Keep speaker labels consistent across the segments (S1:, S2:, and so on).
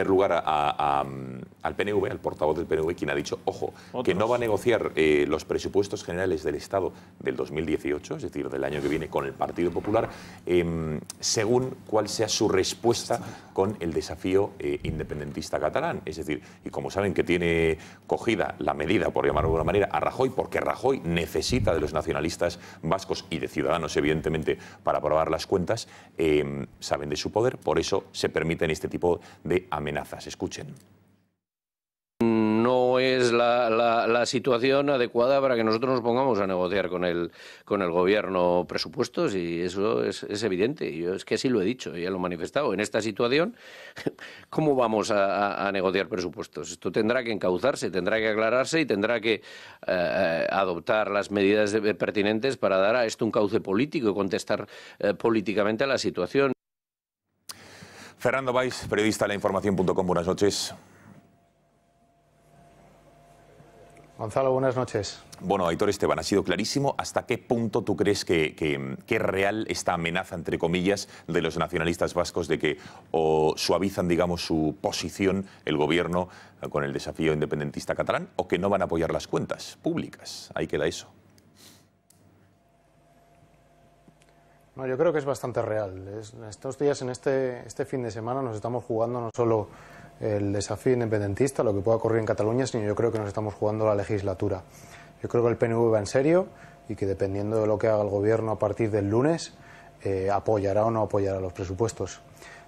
S1: primer lugar al PNV, al portavoz del PNV, quien ha dicho, ojo, que no va a negociar eh, los presupuestos generales del Estado del 2018, es decir, del año que viene, con el Partido Popular, em, según cuál sea su respuesta con el desafío eh, independentista catalán. Es decir, y como saben que tiene cogida la medida, por llamarlo de alguna manera, a Rajoy, porque Rajoy necesita de los nacionalistas vascos y de ciudadanos, evidentemente, para aprobar las cuentas, em, saben de su poder, por eso se permiten este tipo de amenazas. Escuchen
S2: no es la, situación adecuada para que nosotros nos pongamos a negociar con el, con el gobierno presupuestos y eso es, evidente. Yo es que así lo he dicho, ya lo he manifestado. En esta situación, ¿cómo vamos a, negociar presupuestos? Esto tendrá que encauzarse, tendrá que aclararse y tendrá que eh, adoptar las medidas pertinentes para dar a esto un cauce político y contestar eh, políticamente a la situación.
S1: Fernando Valls, periodista de la información.com, buenas noches.
S3: Gonzalo, buenas noches.
S1: Bueno, Aitor Esteban, ha sido clarísimo. ¿Hasta qué punto tú crees que, que, es real esta amenaza, entre comillas, de los nacionalistas vascos de que o suavizan, digamos, su posición el gobierno con el desafío independentista catalán o que no van a apoyar las cuentas públicas? Ahí queda eso.
S3: No, yo creo que es bastante real. estos días, en este, este fin de semana, nos estamos jugando no solo el desafío independentista, lo que pueda ocurrir en Cataluña, sino yo creo que nos estamos jugando la legislatura. Yo creo que el PNV va en serio y que dependiendo de lo que haga el gobierno a partir del lunes, eh, apoyará o no apoyará los presupuestos.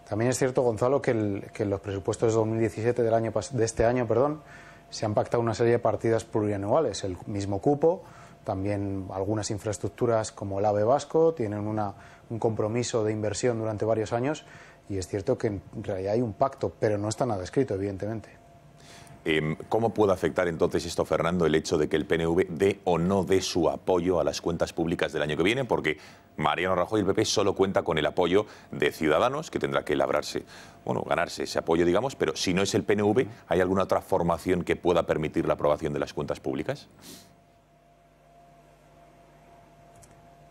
S3: También es cierto, Gonzalo, que, en los presupuestos de 2017 del año, de este año perdón, se han pactado una serie de partidas plurianuales, el mismo cupo, también algunas infraestructuras como el AVE Vasco tienen una, un compromiso de inversión durante varios años y es cierto que en realidad hay un pacto, pero no está nada escrito, evidentemente.
S1: Em, ¿Cómo puede afectar entonces esto, Fernando, el hecho de que el PNV dé o no dé su apoyo a las cuentas públicas del año que viene? Porque Mariano Rajoy y el PP solo cuenta con el apoyo de Ciudadanos, que tendrá que labrarse, bueno, ganarse ese apoyo, digamos, pero si no es el PNV, ¿hay alguna otra formación que pueda permitir la aprobación de las cuentas públicas?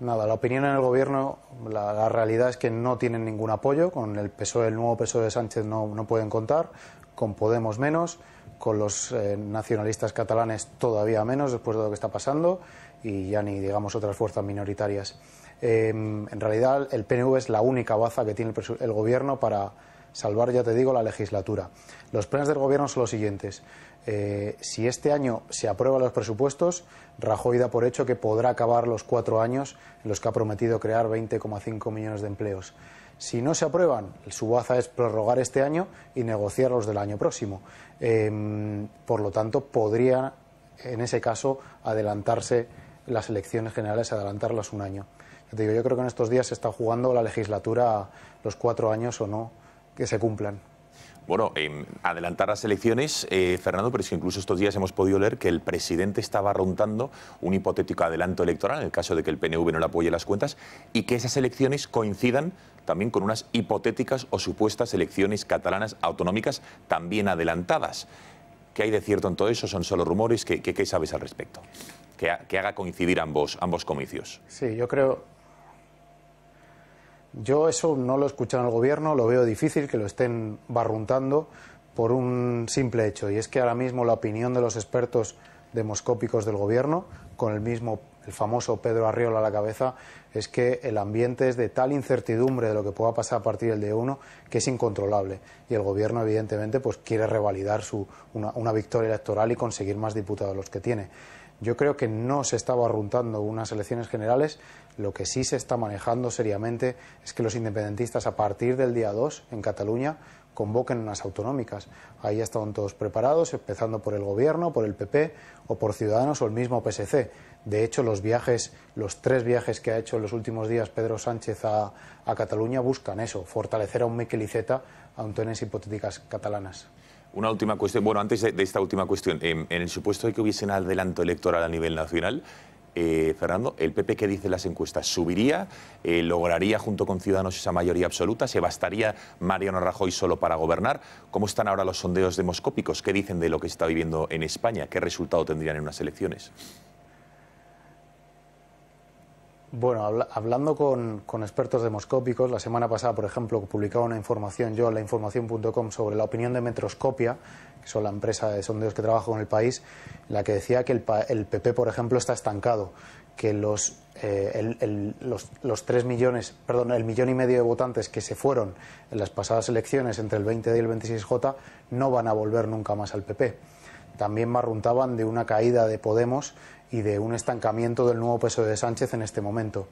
S3: Nada, la opinión en el gobierno, la, realidad es que no tienen ningún apoyo, con el PSOE, el nuevo PSOE de Sánchez no, pueden contar, con Podemos menos, con los eh, nacionalistas catalanes todavía menos después de lo que está pasando y ya ni digamos otras fuerzas minoritarias. Em, en realidad el PNV es la única baza que tiene el gobierno para salvar, ya te digo, la legislatura. Los planes del gobierno son los siguientes. Eh, si este año se aprueban los presupuestos, Rajoy da por hecho que podrá acabar los cuatro años en los que ha prometido crear 20,5 millones de empleos. Si no se aprueban, su baza es prorrogar este año y negociar los del año próximo. Em, por lo tanto, podría, en ese caso, adelantarse las elecciones generales, adelantarlas un año. digo, yo creo que en estos días se está jugando la legislatura los cuatro años o no que se cumplan.
S1: Bueno, adelantar las elecciones, eh, Fernando, pero es que incluso estos días hemos podido leer que el presidente estaba rondando un hipotético adelanto electoral en el caso de que el PNV no le apoye las cuentas y que esas elecciones coincidan también con unas hipotéticas o supuestas elecciones catalanas autonómicas también adelantadas. ¿Qué hay de cierto en todo eso? ¿Son solo rumores? ¿Qué, sabes al respecto? Que, que, haga coincidir ambos, ambos comicios.
S3: Sí, yo creo, yo eso no lo he escuchado en el gobierno, lo veo difícil que lo estén barruntando por un simple hecho, y es que ahora mismo la opinión de los expertos demoscópicos del gobierno, con el mismo, el famoso Pedro Arriola a la cabeza, es que el ambiente es de tal incertidumbre de lo que pueda pasar a partir del día 1 que es incontrolable. Y el gobierno, evidentemente, pues quiere revalidar su, una, una victoria electoral y conseguir más diputados los que tiene. Yo creo que no se está barruntando unas elecciones generales. Lo que sí se está manejando seriamente es que los independentistas, a partir del día 2 en Cataluña, convoquen unas autonómicas. Ahí están todos preparados, empezando por el Gobierno, por el PP o por Ciudadanos o el mismo PSC. De hecho, los viajes, los tres viajes que ha hecho en los últimos días Pedro Sánchez a, Cataluña buscan eso, fortalecer a un Miquel Iceta a hipotéticas catalanas.
S1: Una última cuestión. Bueno, antes de, esta última cuestión, en, el supuesto de que hubiese un adelanto electoral a nivel nacional, eh, Fernando, ¿el PP qué dice las encuestas? ¿Subiría? Eh, ¿Lograría junto con Ciudadanos esa mayoría absoluta? ¿Se bastaría Mariano Rajoy solo para gobernar? ¿Cómo están ahora los sondeos demoscópicos? ¿Qué dicen de lo que está viviendo en España? ¿Qué resultado tendrían en unas elecciones?
S3: Bueno, hablando con, expertos demoscópicos, la semana pasada, por ejemplo, publicaba una información yo en la información.com sobre la opinión de Metroscopia, que son la empresa de sondeos que trabaja con el país, la que decía que el, el PP, por ejemplo, está estancado, que los, eh, el, los, los 3 millones, perdón, el millón y medio de votantes que se fueron en las pasadas elecciones entre el 20D y el 26J no van a volver nunca más al PP. También marruntaban de una caída de Podemos y de un estancamiento del nuevo peso de Sánchez en este momento.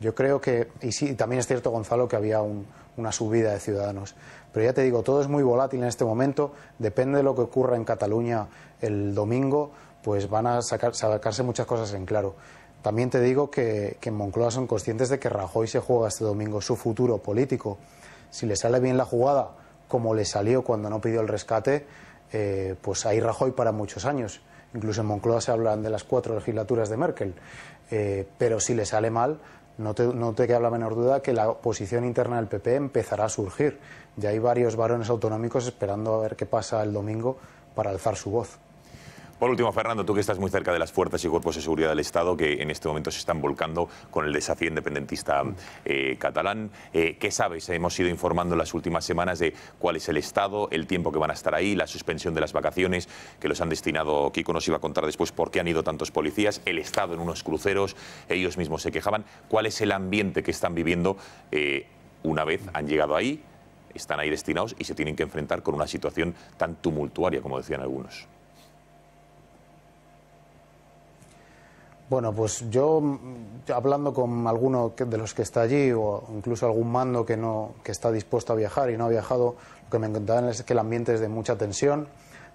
S3: Yo creo que, y sí, también es cierto, Gonzalo, que había una subida de ciudadanos. Pero ya te digo, todo es muy volátil en este momento. Depende de lo que ocurra en Cataluña el domingo, pues van a sacarse muchas cosas en claro. También te digo que, en Moncloa son conscientes de que Rajoy se juega este domingo su futuro político. Si le sale bien la jugada, como le salió cuando no pidió el rescate, eh, pues hay Rajoy para muchos años. Incluso en Moncloa se hablan de las cuatro legislaturas de Merkel. Eh, pero si le sale mal, no te, no te queda la menor duda que la oposición interna del PP empezará a surgir. Ya hay varios varones autonómicos esperando a ver qué pasa el domingo para alzar su voz.
S1: Por último, Fernando, tú que estás muy cerca de las fuerzas y cuerpos de seguridad del Estado que en este momento se están volcando con el desafío independentista eh, catalán, eh, ¿qué sabes? Hemos ido informando en las últimas semanas de cuál es el estado, el tiempo que van a estar ahí, la suspensión de las vacaciones que los han destinado, Kiko nos iba a contar después por qué han ido tantos policías, el estado en unos cruceros, ellos mismos se quejaban, cuál es el ambiente que están viviendo eh, una vez han llegado ahí, están ahí destinados y se tienen que enfrentar con una situación tan tumultuaria como decían algunos.
S3: Bueno, pues yo mm, hablando con alguno de los que está allí o incluso algún mando que no que está dispuesto a viajar y no ha viajado, lo que me encontraban es que el ambiente es de mucha tensión,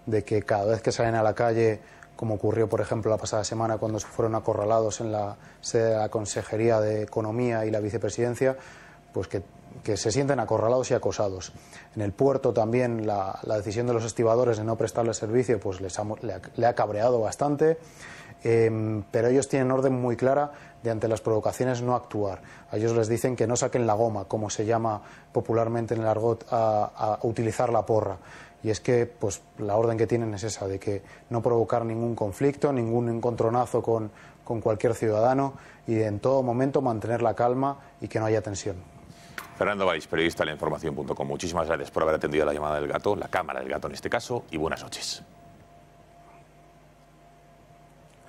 S3: de que cada vez que salen a la calle, como ocurrió por ejemplo la pasada semana cuando se fueron acorralados en la sede de la Consejería de Economía y la Vicepresidencia, pues que, se sienten acorralados y acosados. En el puerto también la, decisión de los estibadores de no prestarle servicio pues les le ha cabreado bastante. Em, pero ellos tienen orden muy clara de ante las provocaciones no actuar. A ellos les dicen que no saquen la goma, como se llama popularmente en el argot, a, utilizar la porra. Y es que pues, la orden que tienen es esa, de que no provocar ningún conflicto, ningún encontronazo con, con cualquier ciudadano y en todo momento mantener la calma y que no haya tensión.
S1: Fernando Valls, periodista de la información.com. Muchísimas gracias por haber atendido la llamada del gato, la cámara del gato en este caso, y buenas noches.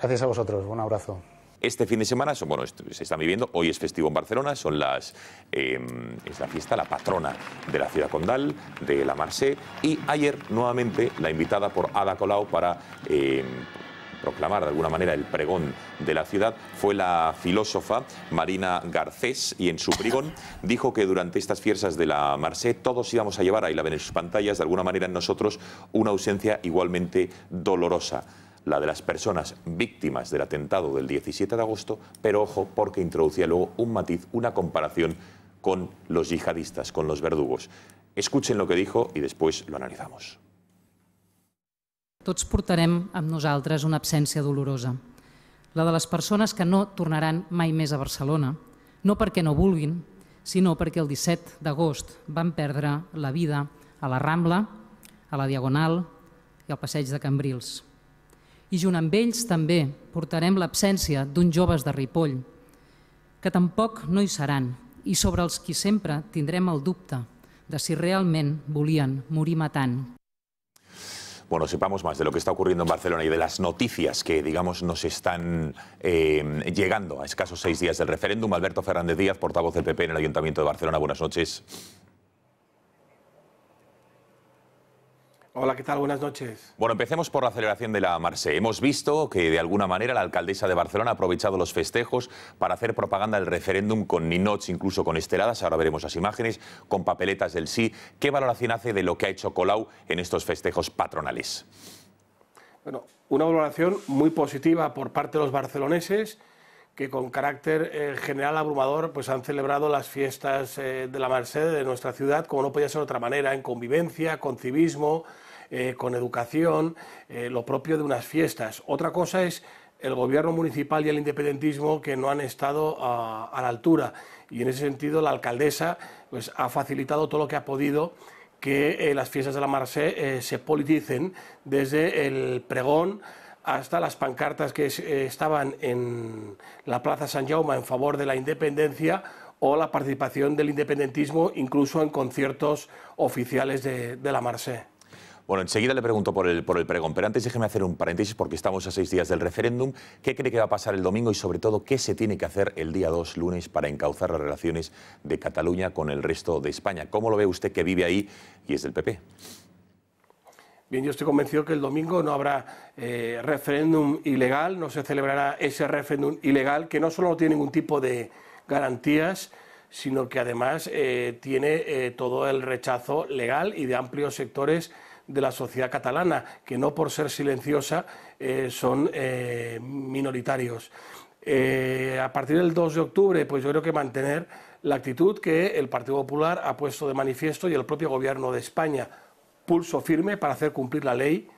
S3: Gracias a vosotros, un abrazo.
S1: Este fin de semana, bueno, se está viviendo, hoy es festivo en Barcelona, son las, em, es la fiesta, la patrona de la ciudad condal, de la Marse, y ayer nuevamente la invitada por Ada Colau para em, proclamar de alguna manera el pregón de la ciudad fue la filósofa Marina Garcés y en su pregón dijo que durante estas fiestas de la Marse todos íbamos a llevar, ahí la ven en sus pantallas, de alguna manera en nosotros una ausencia igualmente dolorosa la de las personas víctimas del atentado del 17 de agosto, pero ojo, porque introducía luego un matiz, una comparación con los yihadistas, con los verdugos. Escuchen lo que dijo y después lo analizamos.
S4: Tots portarem amb nosaltres una absència dolorosa, la de les persones que no tornaran mai més a Barcelona, no perquè no vulguin, sinó perquè el 17 d'agost van perdre la vida a la Rambla, a la Diagonal i al passeig de Cambrils i junt amb ells també portarem l'absència d'uns joves de Ripoll, que tampoc no hi seran i sobre els qui sempre tindrem el dubte de si realment volien morir matant.
S1: bueno, sepamos más de lo que está ocurriendo en Barcelona y de las noticias que, digamos, nos están eh, llegando a escasos seis días del referéndum. Alberto Fernández Díaz, portavoz del PP en el Ayuntamiento de Barcelona. Buenas noches.
S5: Hola, ¿qué tal? Buenas noches.
S1: Bueno, empecemos por la celebración de la Marse. Hemos visto que de alguna manera la alcaldesa de Barcelona ha aprovechado los festejos para hacer propaganda del referéndum con ninots, incluso con esteladas. Ahora veremos las imágenes, con papeletas del sí. ¿Qué valoración hace de lo que ha hecho Colau en estos festejos patronales?
S5: Bueno, una valoración muy positiva por parte de los barceloneses que con carácter eh, general abrumador pues han celebrado las fiestas eh, de la Merced de nuestra ciudad como no podía ser de otra manera, en convivencia, con civismo, eh, con educación, lo propio de unas fiestas. Otra cosa es el gobierno municipal y el independentismo que no han estado a, la altura y en ese sentido la alcaldesa pues, ha facilitado todo lo que ha podido que las fiestas de la Merced se politicen desde el pregón hasta las pancartas que eh, estaban en la Plaza San Jaume en favor de la independencia o la participación del independentismo incluso en conciertos oficiales de, la Marse.
S1: Bueno, enseguida le pregunto por el, por el pregón, pero antes déjeme hacer un paréntesis porque estamos a seis días del referéndum. ¿Qué cree que va a pasar el domingo y sobre todo qué se tiene que hacer el día 2, lunes, para encauzar las relaciones de Cataluña con el resto de España? ¿Cómo lo ve usted que vive ahí y es del PP?
S5: Bien, yo estoy convencido que el domingo no habrá eh, referéndum ilegal, no se celebrará ese referéndum ilegal que no solo no tiene ningún tipo de garantías, sino que además eh, tiene eh, todo el rechazo legal y de amplios sectores de la sociedad catalana, que no por ser silenciosa son minoritarios. a partir del 2 de octubre, pues yo creo que mantener la actitud que el Partido Popular ha puesto de manifiesto y el propio Gobierno de España pulso firme para hacer cumplir la ley,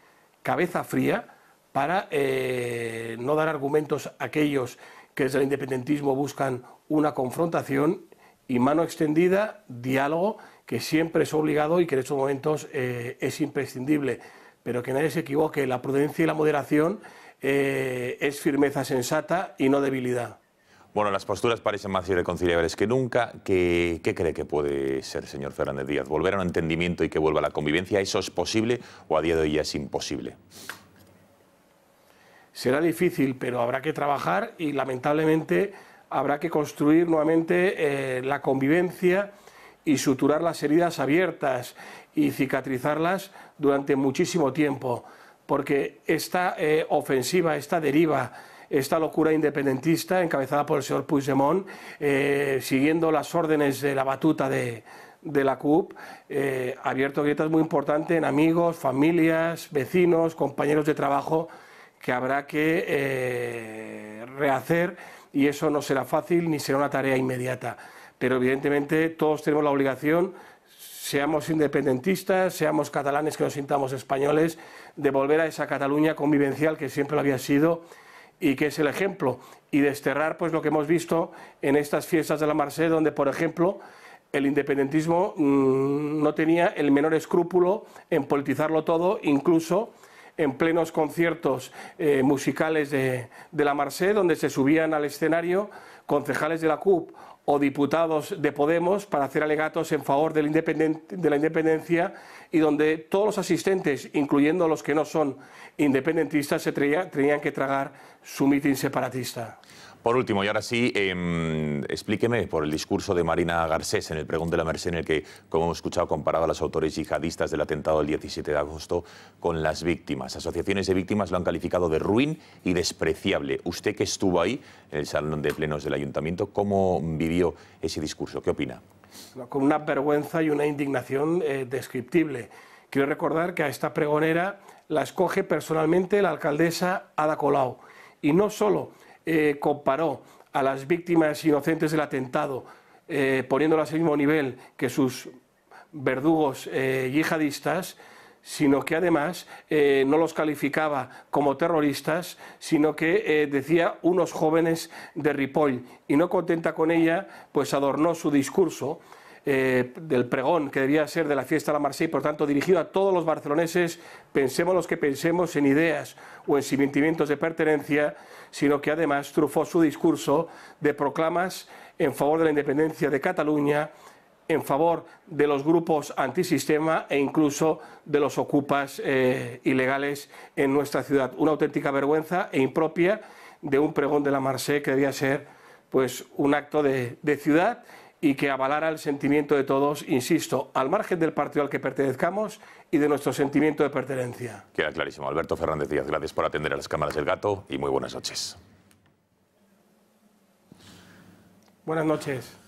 S5: cabeza fría para eh, no dar argumentos a aquellos que desde el independentismo buscan una confrontación y mano extendida, diálogo, que siempre es obligado y que en estos momentos eh, es imprescindible. Pero que nadie se equivoque, la prudencia y la moderación eh, es firmeza sensata y no debilidad.
S1: Bueno, las posturas parecen más irreconciliables que nunca. ¿Qué, cree que puede ser, señor Fernández Díaz? ¿Volver a un entendimiento y que vuelva la convivencia? ¿Eso es posible o a día de hoy ya es imposible?
S5: Será difícil, pero habrá que trabajar y lamentablemente habrá que construir nuevamente eh, la convivencia y suturar las heridas abiertas y cicatrizarlas durante muchísimo tiempo, porque esta eh, ofensiva, esta deriva, esta locura independentista encabezada por el señor Puigdemont, eh, siguiendo las órdenes de la batuta de, la CUP, eh, ha abierto grietas muy importantes en amigos, familias, vecinos, compañeros de trabajo, que habrá que eh, rehacer y eso no será fácil ni será una tarea inmediata. Pero evidentemente todos tenemos la obligación seamos independentistas, seamos catalanes que nos sintamos españoles, de volver a esa Cataluña convivencial que siempre lo había sido y que es el ejemplo, y desterrar pues lo que hemos visto en estas fiestas de la Marsella, donde, por ejemplo, el independentismo mm, no tenía el menor escrúpulo en politizarlo todo, incluso en plenos conciertos eh, musicales de, de la Marsella, donde se subían al escenario concejales de la CUP o diputados de Podemos para hacer alegatos en favor de la independencia y donde todos los asistentes, incluyendo los que no son independentistas, se tenían que tragar su mitin separatista.
S1: Por último, y ahora sí, em, explíqueme por el discurso de Marina Garcés en el pregón de la Merced, en el que, como hemos escuchado, comparaba a los autores yihadistas del atentado del 17 de agosto con las víctimas. Asociaciones de víctimas lo han calificado de ruin y despreciable. Usted que estuvo ahí, en el salón de plenos del ayuntamiento, ¿cómo vivió ese discurso? ¿Qué opina?
S5: Con una vergüenza y una indignación eh, descriptible. Quiero recordar que a esta pregonera la escoge personalmente la alcaldesa Ada Colau. Y no solo eh, comparó a las víctimas inocentes del atentado, eh, poniéndolas al mismo nivel que sus verdugos eh, yihadistas, sino que además no los calificaba como terroristas, sino que decía unos jóvenes de Ripoll. Y no contenta con ella, pues adornó su discurso eh, del pregón que debía ser de la fiesta de la Marsella, por tanto dirigido a todos los barceloneses, pensemos los que pensemos en ideas o en sentimientos de pertenencia, sino que además trufó su discurso de proclamas en favor de la independencia de Cataluña, en favor de los grupos antisistema e incluso de los ocupas eh, ilegales en nuestra ciudad. Una auténtica vergüenza e impropia de un pregón de la Marsella que debía ser pues, un acto de ciudad y que avalara el sentimiento de todos, insisto, al margen del partido al que pertenezcamos y de nuestro sentimiento de pertenencia.
S1: Queda clarísimo. Alberto Fernández Díaz, gracias por atender a las cámaras del gato y muy buenas noches.
S5: Buenas noches.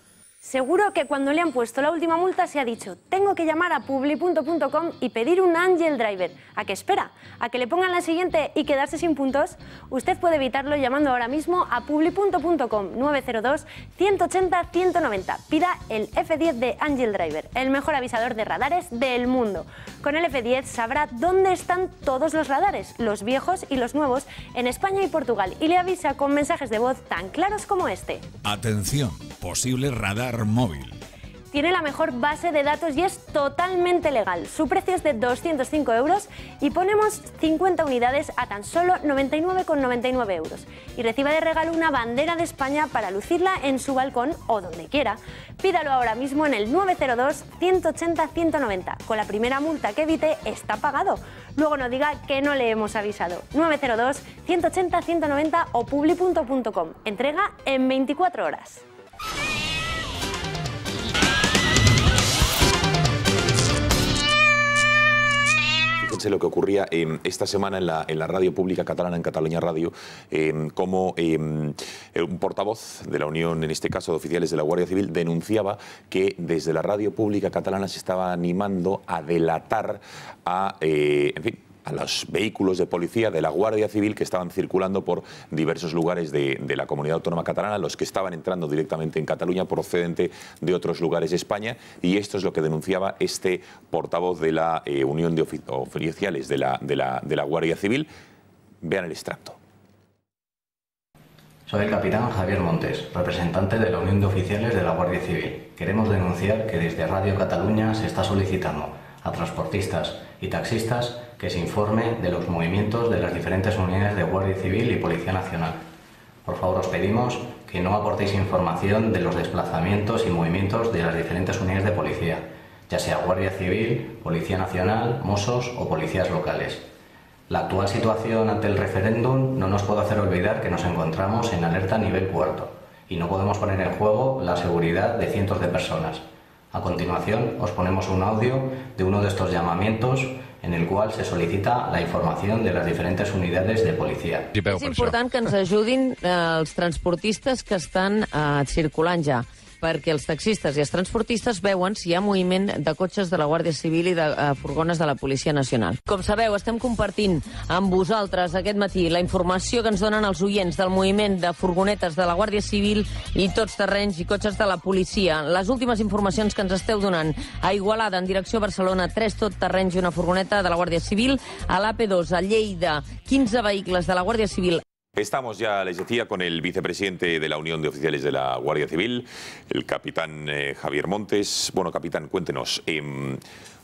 S6: Seguro que cuando le han puesto la última multa se ha dicho, tengo que llamar a publi.com y pedir un Angel Driver. ¿A qué espera? ¿A que le pongan la siguiente y quedarse sin puntos? Usted puede evitarlo llamando ahora mismo a publi.com 902-180-190. Pida el F10 de Angel Driver, el mejor avisador de radares del mundo. Con el F10 sabrá dónde están todos los radares, los viejos y los nuevos, en España y Portugal, y le avisa con mensajes de voz tan claros como este.
S7: Atención, posible radar móvil
S6: tiene la mejor base de datos y es totalmente legal. Su precio es de 205 euros y ponemos 50 unidades a tan solo 99,99 euros. Y reciba de regalo una bandera de España para lucirla en su balcón o donde quiera. Pídalo ahora mismo en el 902 180 190. Con la primera multa que evite está pagado. Luego no diga que no le hemos avisado. 902 180 190 o publi.com. Entrega en 24 horas.
S1: Lo que ocurría eh, esta semana en la, en la radio pública catalana, en Cataluña Radio, eh, como eh, un portavoz de la Unión, en este caso de oficiales de la Guardia Civil, denunciaba que desde la radio pública catalana se estaba animando a delatar a, en fin, a los vehículos de policía de la Guardia Civil que estaban circulando por diversos lugares de, la comunidad autónoma catalana, los que estaban entrando directamente en Cataluña procedente de otros lugares de España. Y esto es lo que denunciaba este portavoz de la eh, Unión de Oficiales de la, de, la, de la Guardia Civil. Vean el extracto.
S7: Soy el capitán Javier Montes, representante de la Unión de Oficiales de la Guardia Civil. Queremos denunciar que desde Radio Cataluña se está solicitando a transportistas y taxistas que se informe de los movimientos de las diferentes unidades de Guardia Civil y Policía Nacional. Por favor, os pedimos que no aportéis información de los desplazamientos y movimientos de las diferentes unidades de policía, ya sea Guardia Civil, Policía Nacional, Mossos o policías locales. La actual situación ante el referéndum no nos puede hacer olvidar que nos encontramos en alerta nivel cuarto y no podemos poner en juego la seguridad de cientos de personas. A continuación, os ponemos un audio de uno de estos llamamientos en el qual se solicita la informació de les diferents unitats de policia.
S8: És important que ens ajudin eh, els transportistes que estan eh, circulant ja perquè els taxistes i els transportistes veuen si hi ha moviment de cotxes de la Guàrdia Civil i de uh, furgones de la Policia Nacional. Com sabeu, estem compartint amb vosaltres aquest matí la informació que ens donen els oients del moviment de furgonetes de la Guàrdia Civil i tots terrenys i cotxes de la policia. Les últimes informacions que ens esteu donant a Igualada, en direcció a Barcelona, tres tot terrenys i una furgoneta de la Guàrdia Civil, a l'AP2, a Lleida, 15 vehicles de la Guàrdia Civil
S1: Estamos ya, les decía, con el vicepresidente de la Unión de Oficiales de la Guardia Civil, el capitán eh, Javier Montes. Bueno, capitán, cuéntenos. Em,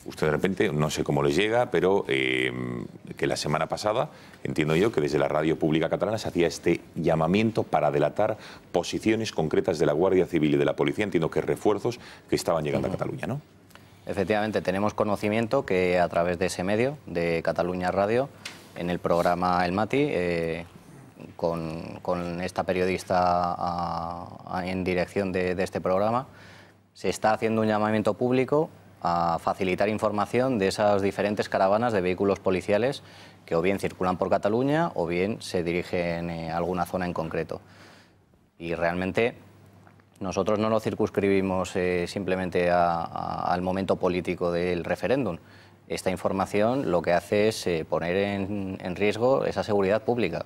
S1: usted de repente, no sé cómo les llega, pero em, que la semana pasada, entiendo yo, que desde la radio pública catalana se hacía este llamamiento para delatar posiciones concretas de la Guardia Civil y de la Policía, entiendo que refuerzos que estaban llegando a Cataluña, ¿no?
S9: Efectivamente, tenemos conocimiento que a través de ese medio, de Cataluña Radio, en el programa El Mati, eh, con, esta periodista en dirección de, este programa, se está haciendo un llamamiento público a facilitar información de esas diferentes caravanas de vehículos policiales que o bien circulan por Cataluña o bien se dirigen eh, a alguna zona en concreto. Y realmente nosotros no lo circunscribimos eh, simplemente al momento político del referéndum. Esta información lo que hace es eh, poner en riesgo esa seguridad pública.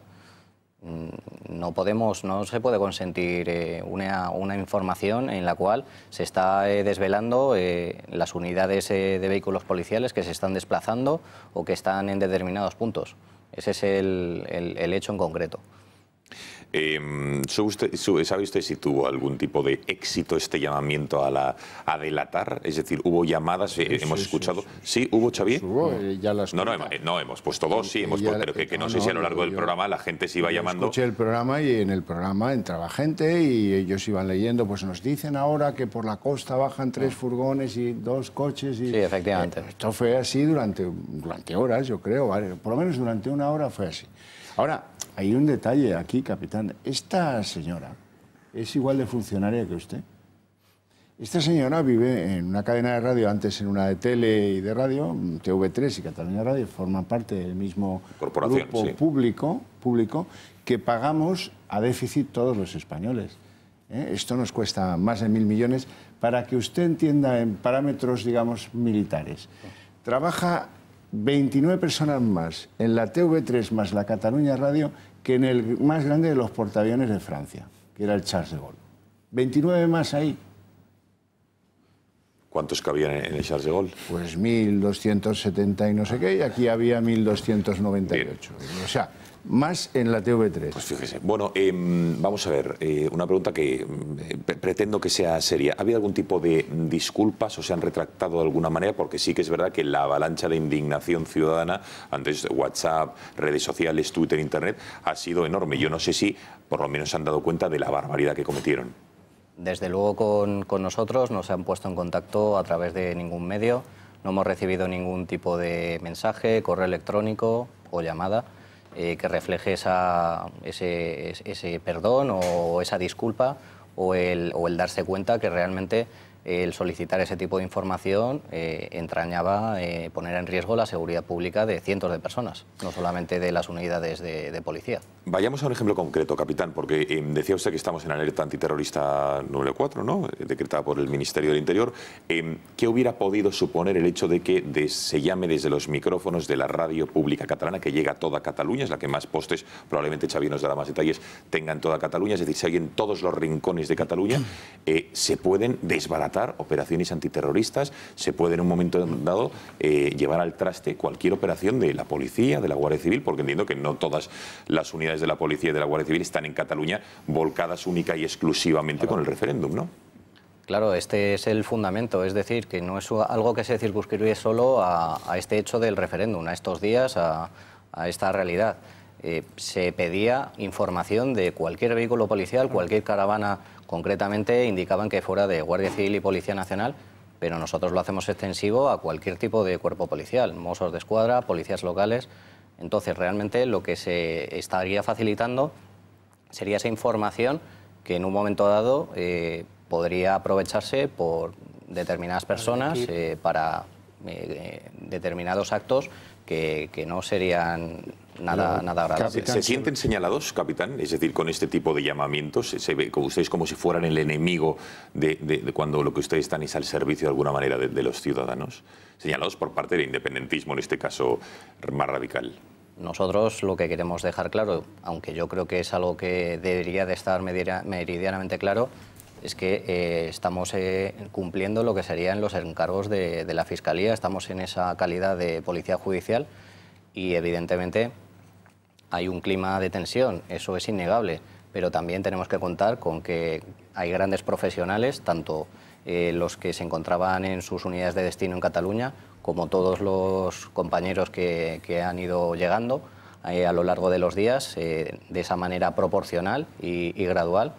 S9: Mm, no podemos, no se puede consentir eh, una, información en la cual se está eh, desvelando eh, las unidades de vehículos policiales que se están desplazando o que están en determinados puntos. Ese es el hecho en concreto.
S1: Eh, ¿Sabe usted si tuvo algún tipo de éxito este llamamiento a, la, a delatar? Es decir, ¿hubo llamadas? Eh, hemos escuchado. Sí, hubo, Xavier?
S10: Eh, ya las
S1: no, no, no, hemos puesto dos, sí, hemos puesto, pero que, no, sé si a lo largo del programa la gente se iba llamando.
S10: Escuché el programa y en el programa entraba gente y ellos iban leyendo, pues nos dicen ahora que por la costa bajan tres ah. furgones y dos coches. Y,
S9: sí, efectivamente.
S10: esto fue así durante, durante horas, yo creo, por lo menos durante una hora fue así. Ahora, hay un detalle aquí, capitán. Esta señora es igual de funcionaria que usted. Esta señora vive en una cadena de radio, antes en una de tele y de radio, TV3 y Cataluña Radio, forman parte del mismo grupo público, público que pagamos a déficit todos los españoles. ¿eh? Esto nos cuesta más de mil millones para que usted entienda en parámetros, digamos, militares. Trabaja 29 personas más en la TV3 más la Cataluña Radio que en el más grande de los portaaviones de Francia, que era el Charles de Gaulle. 29 más ahí.
S1: ¿Cuántos cabían en el Charles de Gaulle?
S10: Pues 1.270 y no sé qué, y aquí había 1.298. O sea, más en la TV3.
S1: Pues fíjese. Bueno, em, vamos a ver, eh, una pregunta que mm, pretendo que sea seria. ¿Ha habido algún tipo de disculpas o se han retractado de alguna manera? Porque sí que es verdad que la avalancha de indignación ciudadana, antes WhatsApp, redes sociales, Twitter, Internet, ha sido enorme. Yo no sé si por lo menos se han dado cuenta de la barbaridad que cometieron.
S9: Desde luego con, con nosotros no se han puesto en contacto a través de ningún medio, no hemos recibido ningún tipo de mensaje, correo electrónico o llamada. Eh, que refleje ese, ese, perdón o esa disculpa o el, o el darse cuenta que realmente el solicitar ese tipo de información eh, entrañaba eh, poner en riesgo la seguridad pública de cientos de personas, no solamente de las unidades de, policía.
S1: Vayamos a un ejemplo concreto, capitán, porque eh, decía usted que estamos en alerta antiterrorista 94, ¿no? decretada por el Ministerio del Interior. ¿Qué hubiera podido suponer el hecho de que se llame desde los micrófonos de la radio pública catalana, que llega a toda Cataluña, es la que más postes, probablemente Xavi nos dará más detalles, tenga en toda Cataluña, es decir, si hay en todos los rincones de Cataluña, se pueden desbaratar operaciones antiterroristas, se puede en un momento dado eh, llevar al traste cualquier operación de la policía, de la Guardia Civil, porque entiendo que no todas las unidades de la policía y de la Guardia Civil están en Cataluña volcadas única y exclusivamente con el referéndum, ¿no?
S9: Claro, este es el fundamento, es decir, que no es algo que se circunscribe solo a, este hecho del referéndum, a estos días, a, esta realidad. Eh, se pedía información de cualquier vehículo policial, cualquier caravana Concretamente indicaban que fuera de Guardia Civil y Policía Nacional, pero nosotros lo hacemos extensivo a cualquier tipo de cuerpo policial, mozos de escuadra, policías locales. Entonces, realmente lo que se estaría facilitando sería esa información que en un momento dado eh, podría aprovecharse por determinadas personas eh, para eh, determinados actos que, que no serían nada, nada agradable.
S1: ¿Se, sienten señalados, capitán? Es decir, con este tipo de llamamientos, se, ve como ustedes como si fueran el enemigo de, cuando lo que ustedes están es al servicio de alguna manera de, los ciudadanos. Señalados por parte del independentismo, en este caso más radical.
S9: Nosotros lo que queremos dejar claro, aunque yo creo que es algo que debería de estar meridianamente claro, es que eh, estamos eh, cumpliendo lo que serían los encargos de, de la Fiscalía, estamos en esa calidad de policía judicial y evidentemente hay un clima de tensión, eso es innegable, pero también tenemos que contar con que hay grandes profesionales, tanto eh, los que se encontraban en sus unidades de destino en Cataluña, como todos los compañeros que, han ido llegando eh, a lo largo de los días, eh, de esa manera proporcional y, gradual.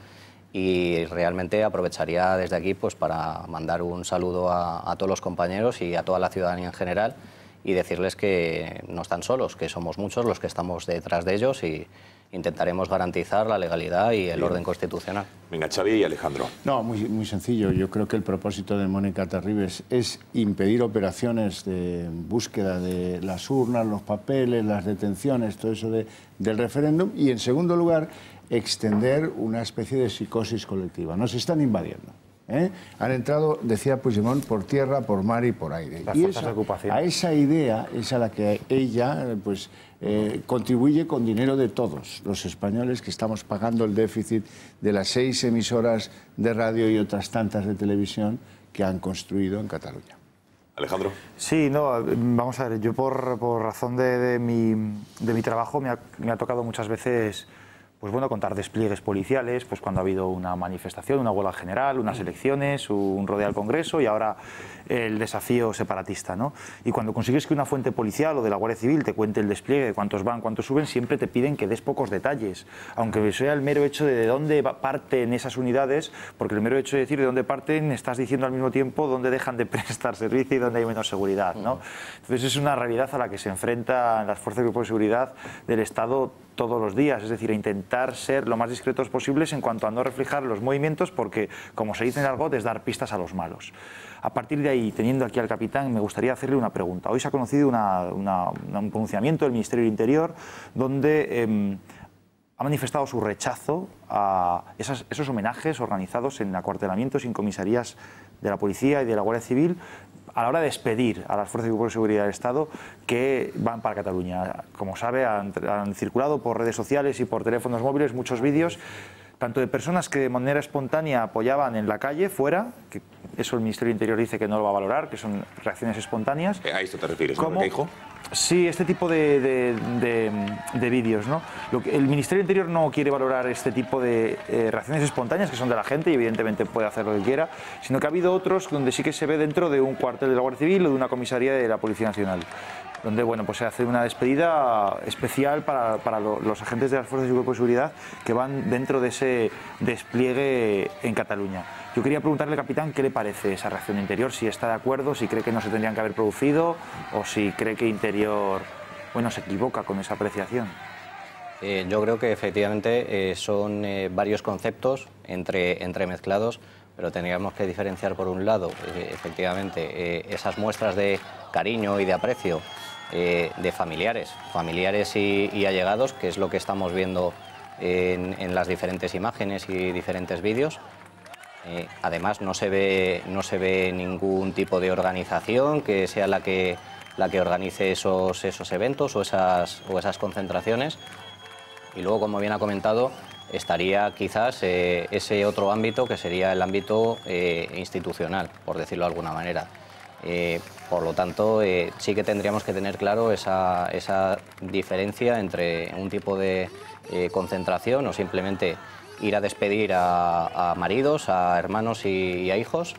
S9: Y realmente aprovecharía desde aquí pues, para mandar un saludo a todos los compañeros y a toda la ciudadanía en general y decirles que no están solos, que somos muchos los que estamos detrás de ellos y intentaremos garantizar la legalidad y el orden constitucional.
S1: Venga, Xavi y Alejandro.
S10: No, muy, muy sencillo. Yo creo que el propósito de Mónica Terribes es impedir operaciones de búsqueda de las urnas, los papeles, las detenciones, todo eso de, del referéndum y, en segundo lugar, extender una especie de psicosis colectiva. Nos están invadiendo. ¿Eh? Han entrado, decía Puigdemont, por tierra, por mar y por aire.
S11: y esa,
S10: a esa idea es a la que ella pues, eh, contribuye con dinero de todos los españoles que estamos pagando el déficit de las seis emisoras de radio y otras tantas de televisión que han construido en Cataluña.
S1: Alejandro.
S11: Sí, no, vamos a ver, yo por, por razón de, mi, de, mi, trabajo me ha, me ha tocado muchas veces pues bueno, contar despliegues policiales, pues cuando ha habido una manifestación, una huelga general, unas elecciones, un rodeo al Congreso y ahora el desafío separatista, ¿no? Y cuando consigues que una fuente policial o de la Guardia Civil te cuente el despliegue, de cuántos van, cuántos suben, siempre te piden que des pocos detalles, aunque sea el mero hecho de, dónde parten esas unidades, porque el mero hecho de decir de dónde parten, estás diciendo al mismo tiempo dónde dejan de prestar servicio y dónde hay menos seguridad, ¿no? Entonces es una realidad a la que se enfrentan las fuerzas de seguridad del Estado todos los días, es decir, intentar ser lo más discretos posibles en cuanto a no reflejar los movimientos, porque, como se dice en algo, es dar pistas a los malos. A partir de ahí, teniendo aquí al capitán, me gustaría hacerle una pregunta. Hoy se ha conocido un pronunciamiento del Ministerio del Interior donde em, ha manifestado su rechazo a esos homenajes organizados en acuartelamientos en comisarías de la Policía y de la Guardia Civil a la hora de despedir a las fuerzas de seguridad del Estado que van para Cataluña. Como sabe, han, circulado por redes sociales y por teléfonos móviles muchos vídeos tanto de personas que de manera espontánea apoyaban en la calle, fuera, que eso el Ministerio del Interior dice que no lo va a valorar, que son reacciones espontáneas.
S1: ¿A esto te refieres?
S11: ¿Cómo?
S1: ¿Lo que dijo?
S11: Sí, este tipo de, de- de- de vídeos. ¿no? Lo que- el Ministerio del Interior no quiere valorar este tipo de eh, reacciones espontáneas que son de la gente y evidentemente puede hacer lo que quiera, sino que ha habido otros donde sí que se ve dentro de un cuartel de la Guardia Civil o de una comisaría de la Policía Nacional donde bueno, pues se hace una despedida especial para, para lo- los agentes de las fuerzas de seguridad que van dentro de ese despliegue en Cataluña. Yo quería preguntarle, capitán, qué le parece esa reacción interior, si está de acuerdo, si cree que no se tendrían que haber producido o si cree que interior bueno, se equivoca con esa apreciación.
S9: Eh, yo creo que efectivamente eh, son eh, varios conceptos entre, entremezclados, pero tendríamos que diferenciar por un lado, efectivamente, esas muestras de cariño y de aprecio eh, de familiares, familiares y, allegados, que es lo que estamos viendo en, las diferentes imágenes y diferentes vídeos. Eh, además, no se, ve, no se ve ningún tipo de organización que sea la que, la que organice esos, esos eventos o esas, o esas concentraciones. Y luego, como bien ha comentado, estaría quizás eh, ese otro ámbito que sería el ámbito institucional, por decirlo de alguna manera. Eh, por lo tanto, eh, sí que tendríamos que tener claro esa, diferencia entre un tipo de eh, concentración o simplemente ir a despedir a, maridos, a hermanos y, a hijos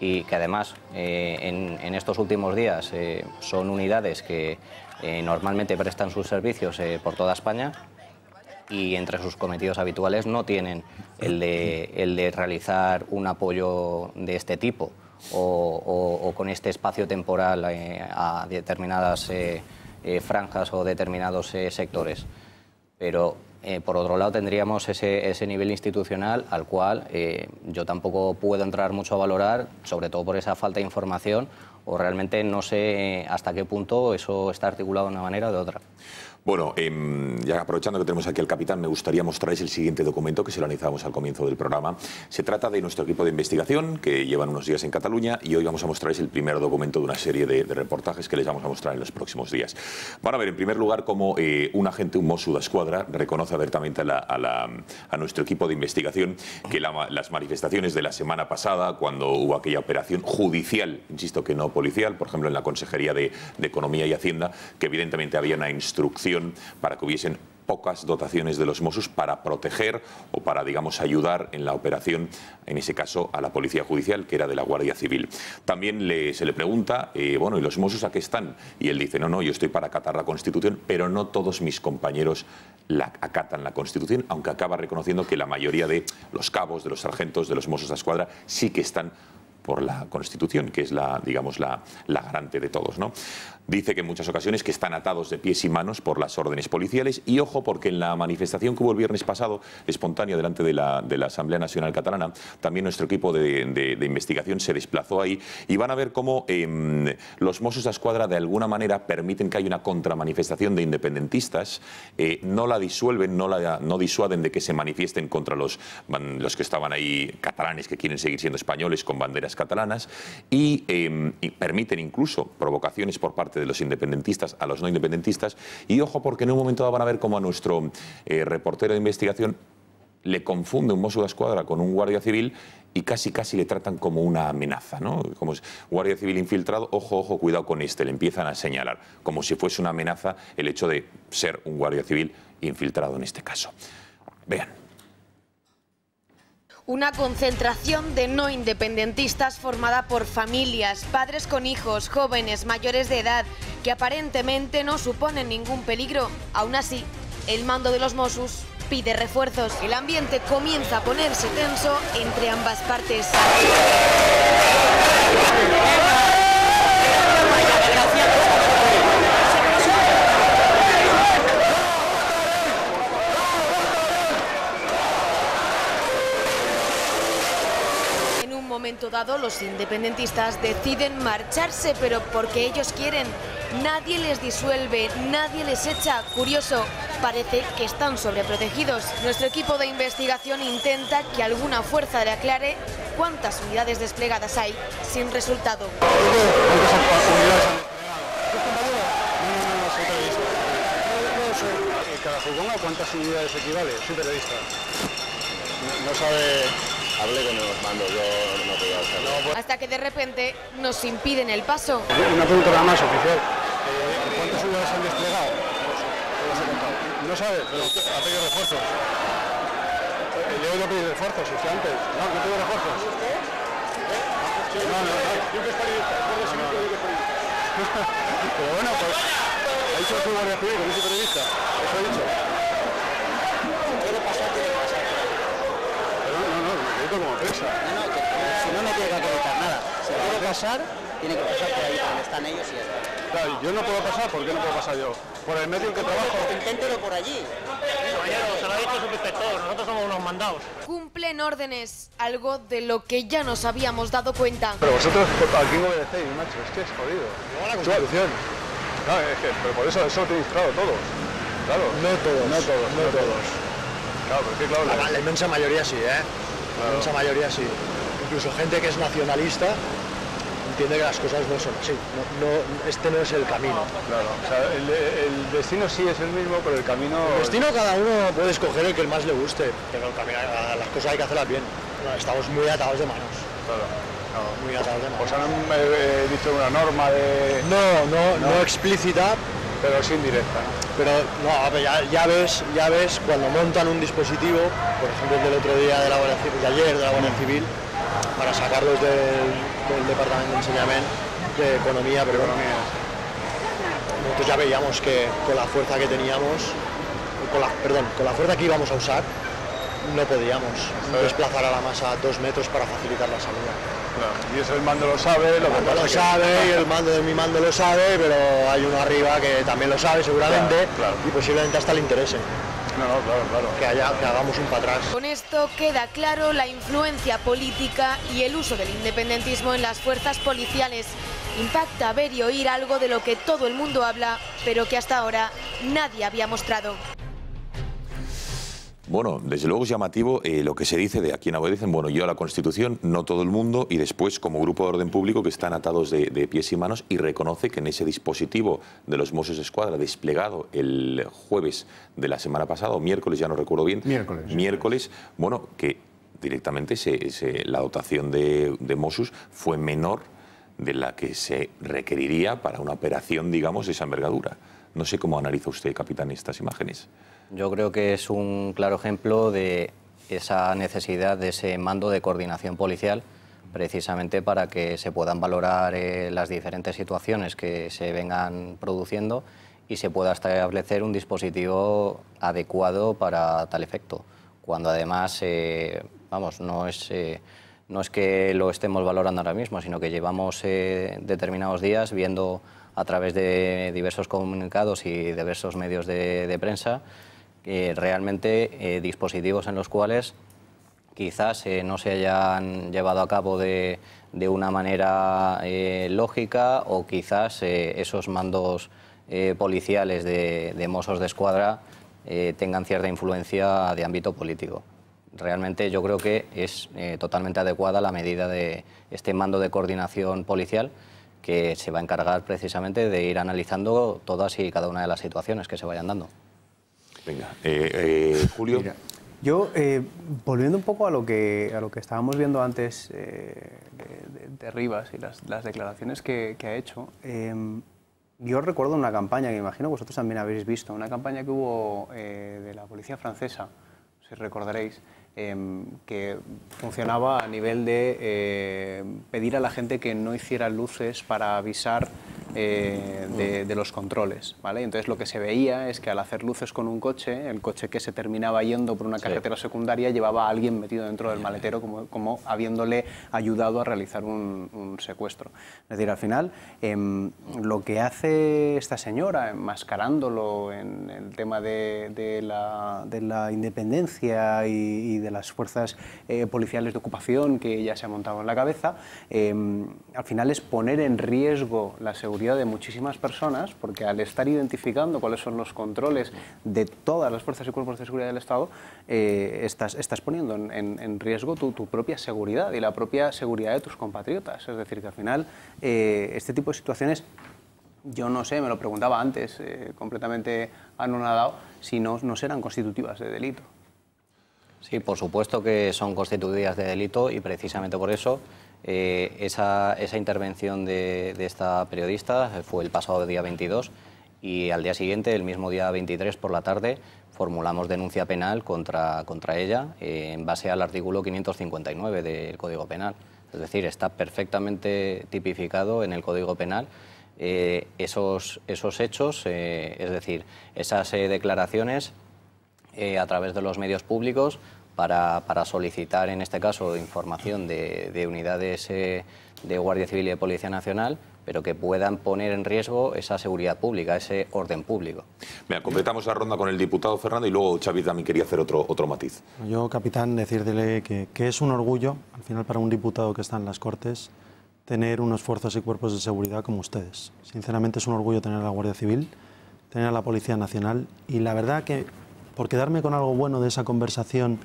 S9: y que además en, estos últimos días son unidades que normalmente prestan sus servicios por toda España y entre sus cometidos habituales no tienen el de realizar un apoyo de este tipo o, con este espacio temporal eh, a determinadas eh, eh, franjas o determinados sectores. Pero por otro lado tendríamos ese, ese nivel institucional al cual yo tampoco puedo entrar mucho a valorar, sobre todo por esa falta de información o realmente no sé hasta qué punto eso está articulado de una manera o de otra.
S1: Bueno, em, ya aprovechando que tenemos aquí al capitán, me gustaría mostrarles el siguiente documento que se lo analizábamos al comienzo del programa. Se trata de nuestro equipo de investigación que llevan unos días en Cataluña y hoy vamos a mostrarles el primer documento de una serie de, reportajes que les vamos a mostrar en los próximos días. Van a ver, en primer lugar, cómo eh, un agente, un Mossu de Escuadra, reconoce abiertamente a, la- a la- nuestro equipo de investigación que la- las manifestaciones de la semana pasada, cuando hubo aquella operación judicial, insisto que no policial, por ejemplo en la Consejería de Economía y Hacienda, que evidentemente había una instrucción para que hubiesen pocas dotaciones de los Mossos para proteger o para, digamos, ayudar en la operación, en ese caso, a la Policía Judicial, que era de la Guardia Civil. También se le pregunta, eh, bueno, ¿y los Mossos a qué están? Y él dice, no, no, yo estoy para acatar la Constitución, pero no todos mis compañeros acatan la Constitución, aunque acaba reconociendo que la mayoría de los cabos, de los sargentos, de los Mossos de Escuadra, sí que están por la Constitución, que es la, digamos, la garante de todos. ¿no? Dice que en muchas ocasiones que están atados de pies y manos por las órdenes policiales y ojo porque en la manifestación que hubo el viernes pasado, espontánea delante de la, de la Asamblea Nacional Catalana, también nuestro equipo de, de- de investigación se desplazó ahí y van a ver cómo em, los Mossos de Escuadra de alguna manera permiten que haya una contramanifestación de independentistas, eh, no la disuelven, no, la, no disuaden de que se manifiesten contra los, los que estaban ahí catalanes que quieren seguir siendo españoles con banderas catalanas y, em, y permiten incluso provocaciones por parte de los independentistas a los no independentistas y ojo porque en un momento van a ver cómo a nuestro eh, reportero de investigación le confunde un mozo escuadra con un guardia civil y casi casi le tratan como una amenaza, ¿no? Como guardia civil infiltrado, ojo, ojo, cuidado con este, le empiezan a señalar, como si fuese una amenaza el hecho de ser un guardia civil infiltrado en este caso. Vean.
S12: Una concentración de no independentistas formada por familias, padres con hijos, jóvenes, mayores de edad, que aparentemente no suponen ningún peligro. Aún así, el mando de los Mossos pide refuerzos. El ambiente comienza a ponerse tenso entre ambas partes. Momento dado, los independentistas deciden marcharse, pero porque ellos quieren. Nadie les disuelve, nadie les echa. Curioso, parece que están sobreprotegidos. Nuestro equipo de investigación intenta que alguna fuerza le aclare cuántas unidades desplegadas hay, sin resultado.
S13: Cada cuántas unidades equivale, soy periodista. no sabe... Hablé con los mandos, yo no podía hacerlo.
S12: Hasta que de repente nos impiden el paso.
S13: Una pregunta nada más, oficial. Eh, ¿Cuántos unidades han desplegado? No sabe, pero ha pedido refuerzos. Eh, Le he oído pedir refuerzos, si antes. No, no pido refuerzos. No, no, no. Yo que es periodista, recuerdo si no que es periodista. Pero bueno, pues... Ha dicho que soy guardia civil, que no soy periodista. Eso he dicho. Como presa.
S14: No, no, que, si no, no tiene que acreditar nada. Si quiere pasar, tiene que pasar por ahí, donde están ellos y ya está.
S13: Claro, yo no puedo pasar, ¿por qué no puedo pasar yo? Por el medio en que trabajo.
S14: Inténtelo por allí.
S15: Compañero, se lo ha dicho el subinspector, nosotros somos unos mandados.
S12: Cumplen órdenes, algo de lo que ya nos habíamos dado cuenta.
S13: Pero vosotros, ¿a quién obedecéis, macho? Es que es jodido.
S15: la
S13: Constitución. No, es que, pero por eso, eso lo tenéis claro todos. Claro.
S15: No todos.
S13: No todos.
S15: No todos.
S13: Claro, pero es que claro...
S15: La, la inmensa mayoría sí, ¿eh? La inmensa mayoría sí. Incluso gente que es nacionalista entiende que las cosas no son así. No, no- este no es el camino.
S13: Claro, o sea, el, el destino sí es el mismo, pero el camino...
S15: El destino cada uno puede escoger el que más le guste, pero el camino, las cosas hay que hacerlas bien. Estamos muy atados de manos.
S13: Claro.
S15: Muy atados de manos.
S13: Pues han eh, dicho una norma de...
S15: No, no, no, explícita.
S13: Pero sí indirecta.
S15: Pero no, ya, ya ves, ya ves cuando montan un dispositivo, por ejemplo el del otro día de la Guardia Civil, de ayer de la Guardia Civil, para sacarlos del, del Departamento de Enseñamiento de Economía, pero nosotros ya veíamos que con la fuerza que teníamos, con la, perdón, con la fuerza que íbamos a usar, no podíamos desplazar a la masa dos metros para facilitar la salida.
S13: Claro, y eso el mando lo sabe, lo que
S15: El
S13: pasa
S15: mando lo sabe y el mando de mi mando lo sabe, pero hay uno arriba que también lo sabe seguramente y posiblemente hasta le interese.
S13: No, no, claro, claro.
S15: Que, haya, que hagamos un para atrás.
S12: Con esto queda claro la influencia política y el uso del independentismo en las fuerzas policiales. Impacta ver y oír algo de lo que todo el mundo habla, pero que hasta ahora nadie había mostrado.
S1: Bueno, desde luego es llamativo eh, lo que se dice de aquí en dicen, bueno, yo a la Constitución, no todo el mundo, y después como grupo de orden público que están atados de, de pies y manos y reconoce que en ese dispositivo de los Mossos de Escuadra desplegado el jueves de la semana pasada, o miércoles, ya no recuerdo bien,
S10: Miércoles.
S1: miércoles, bueno, que directamente se- se- la dotación de, de Mossos fue menor de la que se requeriría para una operación, digamos, de esa envergadura. No sé cómo analiza usted, capitán, estas imágenes.
S9: Yo creo que es un claro ejemplo de esa necesidad de ese mando de coordinación policial, precisamente para que se puedan valorar eh, las diferentes situaciones que se vengan produciendo y se pueda establecer un dispositivo adecuado para tal efecto. Cuando además, eh, vamos, no es, eh, no es que lo estemos valorando ahora mismo, sino que llevamos determinados días viendo a través de diversos comunicados y diversos medios de prensa eh, realmente eh, dispositivos en los cuales quizás eh, no se hayan llevado a cabo de, de una manera lógica o quizás esos mandos policiales de, de Mossos de Escuadra tengan cierta influencia de ámbito político. Realmente yo creo que es totalmente adecuada la medida de este mando de coordinación policial que se va a encargar precisamente de ir analizando todas y cada una de las situaciones que se vayan dando.
S1: Venga, eh, eh, Julio.
S16: Yo, eh, volviendo un poco a lo que, a lo que estábamos viendo antes de, de- Rivas y las, declaraciones que, ha hecho, eh, yo recuerdo una campaña que imagino vosotros también habéis visto, una campaña que hubo de la policía francesa, si recordaréis, eh, que funcionaba a nivel de pedir a la gente que no hiciera luces para avisar eh, de, de los controles. ¿vale? Entonces lo que se veía es que al hacer luces con un coche, el coche que se terminaba yendo por una carretera secundaria llevaba a alguien metido dentro del maletero como, como habiéndole ayudado a realizar un, un secuestro. Es decir, al final em, lo que hace esta señora, enmascarándolo en el tema de, de la, de la independencia y, y de las fuerzas eh, policiales de ocupación que ella se ha montado en la cabeza, em, al final es poner en riesgo la seguridad de muchísimas personas, porque al estar identificando cuáles son los controles de todas las fuerzas y cuerpos de seguridad del Estado, eh, estás, estás poniendo en, riesgo tu, propia seguridad y la propia seguridad de tus compatriotas. Es decir, que al final eh, este tipo de situaciones yo no sé, me lo preguntaba antes, eh, completamente anonadado, si no, no serán constitutivas de delito.
S9: Sí, por supuesto que son constituidas de delito y precisamente por eso eh, esa, esa, intervención de, esta periodista fue el pasado día 22 y al día siguiente, el mismo día 23 por la tarde, formulamos denuncia penal contra, contra ella eh, en base al artículo 559 del Código Penal. Es decir, está perfectamente tipificado en el Código Penal eh, esos, esos hechos, eh, es decir, esas declaraciones a través de los medios públicos para, para, solicitar, en este caso, información de, de unidades de Guardia Civil y de Policía Nacional pero que puedan poner en riesgo esa seguridad pública, ese orden público.
S1: Mira, completamos la ronda con el diputado Fernando y luego Xavi también quería hacer otro, otro matiz.
S17: Yo, capitán, decirle que, que es un orgullo, al final, para un diputado que está en las Cortes, tener unos fuerzas y cuerpos de seguridad como ustedes. Sinceramente es un orgullo tener a la Guardia Civil, tener a la Policía Nacional y la verdad que por quedarme con algo bueno de esa conversación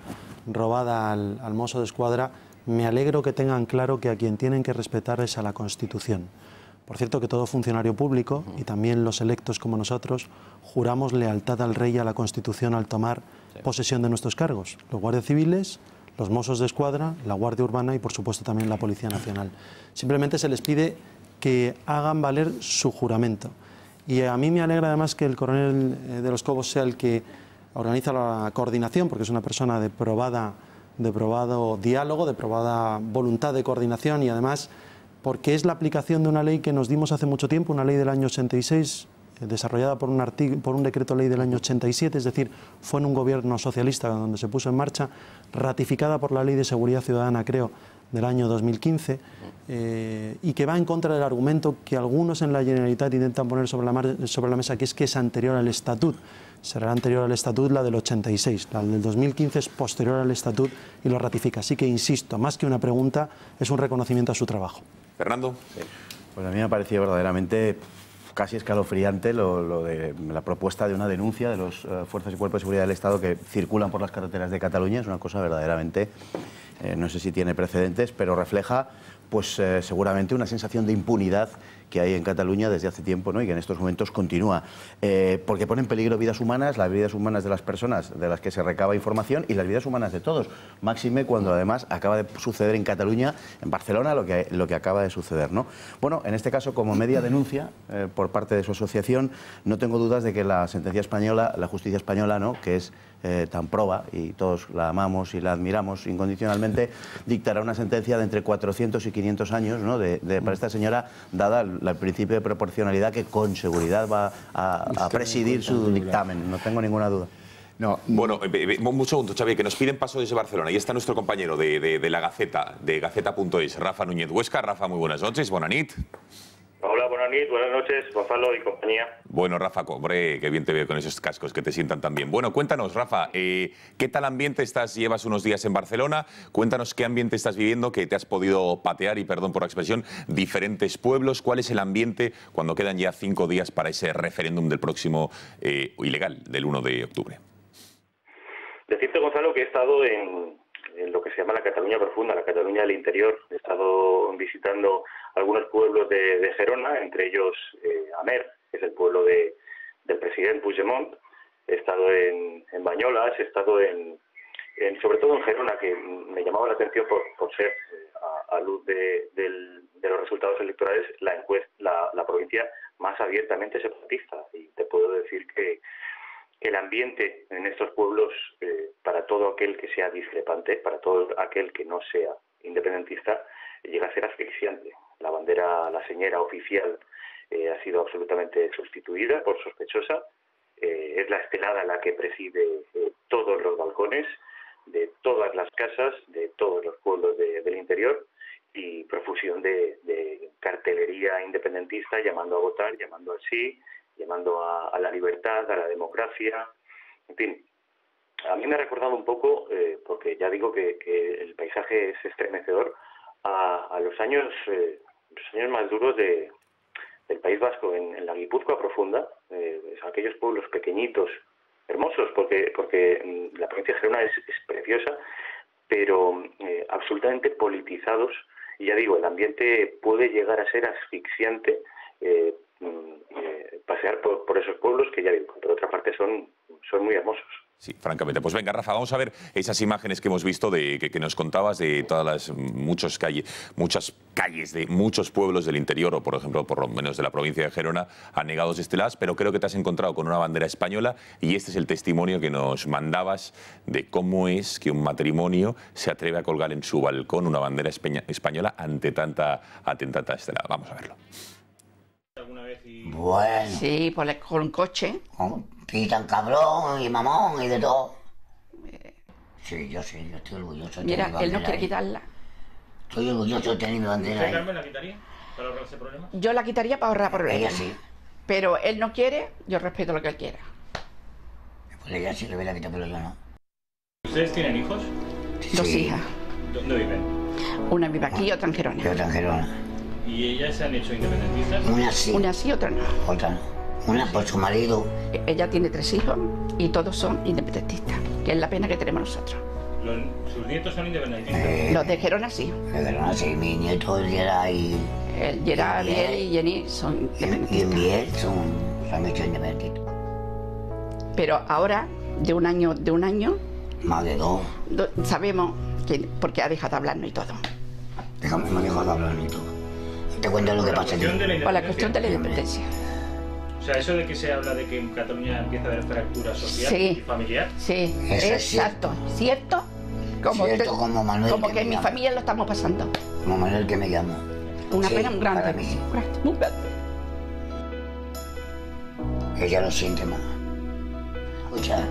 S17: robada al, al mozo de escuadra, me alegro que tengan claro que a quien tienen que respetar es a la Constitución. Por cierto que todo funcionario público y también los electos como nosotros juramos lealtad al rey y a la Constitución al tomar posesión de nuestros cargos. Los guardias civiles, los mozos de escuadra, la Guardia Urbana y por supuesto también la Policía Nacional. Simplemente se les pide que hagan valer su juramento. Y a mí me alegra además que el coronel eh, de los Cobos sea el que organiza la coordinación, porque es una persona de probado diálogo, de probada voluntad de coordinación y además porque es la aplicación de una ley que nos dimos hace mucho tiempo, una ley del año 86, eh, desarrollada por un, por un decreto ley del año 87, es decir, fue en un gobierno socialista donde se puso en marcha, ratificada por la Ley de Seguridad Ciudadana, creo, del año 2015, eh, y que va en contra del argumento que algunos en la Generalitat intentan poner sobre la, mesa, que es que es anterior al Estatut. Será anterior al Estatut la del 86, la del 2015 es posterior al Estatut y lo ratifica. Así que, insisto, más que una pregunta, es un reconocimiento a su trabajo.
S1: Fernando.
S18: Pues a mí me ha parecido verdaderamente casi escalofriante lo, de la propuesta de una denuncia de las eh, fuerzas y cuerpos de seguridad del Estado que circulan por las carreteras de Cataluña. Es una cosa verdaderamente, eh, no sé si tiene precedentes, pero refleja pues eh, seguramente una sensación de impunidad que hay en Cataluña desde hace tiempo ¿no? y que en estos momentos continúa. Eh, porque pone en peligro vidas humanas, las vidas humanas de las personas de las que se recaba información y las vidas humanas de todos. Máxime cuando además acaba de suceder en Cataluña, en Barcelona, lo que, lo que acaba de suceder. ¿no? Bueno, en este caso, como media denuncia eh, por parte de su asociación, no tengo dudas de que la sentencia española, la justicia española, ¿no? que es eh, tan proba, y todos la amamos y la admiramos incondicionalmente, dictará una sentencia de entre 400 y 500 años ¿no? de, para esta señora, dada el, principio de proporcionalidad que con seguridad va a, presidir su dictamen, no tengo ninguna duda.
S1: No. Bueno, eh, eh, un segundo, Xavi, que nos piden paso desde Barcelona. Y está nuestro compañero de, de, de la Gaceta, de Gaceta.es, Rafa Núñez Huesca. Rafa, muy buenas noches, bonanit.
S19: Hola, buenas noches, buenas noches, Gonzalo y compañía.
S1: Bueno, Rafa, hombre, qué bien te veo con esos cascos que te sientan tan bien. Bueno, cuéntanos, Rafa, eh, ¿qué tal ambiente estás? Llevas unos días en Barcelona. Cuéntanos qué ambiente estás viviendo, que te has podido patear, y perdón por la expresión, diferentes pueblos. ¿Cuál es el ambiente cuando quedan ya cinco días para ese referéndum del próximo eh, ilegal, del 1 de octubre?
S19: Decirte, Gonzalo, que he estado en, en lo que se llama la Cataluña profunda, la Cataluña del interior. He estado visitando algunos pueblos de, Gerona, entre ellos eh, Amer, que es el pueblo de, del presidente Puigdemont. He estado en, en Bañolas, he estado en, sobre todo en Gerona, que me llamaba la atención por, por ser, eh, a, luz de, los resultados electorales, la, encuesta, la, la provincia más abiertamente separatista. Y te puedo decir que el ambiente en estos pueblos, eh, para todo aquel que sea discrepante, para todo aquel que no sea independentista, llega a ser asfixiante. La bandera, la señera oficial, eh, ha sido absolutamente sustituida por sospechosa. Eh, es la estelada la que preside todos los balcones de todas las casas, de todos los pueblos del interior y profusión de, cartelería independentista llamando a votar, llamando al sí, llamando a, la libertad, a la democracia, en fin. A mí me ha recordado un poco, eh, porque ya digo que, el paisaje es estremecedor, a, los años eh, los años más duros de, del País Vasco, en, la Guipúzcoa profunda, eh, aquellos pueblos pequeñitos, hermosos, porque, porque mm, la provincia de Gerona es, preciosa, pero absolutamente politizados. Y ya digo, el ambiente puede llegar a ser asfixiante mm, pasear por, esos pueblos que ya digo, por otra parte son, son muy hermosos.
S1: Sí, francamente. Pues venga, Rafa, vamos a ver esas imágenes que hemos visto de que, que nos contabas de todas las muchos calle, muchas calles de muchos pueblos del interior, o por ejemplo, por lo menos de la provincia de Gerona, anegados de estelas, pero creo que te has encontrado con una bandera española y este es el testimonio que nos mandabas de cómo es que un matrimonio se atreve a colgar en su balcón una bandera espeña- española ante tanta, estela. Vamos a verlo.
S20: Bueno.
S21: Sí, por el- con coche.
S20: Pitan cabrón y mamón y de todo. Sí, yo sé, yo estoy orgulloso de
S21: Mira,
S20: tener mi
S21: él no
S20: bandera
S21: quiere
S20: ahí.
S21: quitarla.
S20: Estoy orgulloso de tener mi bandera ahí.
S22: la quitaría para ahorrarse problemas?
S21: Yo la quitaría para ahorrar problemas.
S20: Ella sí.
S21: Pero él no quiere, yo respeto lo que él quiera.
S20: Pues ella sí le ve la quita, pero yo no.
S22: ¿Ustedes tienen hijos?
S21: Dos
S20: Sí.
S21: hijas.
S22: ¿Dónde viven?
S21: Una vive aquí y otra en Gerona.
S20: Yo otra en Gerona.
S22: ¿Y ellas se han hecho independentistas?
S20: Una sí.
S21: Una sí, otra no.
S20: Otra no. Una por su marido.
S21: Ella tiene tres hijos y todos son independentistas, que es la pena que tenemos nosotros.
S22: Los- ¿Sus nietos son independentistas?
S20: Eh,
S21: Los de Gerona sí.
S20: De Gerona sí, mi nieto Gerard y,
S21: El Gerard, Biel y Jenny son
S20: y
S21: independentistas.
S20: Biel son, se han hecho independentistas.
S21: Pero ahora, de un año, de un año,
S20: Más de dos.
S21: do- sabemos que porque ha dejado de hablarnos y todo.
S20: Déjame, me dejo de hablar ni tú. Te cuento lo que pasa aquí.
S21: Por la cuestión de la independencia.
S22: O sea, eso de que se habla de que en Cataluña empieza a haber fractura social
S21: Sí.
S22: y familiar.
S21: Sí,
S20: Eso
S21: exacto. ¿Cierto? Como,
S20: Cierto
S21: te-
S20: como Manuel
S21: como
S20: que
S21: que
S20: me
S21: en mi familia lo estamos pasando.
S20: Como Manuel que me llama.
S21: Una
S20: Sí,
S21: pena muy grande.
S20: para mí.
S21: muy grande, muy grande.
S20: Ella lo siente más. Escucha,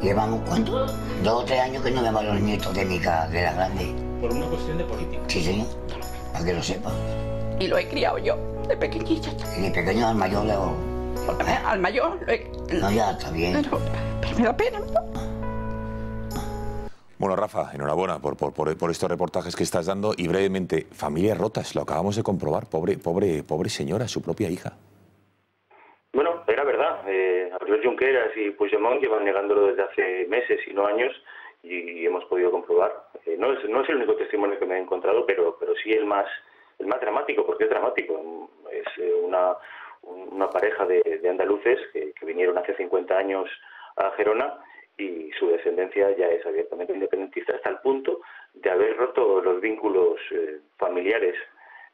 S20: llevamos cuánto? Dos o tres años que no me van los nietos de mi casa, de la grande.
S22: Por una cuestión de política.
S20: Sí, señor. Para que lo sepa.
S21: Y lo he criado yo, de pequeñita.
S20: Y de pequeño al mayor le hago.
S21: Al mayor he...
S20: No, ya está bien.
S21: Pero, pero me da pena.
S1: Bueno, Rafa, enhorabuena por, por, por, por estos reportajes que estás dando y brevemente, familias rotas, lo acabamos de comprobar, pobre, pobre, pobre señora, su propia hija.
S19: Bueno, era verdad. Eh, Junqueras y Puigdemont llevan negándolo desde hace meses y no años y hemos podido comprobar. Eh, no, es, no es el único testimonio que me he encontrado, pero, pero sí el más, el más dramático, porque es dramático. Es eh, una, una pareja de, andaluces que, vinieron hace 50 años a Gerona y su descendencia ya es abiertamente independentista hasta el punto de haber roto los vínculos eh, familiares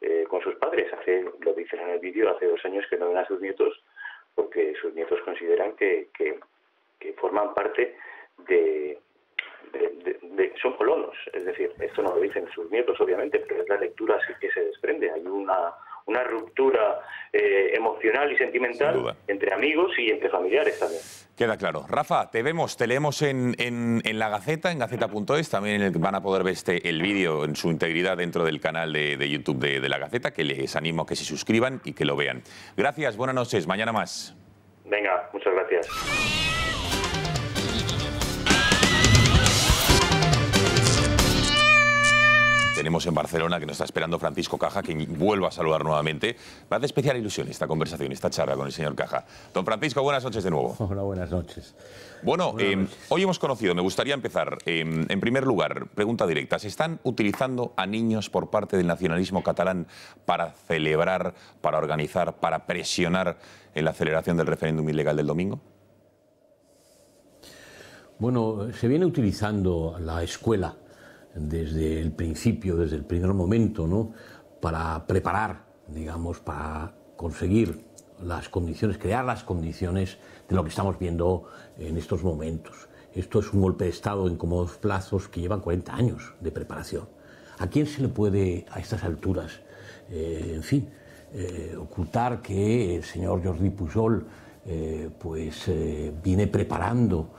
S19: eh, con sus padres. Hace, lo dicen en el vídeo, hace dos años que no ven a sus nietos porque sus nietos consideran que, que, forman parte de- son colonos. Es decir, esto no lo dicen sus nietos, obviamente, pero es la lectura así que se desprende. Hay una, una ruptura eh, emocional y sentimental entre amigos y entre familiares también.
S1: Queda claro. Rafa, te vemos, te leemos en, en, en la Gaceta, en gaceta.es. También en el- van a poder ver este, el vídeo en su integridad dentro del canal de, de YouTube de, de la Gaceta, que les animo a que se suscriban y que lo vean. Gracias, buenas noches, mañana más.
S19: Venga, muchas gracias.
S1: Tenemos en Barcelona que nos está esperando Francisco Caja, que vuelvo a saludar nuevamente. Me hace especial ilusión esta conversación, esta charla con el señor Caja. Don Francisco, buenas noches de nuevo.
S23: Hola, buenas noches.
S1: Bueno, eh, hoy hemos conocido, me gustaría empezar, eh, en primer lugar, pregunta directa, ¿se están utilizando a niños por parte del nacionalismo catalán para celebrar, para organizar, para presionar en la celebración del referéndum ilegal del domingo?
S23: Bueno, se viene utilizando la escuela desde el principio, desde el primer momento, ¿no? Para preparar, digamos, para conseguir las condiciones, crear las condiciones de lo que estamos viendo en estos momentos. Esto es un golpe de Estado en cómodos plazos que llevan 40 años de preparación. ¿A quién se le puede, a estas alturas, eh, en fin, eh, ocultar que el señor Jordi Pujol eh, pues, viene preparando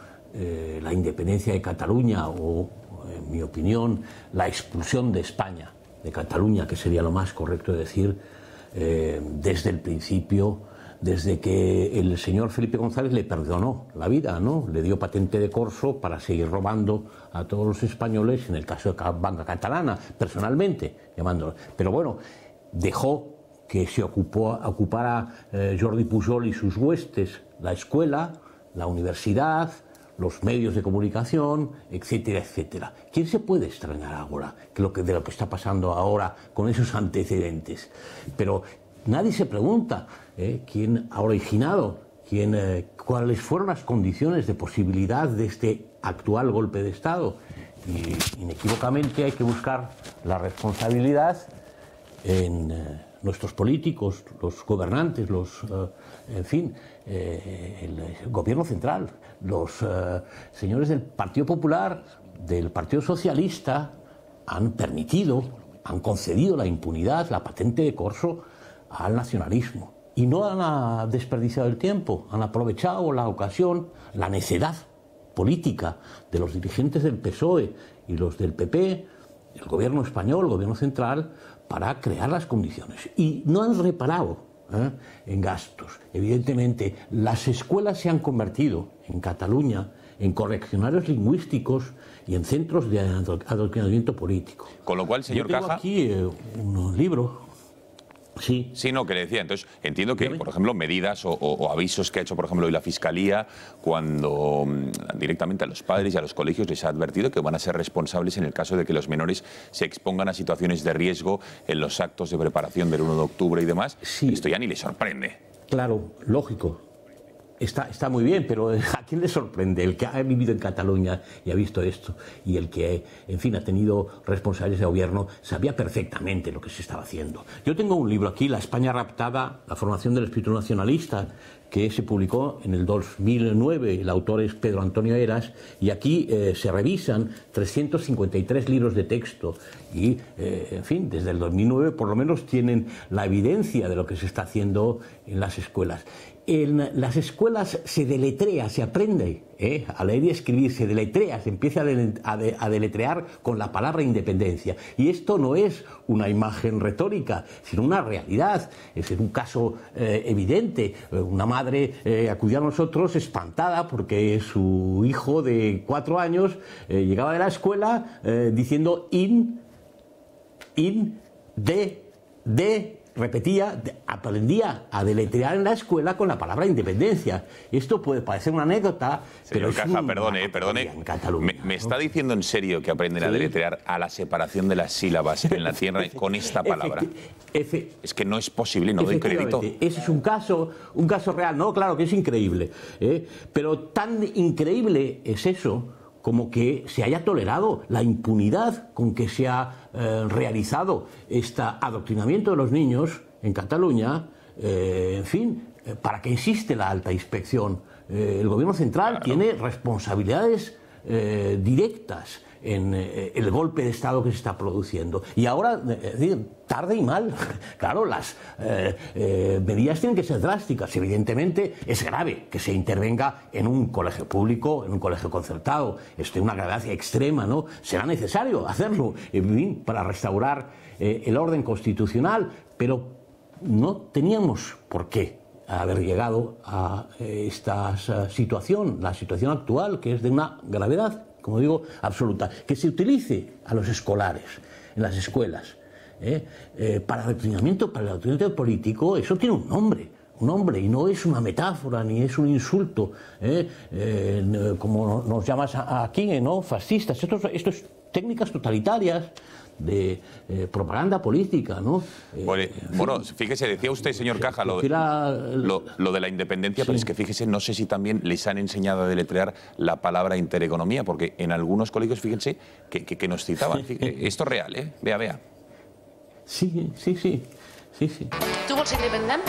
S23: la independencia de Cataluña o, en mi opinión, la expulsión de España, de Cataluña, que sería lo más correcto decir, eh, desde el principio, desde que el señor Felipe González le perdonó la vida, ¿no? Le dio patente de corso para seguir robando a todos los españoles, en el caso de banca catalana, personalmente, llamándolo. Pero bueno, dejó que se ocupó, ocupara eh, Jordi Pujol y sus huestes la escuela, la universidad, los medios de comunicación, etcétera, etcétera. ¿Quién se puede extrañar ahora que lo que, de lo que está pasando ahora con esos antecedentes? Pero nadie se pregunta ¿eh? quién ha originado quién, eh, cuáles fueron las condiciones de posibilidad de este actual golpe de Estado. Y inequívocamente hay que buscar la responsabilidad en eh, nuestros políticos, los gobernantes, los, en fin, el gobierno central, los eh, señores del Partido Popular, del Partido Socialista, han permitido, han concedido la impunidad, la patente de corso al nacionalismo. Y no han ah, desperdiciado el tiempo, han aprovechado la ocasión, la necedad política de los dirigentes del PSOE y los del PP, el gobierno español, el gobierno central, para crear las condiciones. Y no han reparado ¿eh? en gastos. Evidentemente, las escuelas se han convertido en Cataluña en correccionarios lingüísticos y en centros de ado- adoctrinamiento político.
S1: Con lo cual, señor
S23: Yo tengo
S1: Caja...
S23: aquí eh, un libro. Sí.
S1: Sí, no, que le decía. Entonces, entiendo que, por ejemplo, medidas o, o- o avisos que ha hecho, por ejemplo, hoy la Fiscalía, cuando mm, directamente a los padres y a los colegios les ha advertido que van a ser responsables en el caso de que los menores se expongan a situaciones de riesgo en los actos de preparación del 1 de octubre y demás. Esto ya ni le sorprende.
S23: Claro, lógico. Está, muy bien, pero ¿a quién le sorprende? El que ha vivido en Cataluña y ha visto esto, y el que, en fin, ha tenido responsables de gobierno, sabía perfectamente lo que se estaba haciendo. Yo tengo un libro aquí, La España raptada, la formación del espíritu nacionalista, que se publicó en el 2009, el autor es Pedro Antonio Eras, y aquí eh, se revisan 353 libros de texto y, eh, en fin, desde el 2009 por lo menos tienen la evidencia de lo que se está haciendo en las escuelas. En las escuelas se deletrea, se aprende ¿eh? a leer y escribir, se deletrea, se empieza a, dele- a de- a deletrear con la palabra independencia. Y esto no es una imagen retórica, sino una realidad. Es un caso eh, evidente. Eh, Una madre eh, acudió a nosotros espantada porque su hijo de cuatro años llegaba de la escuela diciendo in, in, de, de, repetía, aprendía a deletrear en la escuela con la palabra independencia. Esto puede parecer una anécdota, pero es
S1: Caja,
S23: un-
S1: perdone, perdone. Me, me está diciendo en serio que aprenden a deletrear a la separación de las sílabas en la tierra con esta palabra. Es que no es posible, no doy crédito.
S23: Ese es un caso, un caso real. No, claro que es increíble. ¿eh? Pero tan increíble es eso como que se haya tolerado la impunidad con que se ha eh, realizado este adoctrinamiento de los niños en Cataluña, eh, en fin, eh, para que existe la alta inspección. Eh, el gobierno central tiene responsabilidades directas en eh, el golpe de Estado que se está produciendo. Y ahora, eh, decir, tarde y mal. Claro, las eh, eh, medidas tienen que ser drásticas. Evidentemente, es grave que se intervenga en un colegio público, en un colegio concertado. Esto es una gravedad extrema, ¿no? Será necesario hacerlo, para restaurar eh, el orden constitucional, pero no teníamos por qué haber llegado a eh, esta eh, situación, la situación actual, que es de una gravedad, como digo, absoluta. Que se utilice a los escolares en las escuelas ¿eh? Eh, para para el adoctrinamiento político, eso tiene un nombre. Un nombre, y no es una metáfora ni es un insulto, ¿eh? Eh, como nos llamas aquí, ¿no? Fascistas. Esto, es- esto es técnicas totalitarias de eh, propaganda política, ¿no? Eh,
S1: Bueno, bueno, fíjese, decía usted, señor Caja, lo, lo- lo de la independencia, pero es que fíjese, no sé si también les han enseñado a deletrear la palabra intereconomía, porque en algunos colegios, fíjense, que, que- que nos citaban. Fíjese, Esto es real, ¿eh? Vea, vea.
S23: Sí, sí, sí. Sí, sí.
S24: ¿Tú vols ser independent?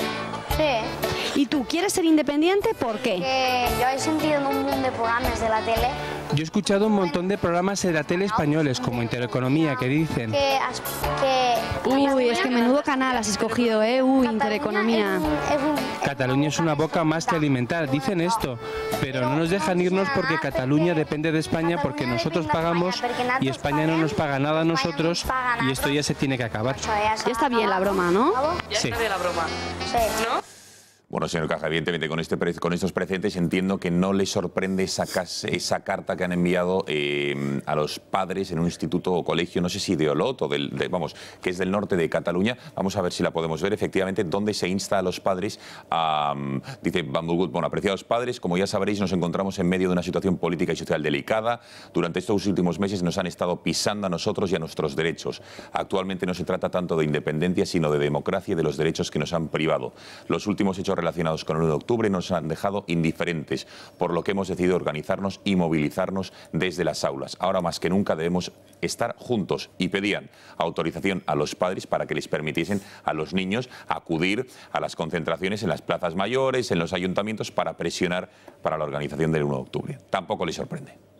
S25: Sí. ¿Y tú quieres ser independiente? ¿Por qué?
S24: Que yo he sentido en un mundo de programas de la tele
S26: Yo he escuchado un montón de programas en la tele españoles, como Intereconomía, que dicen...
S24: que,
S25: Uy, es que menudo canal has escogido, ¿eh? Uy, Intereconomía.
S26: Cataluña es una boca más que alimentar, dicen esto, pero no nos dejan irnos porque Cataluña depende de España porque nosotros pagamos y España no nos paga nada a nosotros y esto ya se tiene que acabar.
S25: Ya está bien la broma, ¿no?
S26: Ya está
S24: bien la broma. Sí. ¿No?
S1: Bueno, señor Caja, evidentemente con, este, con estos precedentes entiendo que no le sorprende esa, esa carta que han enviado eh, a los padres en un instituto o colegio, no sé si de Olot o del, de- vamos, que es del norte de Cataluña. Vamos a ver si la podemos ver efectivamente, donde se insta a los padres a, mm, dice Bambulgut, bueno, apreciados padres, como ya sabréis, nos encontramos en medio de una situación política y social delicada. Durante estos últimos meses nos han estado pisando a nosotros y a nuestros derechos. Actualmente no se trata tanto de independencia, sino de democracia y de los derechos que nos han privado. Los últimos hechos relacionados con el 1 de octubre nos han dejado indiferentes, por lo que hemos decidido organizarnos y movilizarnos desde las aulas. Ahora más que nunca debemos estar juntos y pedían autorización a los padres para que les permitiesen a los niños acudir a las concentraciones en las plazas mayores, en los ayuntamientos, para presionar para la organización del 1 de octubre. Tampoco les sorprende.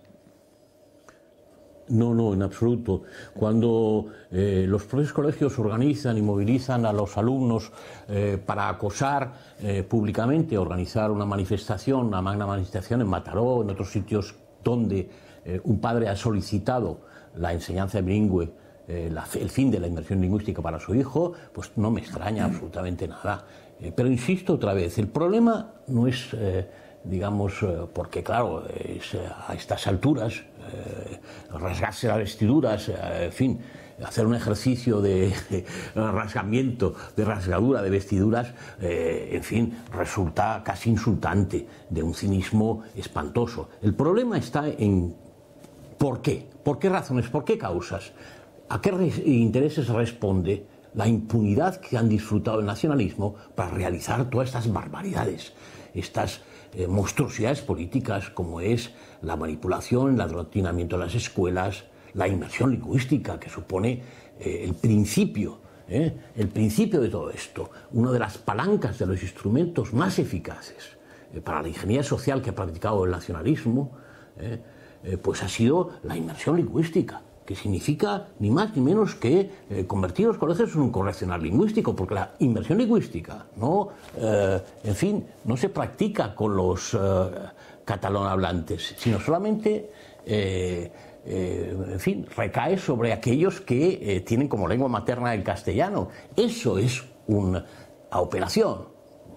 S23: No, no, en absoluto. Cuando eh, los propios colegios organizan y movilizan a los alumnos eh, para acosar eh, públicamente, organizar una manifestación, una magna manifestación en Mataró, en otros sitios donde un padre ha solicitado la enseñanza bilingüe, el fin de la inmersión lingüística para su hijo, pues no me extraña absolutamente nada. pero insisto otra vez, el problema no es digamos, porque claro, a estas alturas eh, rasgarse las vestiduras, en fin, hacer un ejercicio de, rasgamiento, de rasgadura de vestiduras, eh, en fin, resulta casi insultante, de un cinismo espantoso. El problema está en por qué, por qué razones, por qué causas, a qué intereses responde la impunidad que han disfrutado el nacionalismo para realizar todas estas barbaridades, estas eh, monstruosidades políticas como es la manipulación, el adoctrinamiento de las escuelas, la inmersión lingüística, que supone eh, el principio, eh, el principio de todo esto, una de las palancas de los instrumentos más eficaces para la ingeniería social que ha practicado el nacionalismo, pues ha sido la inmersión lingüística que significa ni más ni menos que eh, convertir los colegios en un correccional lingüístico, porque la inversión lingüística, no, eh, en fin, no se practica con los eh, catalán hablantes, sino solamente, en fin, recae sobre aquellos que tienen como lengua materna el castellano. Eso es una operación,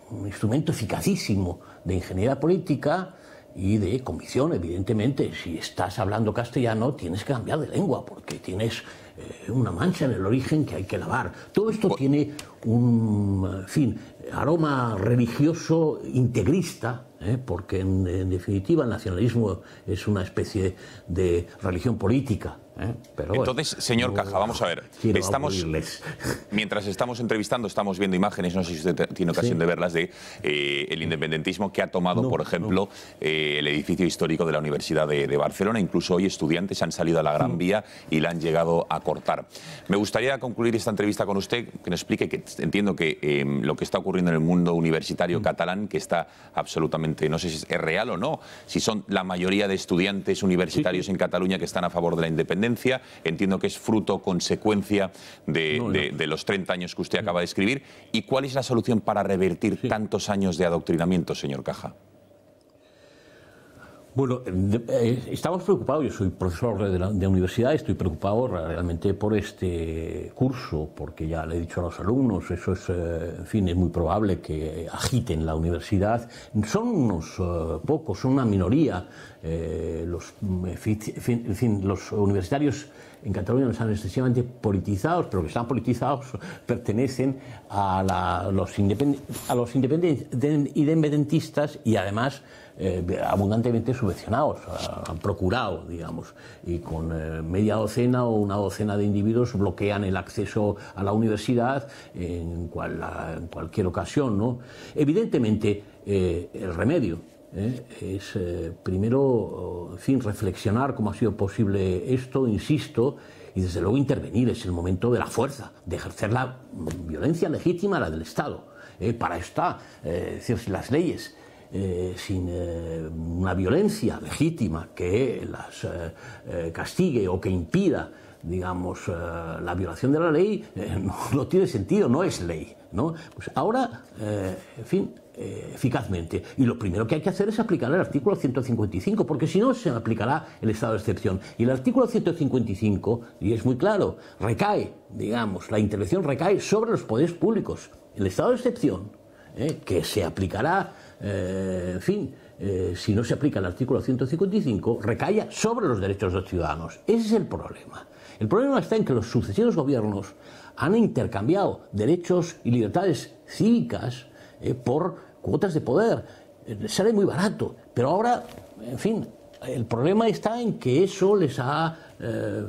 S23: un instrumento eficacísimo de ingeniería política y de convicción, evidentemente. Si estás hablando castellano, tienes que cambiar de lengua porque tienes eh, una mancha en el origen que hay que lavar. Todo esto tiene un, fin, aroma religioso integrista, ¿eh? porque en, definitiva el nacionalismo es una especie de religión política. ¿Eh? Pero
S1: Entonces, señor Caja, vamos a ver. Estamos, mientras estamos entrevistando, estamos viendo imágenes, no sé si usted tiene ocasión de verlas, de eh, el independentismo que ha tomado, por ejemplo, el edificio histórico de la Universidad de, Barcelona. Incluso hoy estudiantes han salido a la Gran Vía y la han llegado a cortar. Me gustaría concluir esta entrevista con usted, que nos explique que entiendo que lo que está ocurriendo en el mundo universitario catalán, que está absolutamente, no sé si es real o no, si son la mayoría de estudiantes universitarios en Cataluña que están a favor de la independencia. Entiendo que es fruto, consecuencia de, los 30 años que usted acaba de escribir. ¿Y cuál es la solución para revertir tantos años de adoctrinamiento, señor Caja?
S23: Bueno, eh, estamos preocupados, yo soy profesor de, la, universidad, estoy preocupado realmente por este curso, porque ya le he dicho a los alumnos, eso es, eh, en fin, es muy probable que agiten la universidad. Son unos eh, pocos, son una minoría. los, en fin, los universitarios en Cataluña están excesivamente politizados, pero que están politizados pertenecen a, los, a los independentistas y además eh, abundantemente subvencionados, han procurado, digamos, y con eh, media docena o una docena de individuos bloquean el acceso a la universidad en, cualquier ocasión. ¿no? Evidentemente, eh, el remedio es primero, en fin, reflexionar cómo ha sido posible esto, insisto, y desde luego intervenir, es el momento de la fuerza, de ejercer la violencia legítima, la del Estado. para está, es decir, las leyes eh, sin eh, una violencia legítima que las eh, castigue o que impida digamos, la violación de la ley, no, tiene sentido, no es ley. ¿no? Pues ahora, en fin, eficazmente. Y lo primero que hay que hacer es aplicar el artículo 155, porque si no se aplicará el estado de excepción. Y el artículo 155, y es muy claro, recae, digamos, la intervención recae sobre los poderes públicos. El estado de excepción, que se aplicará eh, en fin, eh, si no se aplica el artículo 155, recae sobre los derechos de los ciudadanos. Ese es el problema. El problema está en que los sucesivos gobiernos han intercambiado derechos y libertades cívicas eh, por cuotas de poder. sale muy barato, pero ahora, en fin, el problema está en que eso les ha, eh,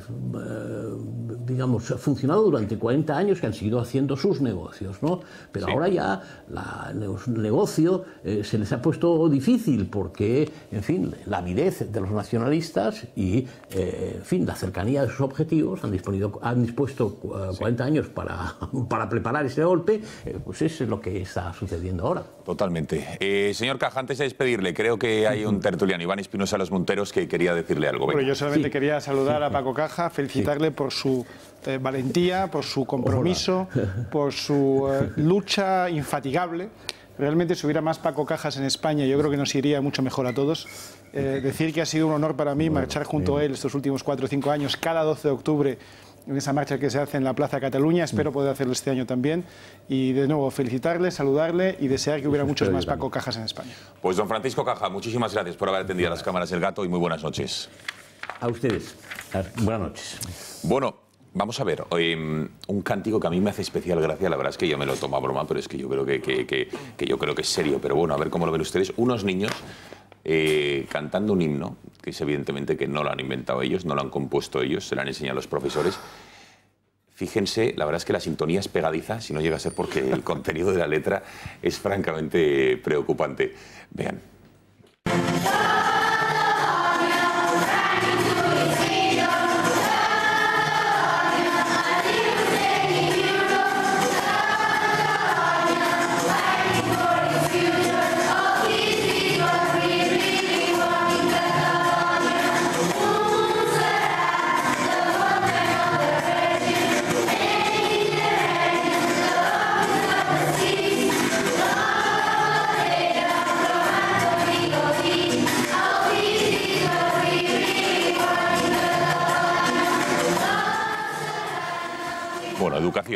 S23: digamos, funcionado durante 40 años que han seguido haciendo sus negocios, ¿no? Pero
S1: Sí.
S23: ahora ya la- el negocio eh, se les ha puesto difícil porque, en fin, la avidez de los nacionalistas y, eh, en fin, la cercanía de sus objetivos han, disponido, han dispuesto eh, 40 años para, para preparar ese golpe, eh, pues eso es lo que está sucediendo ahora.
S1: Totalmente. Eh, señor Caja, antes de despedirle, creo que hay un tertuliano, Iván Espinosa Los Monteros, que quería decirle algo.
S27: Bueno,
S1: Venga.
S27: yo solamente quería saludar a Paco Caja, felicitarle por su eh, valentía, por su compromiso, por su eh, lucha infatigable. Realmente si hubiera más Paco Cajas en España, yo creo que nos iría mucho mejor a todos. Eh, decir que ha sido un honor para mí marchar junto a él estos últimos cuatro o cinco años, cada 12 de octubre, en esa marcha que se hace en la Plaza Cataluña. Espero poder hacerlo este año también. Y de nuevo, felicitarle, saludarle y desear que hubiera muchos más Paco Cajas en España.
S1: Pues don Francisco Caja, muchísimas gracias por haber atendido a las cámaras del gato y muy buenas noches.
S23: A ustedes. Buenas noches.
S1: Bueno, vamos a ver, eh, un cántico que a mí me hace especial gracia, la verdad es que yo me lo tomo a broma, pero es que yo creo que yo creo que es serio, pero bueno, a ver cómo lo ven ustedes. Unos niños eh, cantando un himno, que es evidentemente que no lo han inventado ellos, no lo han compuesto ellos, se lo han enseñado los profesores. Fíjense, la verdad es que la sintonía es pegadiza, si no llega a ser porque el contenido de la letra es francamente preocupante. Vean.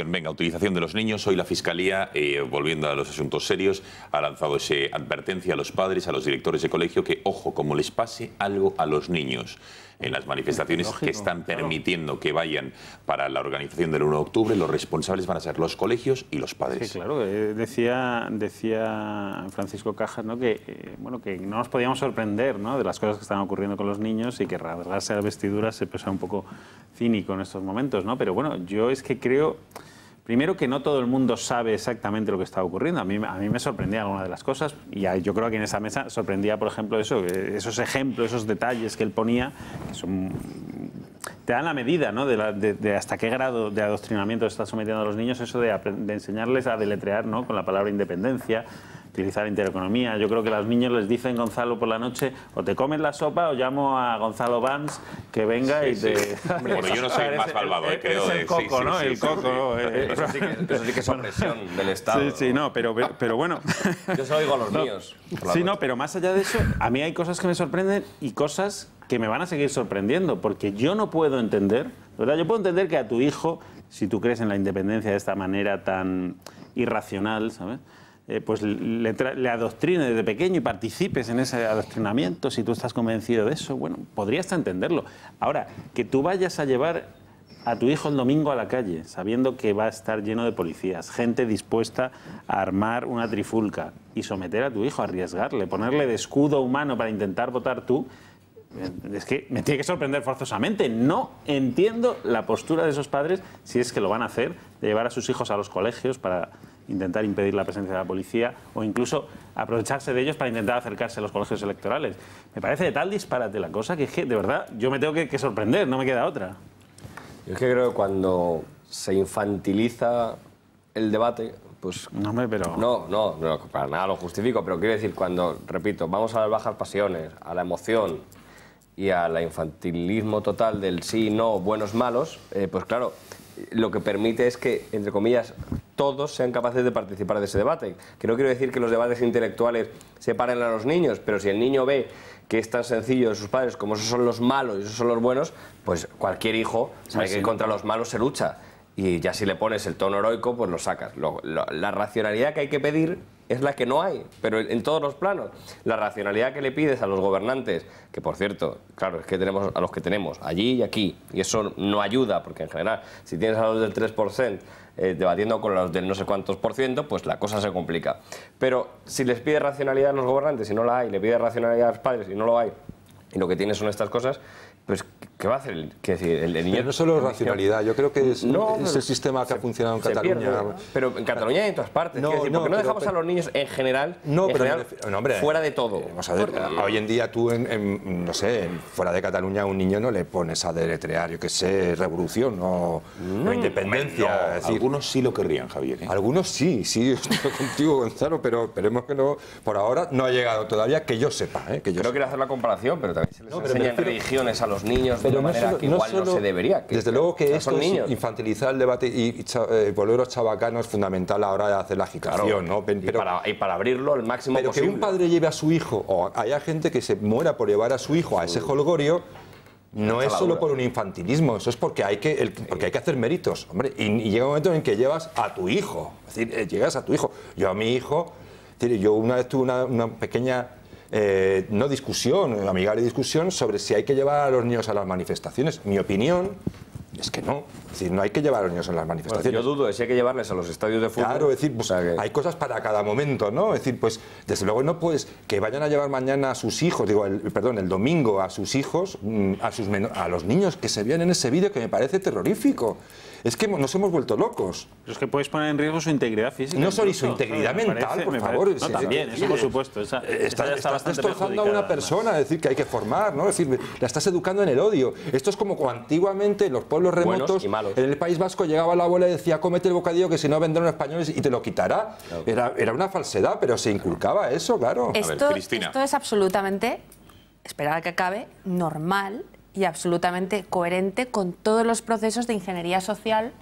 S1: Venga, utilización de los niños. Hoy la Fiscalía, eh, volviendo a los asuntos serios, ha lanzado esa advertencia a los padres, a los directores de colegio, que, ojo, como les pase algo a los niños en las manifestaciones
S28: Lógico,
S1: que están permitiendo que vayan para la organización del 1 de octubre, los responsables van a ser los colegios y los padres.
S28: Sí, claro. eh, decía, decía Francisco Cajas ¿no? que, eh, bueno, que no nos podíamos sorprender ¿no? de las cosas que están ocurriendo con los niños y que rasgarse las vestiduras se pesa un poco cínico en estos momentos. ¿no? Pero bueno, yo es que creo... Primero que no todo el mundo sabe exactamente lo que está ocurriendo. A mí, a mí me sorprendía alguna de las cosas y a- yo creo que en esa mesa sorprendía, por ejemplo, eso, esos ejemplos, esos detalles que él ponía, son te dan la medida ¿no? de, la- de- hasta qué grado de adoctrinamiento está sometiendo a los niños eso de, de enseñarles a deletrear ¿no? con la palabra independencia, utilizar intereconomía. Yo creo que los niños les dicen, Gonzalo, por la noche, o te comes la sopa o llamo a Gonzalo Vans que venga y
S1: Sí,
S28: te...
S1: sí. Bueno, yo no soy el más malvado, eh, creo,
S28: el coco,
S1: sí, sí,
S28: ¿no?
S1: sí,
S28: el
S1: sí,
S28: coco.
S1: sí.
S28: eh,
S29: Eso sí que- eso sí que es opresión del Estado.
S28: Sí, sí, no, pero, pero, pero bueno.
S29: Yo se lo digo a los
S28: No.
S29: míos.
S28: Sí,
S29: noche.
S28: no, pero más allá de eso, a mí hay cosas que me sorprenden y cosas que me van a seguir sorprendiendo, porque yo no puedo entender, ¿verdad? Yo puedo entender que a tu hijo, si tú crees en la independencia de esta manera tan irracional, ¿sabes? Eh, pues le, le adoctrine desde pequeño y participes en ese adoctrinamiento, si tú estás convencido de eso, bueno, podría hasta entenderlo. Ahora, que tú vayas a llevar a tu hijo el domingo a la calle, sabiendo que va a estar lleno de policías, gente dispuesta a armar una trifulca y someter a tu hijo, arriesgarle, ponerle de escudo humano para intentar votar tú, eh, es que me tiene que sorprender forzosamente. No entiendo la postura de esos padres, si es que lo van a hacer, de llevar a sus hijos a los colegios para intentar impedir la presencia de la policía o incluso aprovecharse de ellos para intentar acercarse a los colegios electorales. Me parece de tal disparate la cosa que es que, de verdad, yo me tengo que, que sorprender, no me queda otra.
S29: Yo es que creo que cuando se infantiliza el debate, pues...
S28: No, pero...
S29: No, no, no, para nada lo justifico, pero quiero decir, cuando, repito, vamos a las bajas pasiones, a la emoción y al infantilismo total del sí, no, buenos, malos, eh, pues claro, lo que permite es que, entre comillas, todos sean capaces de participar de ese debate. Que no quiero decir que los debates intelectuales separen a los niños, pero si el niño ve que es tan sencillo de sus padres como esos son los malos y esos son los buenos, pues cualquier hijo sabe
S28: Sí,
S29: que
S28: sí.
S29: contra los malos se lucha. Y ya si le pones el tono heroico, pues lo sacas. Lo- lo- la racionalidad que hay que pedir es la que no hay, pero en todos los planos. La racionalidad que le pides a los gobernantes, que por cierto, claro, es que tenemos a los que tenemos allí y aquí, y eso no ayuda, porque en general, si tienes a los del 3% eh, debatiendo con los del no sé cuántos por ciento, pues la cosa se complica. Pero si les pide racionalidad a los gobernantes y no la hay, le pide racionalidad a los padres y no lo hay, y lo que tiene son estas cosas, pues ¿qué va a hacer? el- qué decir, el, el niño...
S30: Pero no solo racionalidad, yo creo que es,
S29: No,
S30: es el sistema que ha funcionado en Cataluña.
S29: pierde. Pero en Cataluña y en todas partes.
S30: No,
S29: decir,
S30: no,
S29: porque no
S30: pero-
S29: dejamos a los niños en general,
S30: No,
S29: en
S30: pero me
S29: general,
S30: refiero- no, hombre,
S29: fuera de todo.
S30: Vamos a ver, hoy en día tú, en, en, no sé, en- fuera de Cataluña a un niño no le pones a deletrear, yo qué sé, revolución o, o independencia.
S1: no,
S30: es decir,
S1: algunos sí lo querrían, Javier. ¿eh?
S30: Algunos sí, sí, estoy contigo, Gonzalo, pero esperemos que no, por ahora no ha llegado todavía, que yo sepa. ¿eh? Que yo
S29: Creo que quiero hacer la comparación, pero también se les
S30: No,
S29: enseñan
S30: refiero-
S29: religiones a los niños de
S30: Pero
S29: manera
S30: solo-
S29: que
S30: no
S29: igual no,
S30: solo-
S29: se debería. que-
S30: desde luego que esto es infantilizar el debate y, y cha- eh, volverlo chabacano es fundamental a la hora de hacer la agitación,
S29: Claro,
S30: ¿no? Pen-
S29: y para- y para abrirlo al máximo
S30: pero
S29: posible.
S30: que un padre lleve a su hijo, o haya gente que se muera por llevar a su hijo a ese holgorio, no es solo por un infantilismo, eso es porque hay que, el- porque hay que hacer méritos, hombre. Y, y llega un momento en que llevas a tu hijo, es decir, eh, llegas a tu hijo. Yo a mi hijo, es decir, yo una vez tuve una, una pequeña, eh, no discusión, amigable discusión sobre si hay que llevar a los niños a las manifestaciones. Mi opinión es que no, es decir, no hay que llevar a los niños a las
S29: Bueno,
S30: manifestaciones.
S29: yo dudo de si hay que llevarles a los estadios de fútbol.
S30: Claro, es decir, pues, hay cosas para cada momento, ¿no? Es decir, pues desde luego no puedes que vayan a llevar mañana a sus hijos, digo, el, perdón, el domingo a sus hijos, mm, a sus a los niños que se vean en ese vídeo que me parece terrorífico. Es que nos hemos vuelto locos.
S28: Pero es que pueis poner en riesgo su integridad física.
S30: No solo y su integridad.
S28: Me
S30: mental,
S28: parece-
S30: por favor.
S28: parece- No, también, eso por supuesto. Esa, esa
S30: Estás, destrozando a una persona, es decir, que hay que formar, ¿no? Es decir, la estás educando en el odio. Esto es como cuando antiguamente en los pueblos remotos,
S29: y malos.
S30: en el País Vasco llegaba la abuela y decía, cómete el bocadillo que si no vendrán los españoles y te lo quitará. Era, era una falsedad, pero se inculcaba eso, claro.
S31: Esto, esto es absolutamente, esperar a que acabe, normal y absolutamente coherente con todos los procesos de ingeniería social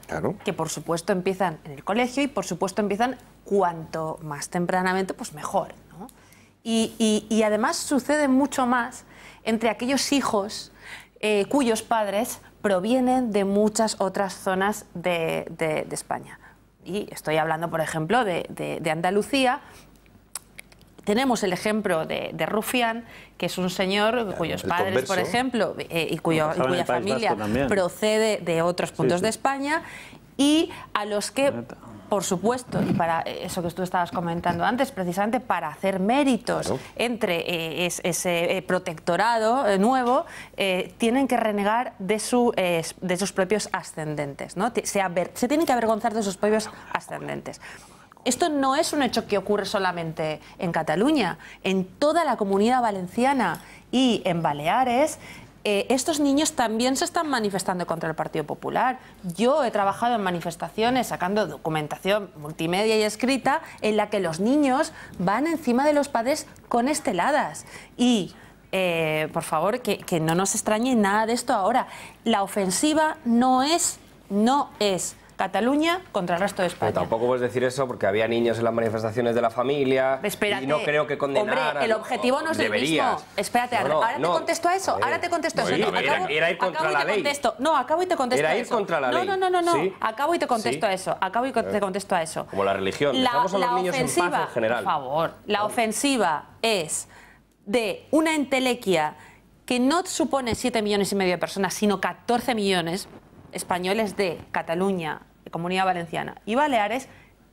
S31: que por supuesto empiezan en el colegio y por supuesto empiezan cuanto más tempranamente, pues mejor. ¿no? Y, y- y además sucede mucho más entre aquellos hijos eh, cuyos padres provienen de muchas otras zonas de, de- de España. Y estoy hablando, por ejemplo, de- de Andalucía, tenemos el ejemplo de, de Rufián, que es un señor cuyos
S29: el
S31: padres, por ejemplo, eh, y, cuyo- cuya familia procede de otros puntos
S29: sí.
S31: de España, y a los que, por supuesto, y para eso que tú estabas comentando antes, precisamente para hacer méritos entre eh, es- ese eh, protectorado eh, nuevo, eh, tienen que renegar de, su, eh, de sus propios ascendentes, ¿no? Se, se tienen que avergonzar de sus propios ascendentes. Esto no es un hecho que ocurre solamente en Cataluña, en toda la comunidad valenciana y en Baleares. eh, estos niños también se están manifestando contra el Partido Popular. Yo he trabajado en manifestaciones sacando documentación multimedia y escrita en la que los niños van encima de los padres con esteladas. Y, eh, por favor, que, que no nos extrañe nada de esto ahora. La ofensiva no es, no es Cataluña contra el resto de España.
S29: Pero tampoco puedes decir eso porque había niños en las manifestaciones de la familia
S31: Espérate.
S29: y no creo que condenaran.
S31: Hombre, el objetivo no es el
S29: Deberías.
S31: mismo. Espérate,
S29: No, no,
S31: ahora
S29: no.
S31: te contesto a eso. Ahora te contesto a eso.
S29: Era-
S31: acabo-
S29: era ir contra
S31: acabo
S29: la ley.
S31: contesto. No, acabo y te contesto
S29: Era
S31: a
S29: ir
S31: eso.
S29: contra la
S31: no,
S29: ley.
S31: No, no, no, no.
S29: Sí.
S31: Acabo y te contesto
S29: Sí.
S31: a eso. Acabo y te contesto a eso.
S29: Como la religión.
S31: La,
S29: Dejamos a los
S31: la
S29: niños en
S31: ofensiva,
S29: paz en general.
S31: por favor, la ofensiva es de una entelequia que no supone 7 millones y medio de personas, sino 14 millones españoles de Cataluña, Comunidad Valenciana y Baleares,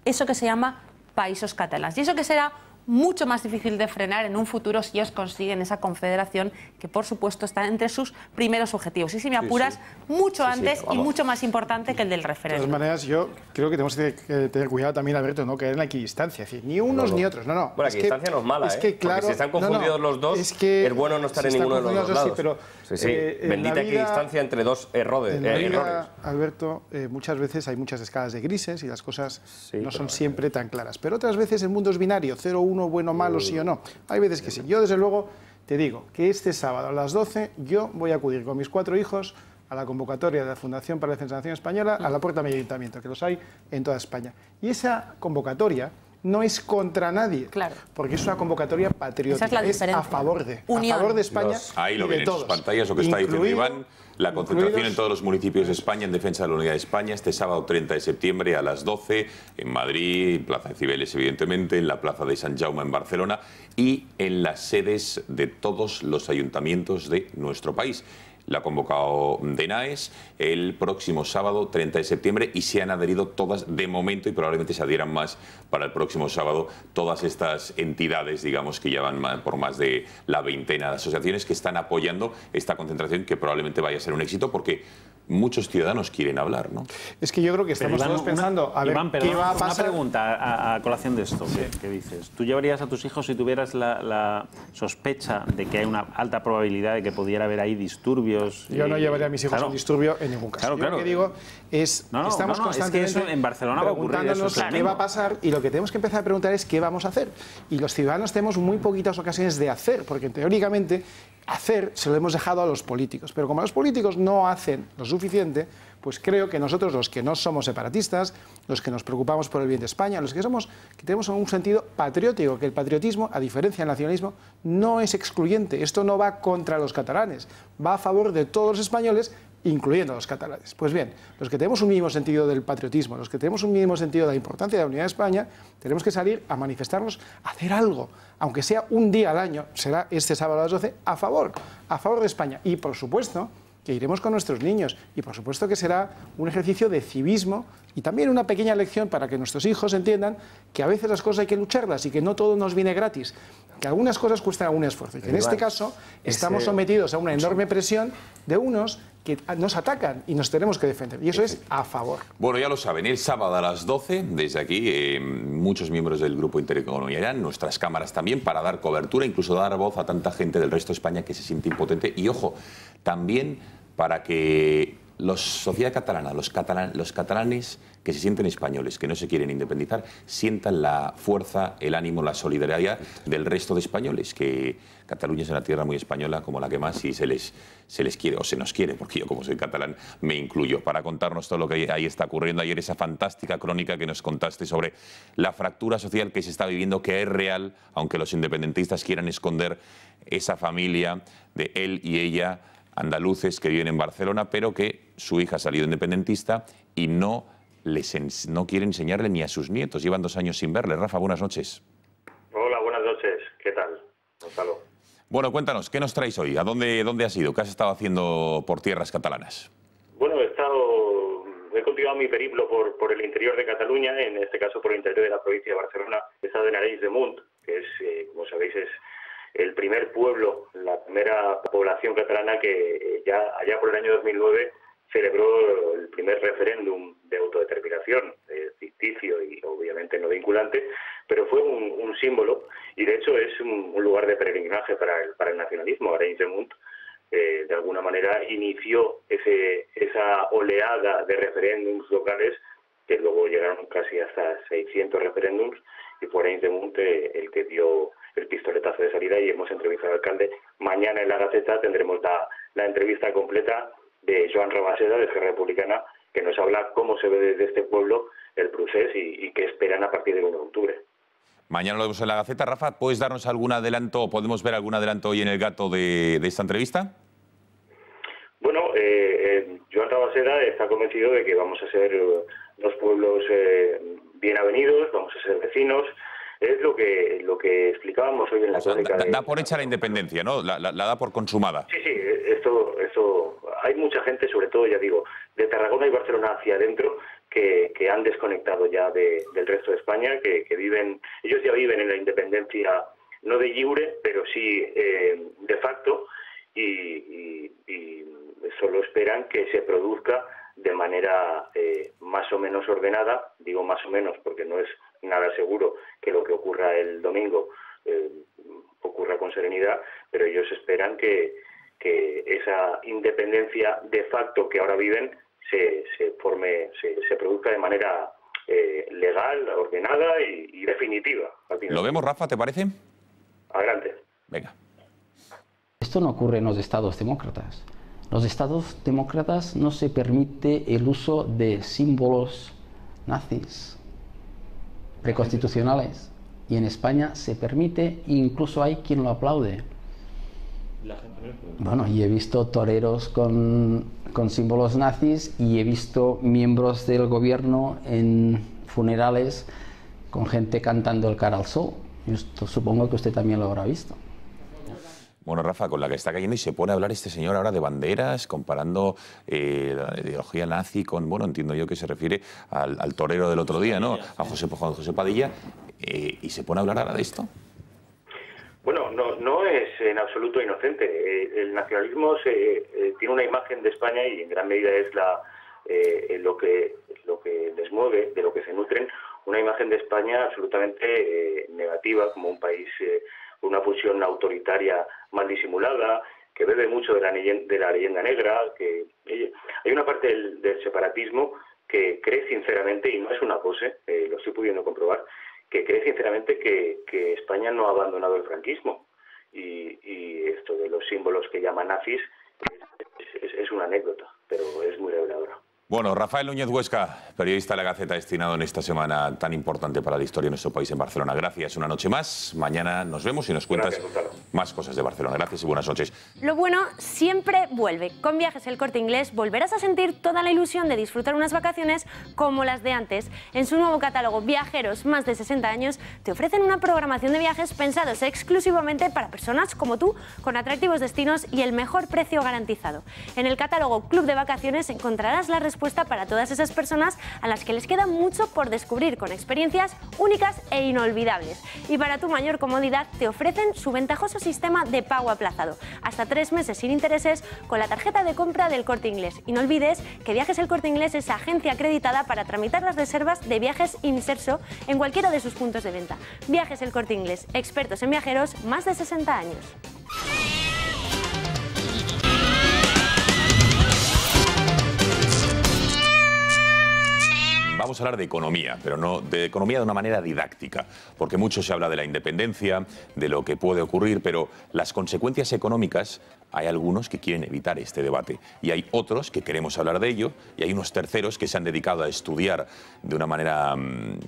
S31: eso que se llama países catalans. Y eso que será mucho más difícil de frenar en un futuro si ellos consiguen esa confederación que por supuesto está entre sus primeros objetivos. Y si me apuras,
S27: sí.
S31: mucho
S27: Sí, sí,
S31: antes y mucho más importante que el del
S27: De
S31: referéndum.
S27: todas maneras, yo creo que tenemos que tener cuidado también, Alberto, no caer en la equidistancia. Es decir, ni unos
S29: No, no.
S27: ni otros. No, no.
S29: Bueno, la equidistancia no es mala,
S27: es
S29: ¿eh?
S27: que,
S29: Porque
S27: claro,
S29: si están
S27: no, no,
S29: confundidos los dos,
S27: es, que
S29: es bueno no estar en ninguno de los dos lados.
S27: sí, pero,
S29: sí, sí.
S27: eh, en
S29: Bendita equidistancia entre dos errores.
S27: En la
S29: eh,
S27: vida,
S29: errores.
S27: Alberto, eh, muchas veces hay muchas escalas de grises y las cosas no son siempre tan claras. Pero otras veces el mundo es binario, 0, 1, bueno, malo, sí o no. Hay veces que sí. Yo, desde luego, te digo que este sábado a las 12 yo voy a acudir con mis cuatro hijos a la convocatoria de la Fundación para la Defensa de la Nación Española a la puerta de mi ayuntamiento, que los hay en toda España. Y esa convocatoria no es contra nadie, porque es una convocatoria patriótica,
S31: Esa es la diferencia.
S27: a favor de,
S31: Unión.
S27: a favor de España
S1: Los- ahí lo
S27: y
S1: ven
S27: de
S1: en sus
S27: todos.
S1: pantallas, lo que está Iván. La concentración en todos los municipios de España en defensa de la unidad de España este sábado 30 de septiembre a las 12 en Madrid, en Plaza de Cibeles evidentemente, en la Plaza de San Jaume en Barcelona y en las sedes de todos los ayuntamientos de nuestro país. La ha convocado DENAES el próximo sábado 30 de septiembre y se han adherido todas de momento y probablemente se adhieran más para el próximo sábado todas estas entidades, digamos, que llevan ma- por más de la veintena de asociaciones que están apoyando esta concentración que probablemente vaya a ser un éxito porque muchos ciudadanos quieren hablar, ¿no?
S27: Es que yo creo que estamos
S28: Iván,
S27: todos
S28: una-
S27: pensando, a ver,
S28: Iván,
S27: ¿qué va a
S28: Una
S27: pasar?
S28: pregunta a, a colación de esto que, que dices. ¿Tú llevarías a tus hijos si tuvieras la, la sospecha de que hay una alta probabilidad de que pudiera haber ahí disturbios?
S27: Yo no
S28: eh,
S27: llevaría a mis hijos
S28: claro.
S27: a un disturbio en ningún caso.
S28: Claro,
S27: Yo
S28: claro.
S27: lo que digo es
S28: No, no,
S27: que estamos
S28: no, no, es que
S27: constantemente
S28: eso en Barcelona va a ocurrir, eso
S27: preguntándonos
S28: es
S27: qué va a pasar y lo que tenemos que empezar a preguntar es qué vamos a hacer. Y los ciudadanos tenemos muy poquitas ocasiones de hacer, porque teóricamente hacer se lo hemos dejado a los políticos. Pero como los políticos no hacen lo suficiente, pues creo que nosotros los que no somos separatistas, los que nos preocupamos por el bien de España, los que somos que tenemos un sentido patriótico, que el patriotismo, a diferencia del nacionalismo, no es excluyente. Esto no va contra los catalanes, va a favor de todos los españoles incluyendo a los catalanes. Pues bien, los que tenemos un mínimo sentido del patriotismo, los que tenemos un mínimo sentido de la importancia de la unidad de España, tenemos que salir a manifestarnos, a hacer algo, aunque sea un día al año, será este sábado a las 12, a favor, a favor de España. Y por supuesto que iremos con nuestros niños y por supuesto que será un ejercicio de civismo y también una pequeña lección para que nuestros hijos entiendan que a veces las cosas hay que lucharlas y que no todo nos viene gratis, que algunas cosas cuestan un esfuerzo y que en este caso estamos sometidos a una enorme presión de unos que nos atacan y nos tenemos que defender. Y eso es a favor.
S1: Bueno, ya lo saben, el sábado a las 12, desde aquí, eh, muchos miembros del Grupo Intereconomía irán, nuestras cámaras también, para dar cobertura, incluso dar voz a tanta gente del resto de España que se siente impotente. Y ojo, también para que la sociedad catalana, los, catalan- los catalanes que se sienten españoles, que no se quieren independizar, sientan la fuerza, el ánimo, la solidaridad del resto de españoles, que Cataluña es una tierra muy española como la que más y se les, se les quiere o se nos quiere, porque yo como soy catalán me incluyo, para contarnos todo lo que ahí está ocurriendo. Ayer esa fantástica crónica que nos contaste sobre la fractura social que se está viviendo, que es real, aunque los independentistas quieran esconder esa familia de él y ella andaluces que viven en Barcelona, pero que su hija ha salido independentista y no, les no quiere enseñarle ni a sus nietos. Llevan dos años sin verle. Rafa, buenas noches.
S19: Hola, buenas noches. ¿Qué tal, Gonzalo?
S1: Bueno, cuéntanos, ¿qué nos traéis hoy? ¿A dónde, dónde has ido? ¿Qué has estado haciendo por tierras catalanas?
S19: Bueno, he estado, he continuado mi periplo por, por el interior de Cataluña, en este caso por el interior de la provincia de Barcelona. He estado en Arenys de Munt, que es, eh, como sabéis, es el primer pueblo, la primera población catalana que eh, ya allá por el año 2009 celebró el primer referéndum de autodeterminación, eh, ficticio y obviamente no vinculante, pero fue un, un símbolo y de hecho es un, un lugar de peregrinaje para el, para el nacionalismo. Munt eh, de alguna manera inició ese, esa oleada de referéndums locales que luego llegaron casi hasta 600 referéndums y fue Munt eh, el que dio el pistoletazo de salida y hemos entrevistado al alcalde. Mañana en la Gaceta tendremos la, la entrevista completa de Joan Rabaseda, de Esquerra Republicana, que nos habla cómo se ve desde este pueblo el procés y, y qué esperan a partir del 1 de octubre.
S1: Mañana lo vemos en la Gaceta. Rafa, ¿puedes darnos algún adelanto o podemos ver algún adelanto hoy en el gato de, de esta entrevista?
S19: Bueno, eh, eh, Joan Rabaseda está convencido de que vamos a ser eh, dos pueblos eh, bien avenidos, vamos a ser vecinos. Es lo que lo que explicábamos hoy en la
S1: O sea,
S19: crónica
S1: da, por hecha la independencia, ¿no? La, la- la da por consumada.
S19: Sí, sí, esto, esto, hay mucha gente, sobre todo, ya digo, de Tarragona y Barcelona hacia adentro, que, que han desconectado ya de- del resto de España, que, que viven, ellos ya viven en la independencia, no de jure, pero sí eh, de facto, y, y- y solo esperan que se produzca de manera eh, más o menos ordenada, digo más o menos porque no es nada seguro que lo que ocurra el domingo eh, ocurra con serenidad, pero ellos esperan que, que esa independencia de facto que ahora viven se, se forme, se, se produzca de manera eh, legal, ordenada y, y definitiva.
S1: ¿Lo vemos, Rafa, te parece?
S19: Adelante.
S1: Venga.
S21: Esto no ocurre en los estados demócratas. Los estados demócratas no se permite el uso de símbolos nazis, preconstitucionales. Y en España se permite incluso hay quien lo aplaude. Bueno, y he visto toreros con, con símbolos nazis y he visto miembros del gobierno en funerales con gente cantando el cara al sol. Yo esto supongo que usted también lo habrá visto.
S1: Bueno, Rafa, con la que está cayendo y se pone a hablar este señor ahora de banderas, comparando eh, la ideología nazi con, bueno, entiendo yo que se refiere al, al torero del otro día, ¿no? A José, Juan José Padilla, eh, y se pone a hablar ahora de esto.
S19: Bueno, no, no es en absoluto inocente. Eh, El nacionalismo se, eh, tiene una imagen de España y en gran medida es la, eh, lo, que, lo que les mueve, de lo que se nutren, una imagen de España absolutamente eh, negativa, como un país eh, una pulsión autoritaria mal disimulada, que bebe mucho de la, de la leyenda negra, que oye, hay una parte del, del separatismo que cree sinceramente, y no es una pose, eh, lo estoy pudiendo comprobar, que cree sinceramente que, que España no ha abandonado el franquismo. Y, y esto de los símbolos que llaman nazis es, es- es una anécdota, pero es muy reveladora.
S1: Bueno, Rafael Núñez Huesca, periodista de la Gaceta, destinado en esta semana tan importante para la historia de nuestro país en Barcelona. Gracias, una noche más. Mañana nos vemos y nos cuentas más cosas de Barcelona. Gracias y buenas noches.
S6: Lo bueno siempre vuelve. Con Viajes El Corte Inglés volverás a sentir toda la ilusión de disfrutar unas vacaciones como las de antes. En su nuevo catálogo Viajeros más de 60 años te ofrecen una programación de viajes pensados exclusivamente para personas como tú, con atractivos destinos y el mejor precio garantizado. En el catálogo Club de Vacaciones encontrarás la respuesta para todas esas personas a las que les queda mucho por descubrir con experiencias únicas e inolvidables. Y para tu mayor comodidad te ofrecen su ventajoso sistema de pago aplazado, hasta tres meses sin intereses con la tarjeta de compra del Corte Inglés. Y no olvides que Viajes El Corte Inglés es agencia acreditada para tramitar las reservas de viajes Inserso en cualquiera de sus puntos de venta. Viajes El Corte Inglés, expertos en viajeros más de 60 años.
S1: Vamos a hablar de economía, pero no de economía de una manera didáctica, porque mucho se habla de la independencia, de lo que puede ocurrir, pero las consecuencias económicas hay algunos que quieren evitar este debate y hay otros que queremos hablar de ello y hay unos terceros que se han dedicado a estudiar de una manera mm,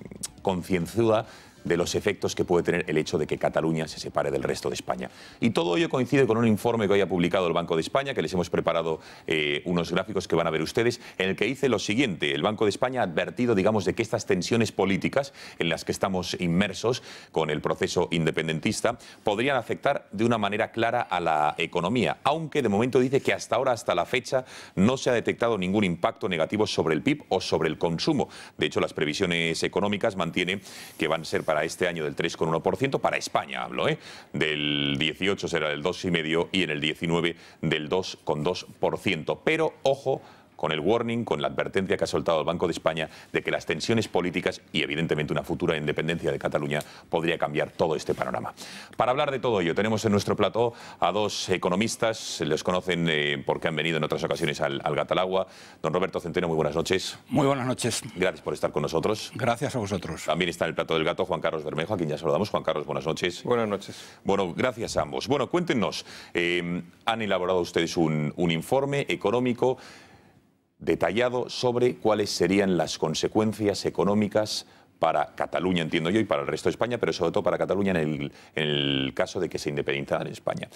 S1: concienzuda de los efectos que puede tener el hecho de que Cataluña se separe del resto de España. Y todo ello coincide con un informe que hoy ha publicado el Banco de España, que les hemos preparado eh, unos gráficos que van a ver ustedes, en el que dice lo siguiente. El Banco de España ha advertido, digamos, de que estas tensiones políticas en las que estamos inmersos con el proceso independentista podrían afectar de una manera clara a la economía, aunque de momento dice que hasta ahora, hasta la fecha, no se ha detectado ningún impacto negativo sobre el PIB o sobre el consumo. De hecho, las previsiones económicas mantienen que van a ser para este año del 3,1%, para España hablo, ¿eh? del 18 será del 2,5% y en el 19 del 2,2%. Pero ojo con el warning, con la advertencia que ha soltado el Banco de España de que las tensiones políticas y evidentemente una futura independencia de Cataluña podría cambiar todo este panorama. Para hablar de todo ello tenemos en nuestro plató a dos economistas, les conocen eh, porque han venido en otras ocasiones al, al Gatalagua. Don Roberto Centeno, muy buenas noches.
S32: Muy buenas noches.
S1: Gracias por estar con nosotros.
S32: Gracias a vosotros.
S1: También está en el plato del gato Juan Carlos Bermejo, a quien ya saludamos. Juan Carlos, buenas noches.
S33: Buenas noches.
S1: Bueno, gracias a ambos. Bueno, cuéntenos, eh, han elaborado ustedes un, un informe económico detallado sobre cuáles serían las consecuencias económicas para Cataluña, entiendo yo, y para el resto de España, pero sobre todo para Cataluña en el, en el caso de que se independizara en España.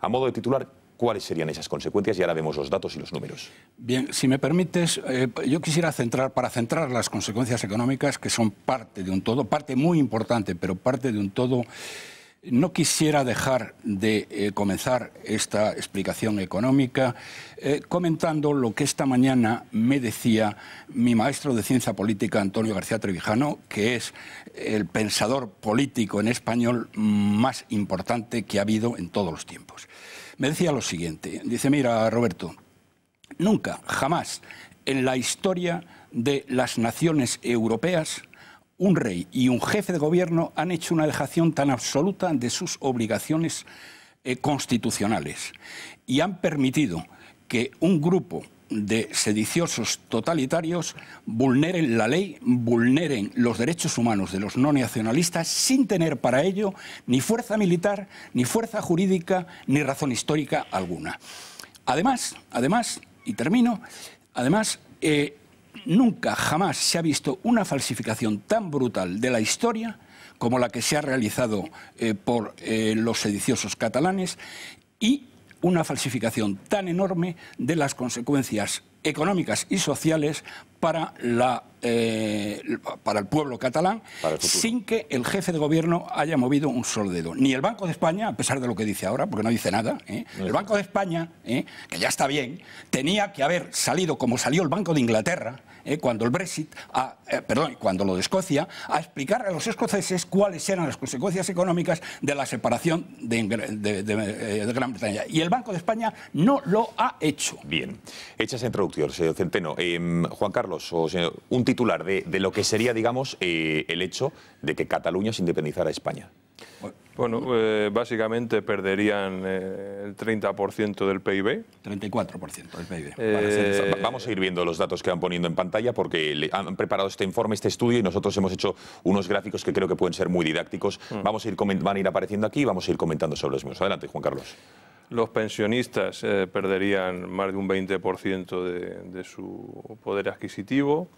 S1: A modo de titular, ¿cuáles serían esas consecuencias? Y ahora vemos los datos y los números.
S32: Bien, si me permites, eh, yo quisiera centrar, para centrar las consecuencias económicas, que son parte de un todo, parte muy importante, pero parte de un todo, no quisiera dejar de eh, comenzar esta explicación económica eh, comentando lo que esta mañana me decía mi maestro de ciencia política, Antonio García Trevijano, que es el pensador político en español más importante que ha habido en todos los tiempos. Me decía lo siguiente, dice, mira, Roberto, nunca, jamás en la historia de las naciones europeas un rey y un jefe de gobierno han hecho una dejación tan absoluta de sus obligaciones eh, constitucionales y han permitido que un grupo de sediciosos totalitarios vulneren la ley, vulneren los derechos humanos de los no nacionalistas sin tener para ello ni fuerza militar, ni fuerza jurídica, ni razón histórica alguna. Además, además, y termino, además, eh, nunca jamás se ha visto una falsificación tan brutal de la historia como la que se ha realizado eh, por eh, los sediciosos catalanes y una falsificación tan enorme de las consecuencias económicas y sociales para, la, eh, para el pueblo catalán sin que el jefe de gobierno haya movido un solo dedo. Ni el Banco de España, a pesar de lo que dice ahora, porque no dice nada, ¿eh? el Banco de España, ¿eh? que ya está bien, tenía que haber salido como salió el Banco de Inglaterra, ¿eh? cuando el Brexit, a- eh, perdón, cuando lo de Escocia, a explicar a los escoceses cuáles eran las consecuencias económicas de la separación de, Ingr- de- de- eh, de Gran Bretaña. Y el Banco de España no lo ha hecho.
S1: Bien. Hecha esa introducción, señor Centeno. em, Juan Carlos, o señor, un titular de, lo que sería, digamos, eh, el hecho de que Cataluña se independizara de España.
S33: Bueno, eh, básicamente perderían eh, el 30% del PIB.
S32: 34% del PIB.
S33: Eh,
S1: Va- Vamos a ir viendo los datos que van poniendo en pantalla porque le- han preparado este informe, este estudio y nosotros hemos hecho unos gráficos que creo que pueden ser muy didácticos.
S33: Mm.
S1: Vamos a ir van a ir apareciendo aquí y vamos a ir comentando sobre los mismos. Adelante, Juan Carlos.
S33: Los pensionistas eh, perderían más de un 20% de, de su poder adquisitivo.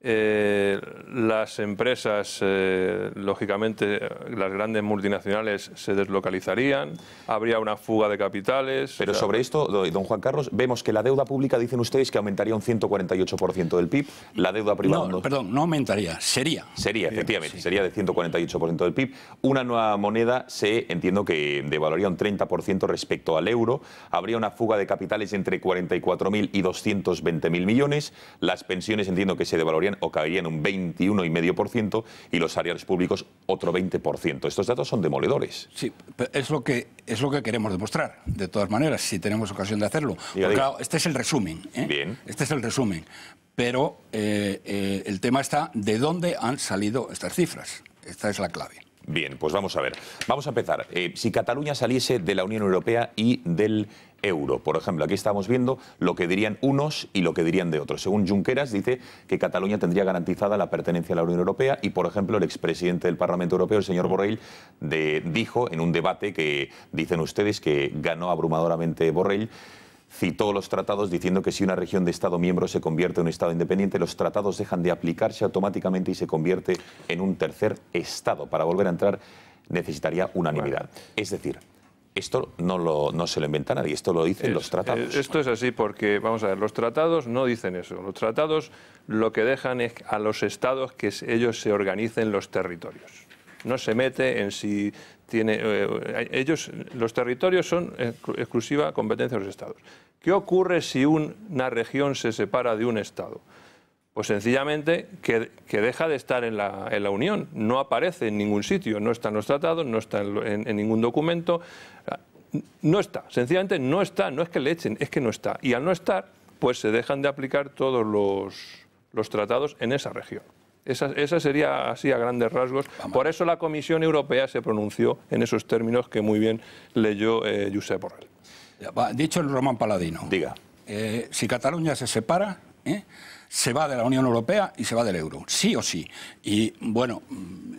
S33: Eh, las empresas, eh, lógicamente, las grandes multinacionales se deslocalizarían, habría una fuga de capitales.
S1: Pero
S33: o sea,
S1: sobre esto, do- don Juan Carlos, vemos que la deuda pública, dicen ustedes, que aumentaría un 148% del PIB, la deuda privada...
S32: No, perdón, no aumentaría, sería.
S1: Sería, efectivamente, sería de 148% del PIB. Una nueva moneda se, entiendo que devaluaría un 30% respecto al euro. Habría una fuga de capitales entre 44.000 y 220.000 millones. Las pensiones, entiendo que se devaluarían o caerían un 21,5% y los salarios públicos otro 20%. Estos datos son demoledores.
S32: Sí, es lo que es lo que queremos demostrar, de todas maneras, si tenemos ocasión de hacerlo. Porque, claro, este es el resumen. ¿eh?
S1: Bien.
S32: Este es el resumen. Pero eh, eh, el tema está de dónde han salido estas cifras. Esta es la clave.
S1: Bien, pues vamos a ver. Vamos a empezar. Eh, si Cataluña saliese de la Unión Europea y del euro, por ejemplo, aquí estamos viendo lo que dirían unos y lo que dirían de otros. Según Junqueras, dice que Cataluña tendría garantizada la pertenencia a la Unión Europea y, por ejemplo, el expresidente del Parlamento Europeo, el señor Borrell, dijo en un debate que dicen ustedes que ganó abrumadoramente Borrell citó los tratados diciendo que si una región de Estado miembro se convierte en un Estado independiente, los tratados dejan de aplicarse automáticamente y se convierte en un tercer Estado. Para volver a entrar necesitaría unanimidad. Es decir, esto no, lo, no se lo inventa nadie, esto lo dicen los tratados.
S33: Esto es así porque, vamos a ver, los tratados no dicen eso. Los tratados lo que dejan es a los estados que ellos se organicen los territorios. No se mete en si tiene. eh, ellos, los territorios son exclu- exclusiva competencia de los estados. ¿Qué ocurre si un- una región se separa de un estado? Pues sencillamente que, que deja de estar en la, en la Unión, no aparece en ningún sitio, no está en los tratados, no está en, en- en ningún documento, no está, sencillamente no está, no es que le echen, es que no está. Y al no estar, pues se dejan de aplicar todos los, los tratados en esa región. Esa, esa sería así a grandes rasgos. Por eso la Comisión Europea se pronunció en esos términos que muy bien leyó eh, Josep Borrell.
S32: Va, Dicho el Román Paladino.
S1: Diga.
S32: Eh, si Cataluña se separa, ¿eh? se va de la Unión Europea y se va del euro. Sí o sí. Y bueno. mm,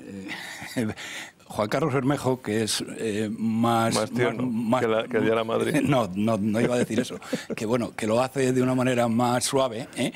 S32: eh, Juan Carlos Bermejo, que es eh, más...
S33: Más tierno
S32: más-
S33: que la- que de la madre.
S32: No, no, no iba a decir eso. que bueno, que lo hace de una manera más suave. ¿eh?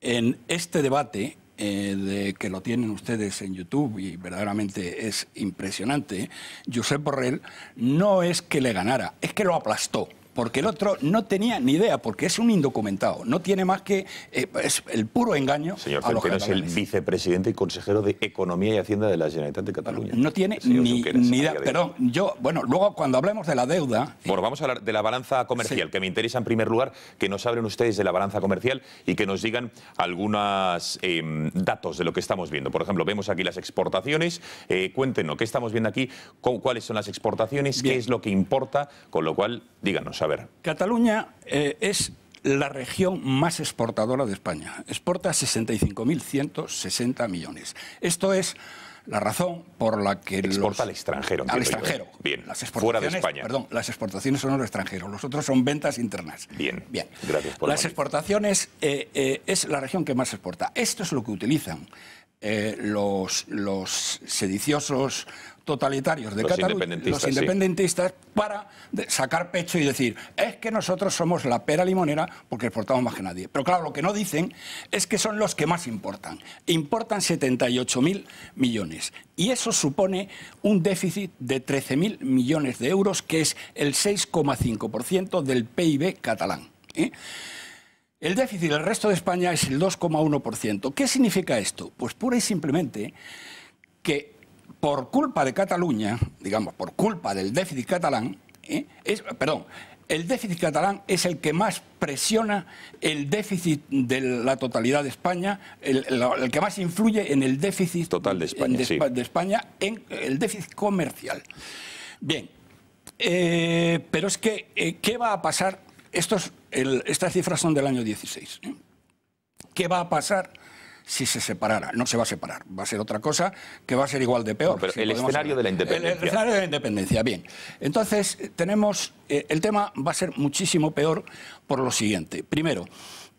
S32: En este debate, eh, de que lo tienen ustedes en YouTube y verdaderamente es impresionante, Josep Borrell no es que le ganara, es que lo aplastó. Porque el otro no tenía ni idea, porque es un indocumentado. No tiene más que eh, es el puro engaño
S1: Señor
S32: a los
S1: Centeno es el vicepresidente y consejero de Economía y Hacienda de la Generalitat de Cataluña.
S32: No tiene ni, ni idea. Perdón, yo, bueno, luego cuando hablemos de la deuda,
S1: Bueno, vamos a hablar de la balanza comercial, que me interesa en primer lugar que nos hablen ustedes de la balanza comercial y que nos digan algunos datos de lo que estamos viendo. Por ejemplo, vemos aquí las exportaciones. Eh, cuéntenos, ¿qué estamos viendo aquí? Cu- ¿Cuáles son las exportaciones? ¿Qué es lo que importa? Con lo cual, díganos, a ver.
S32: Cataluña eh, es la región más exportadora de España. Exporta 65.160 millones. Esto es la razón por la que
S1: Exporta
S32: los-
S1: al extranjero,
S32: Al
S1: yo,
S32: extranjero.
S1: ¿eh? Bien,
S32: Las
S1: fuera de
S32: exportaciones-
S1: España.
S32: Perdón, las exportaciones son al extranjero. Los otros son ventas internas.
S1: Bien,
S32: Bien.
S1: gracias por
S32: Las exportaciones eh, eh, es la región que más exporta. Esto es lo que utilizan eh, los, los sediciosos totalitarios de
S1: Los
S32: Cataluña,
S1: independentistas,
S32: los
S1: sí.
S32: independentistas, para sacar pecho y decir, es que nosotros somos la pera limonera porque exportamos más que nadie. Pero claro, lo que no dicen es que son los que más importan. Importan 78.000 millones. Y eso supone un déficit de 13.000 millones de euros, que es el 6,5% del PIB catalán. ¿eh? El déficit del resto de España es el 2,1%. ¿Qué significa esto? Pues pura y simplemente que por culpa de Cataluña, digamos, por culpa del déficit catalán, ¿eh? es, perdón, el déficit catalán es el que más presiona el déficit de la totalidad de España, el, el- el que más influye en el déficit
S1: Total de España,
S32: de,
S1: sí.
S32: Espa- de España en el déficit comercial. Bien, eh, pero es que, eh, ¿qué va a pasar? Estos, el- estas cifras son del año 16. ¿eh? ¿Qué va a pasar si se separara? No se va a separar, va a ser otra cosa que va a ser igual de peor.
S1: No, pero
S32: si
S1: el escenario
S32: hablar.
S1: de la independencia.
S32: El, el escenario de la independencia, bien. Entonces, eh, tenemos. eh, el tema va a ser muchísimo peor por lo siguiente. Primero.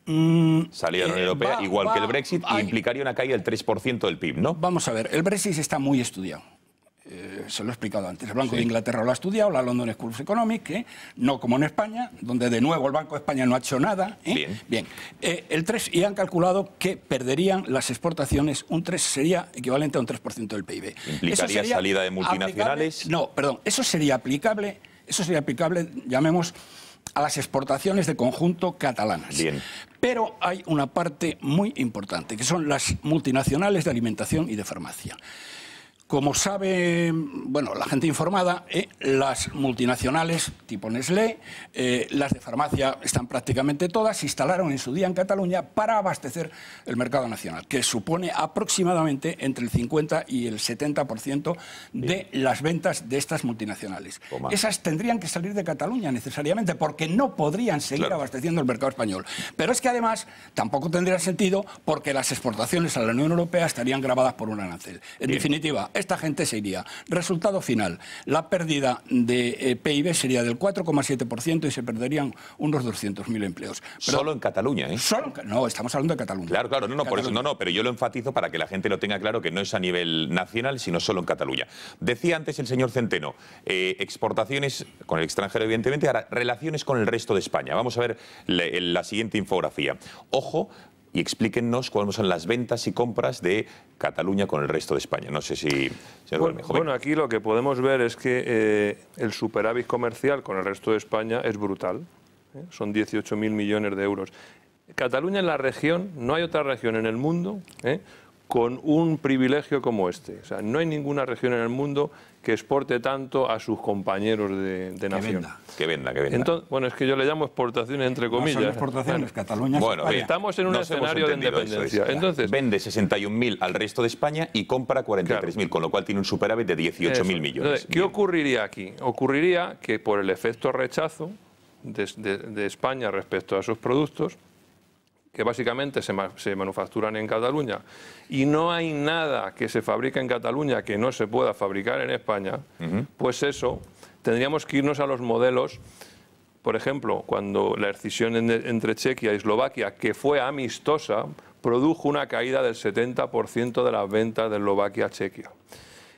S32: mm,
S1: Salida de la
S32: eh,
S1: Unión Europea,
S32: va-
S1: igual que el Brexit,
S32: hay-
S1: implicaría una caída del 3% del PIB, ¿no?
S32: Vamos a ver, el Brexit está muy estudiado. Eh, se lo he explicado antes. El Banco de Inglaterra lo ha estudiado, la London School of Economics, ¿eh? no como en España, donde de nuevo el Banco de España no ha hecho nada. ¿eh?
S1: Bien.
S32: Eh, el 3, y han calculado que perderían las exportaciones, un 3 sería equivalente a un 3% del PIB.
S1: Implicaría salida de multinacionales.
S32: no, perdón, eso sería aplicable, eso sería aplicable, llamemos, a las exportaciones de conjunto catalanas.
S1: Bien.
S32: Pero hay una parte muy importante, que son las multinacionales de alimentación y de farmacia. Como sabe, bueno, la gente informada, eh, las multinacionales tipo Nestlé, eh, las de farmacia están prácticamente todas, se instalaron en su día en Cataluña para abastecer el mercado nacional, que supone aproximadamente entre el 50 y el 70% de las ventas de estas multinacionales.
S1: Toma.
S32: Esas tendrían que salir de Cataluña necesariamente, porque no podrían seguir
S1: Claro.
S32: abasteciendo el mercado español. Pero es que además tampoco tendría sentido porque las exportaciones a la Unión Europea estarían grabadas por un arancel. En
S1: Bien.
S32: definitiva, esta gente se iría. Resultado final, la pérdida de eh, PIB sería del 4,7% y se perderían unos 200.000 empleos. Pero-
S1: Solo en Cataluña, ¿eh?
S32: Solo no, estamos hablando de Cataluña.
S1: Claro, claro, no, no, por eso, no, no, pero yo lo enfatizo para que la gente lo tenga claro que no es a nivel nacional, sino solo en Cataluña. Decía antes el señor Centeno, eh, exportaciones con el extranjero, evidentemente, ahora relaciones con el resto de España. Vamos a ver la siguiente infografía. Ojo. Y explíquennos cuáles son las ventas y compras de Cataluña con el resto de España. No sé si... señor
S33: Bueno,
S1: Bermejo,
S33: bueno, aquí lo que podemos ver es que eh, el superávit comercial con el resto de España es brutal. ¿eh? Son 18.000 millones de euros. Cataluña es la región, no hay otra región en el mundo ¿eh? Con un privilegio como este. O sea, no hay ninguna región en el mundo que exporte tanto a sus compañeros de, de nación.
S32: venda.
S1: Que venda, que venda.
S33: Entonces, bueno, es que yo le llamo exportaciones entre
S32: No son
S33: comillas.
S32: exportaciones,
S33: Bueno,
S32: Cataluña
S1: Bueno,
S32: España.
S33: Estamos en un
S1: Nos
S33: escenario de
S1: entendido, eso es.
S33: independencia. Entonces,
S1: Vende 61.000 al resto de España y compra 43.000, con lo cual tiene un superávit de 18.000
S33: Eso.
S1: millones.
S33: Entonces, ¿Qué ocurriría aquí? Ocurriría que por el efecto rechazo de, de- de España respecto a sus productos, que básicamente se, ma- se manufacturan en Cataluña, y no hay nada que se fabrique en Cataluña que no se pueda fabricar en España, pues eso, tendríamos que irnos a los modelos por ejemplo, cuando la escisión en- entre Chequia y Eslovaquia, que fue amistosa, produjo una caída del 70% de las ventas de Eslovaquia a Chequia.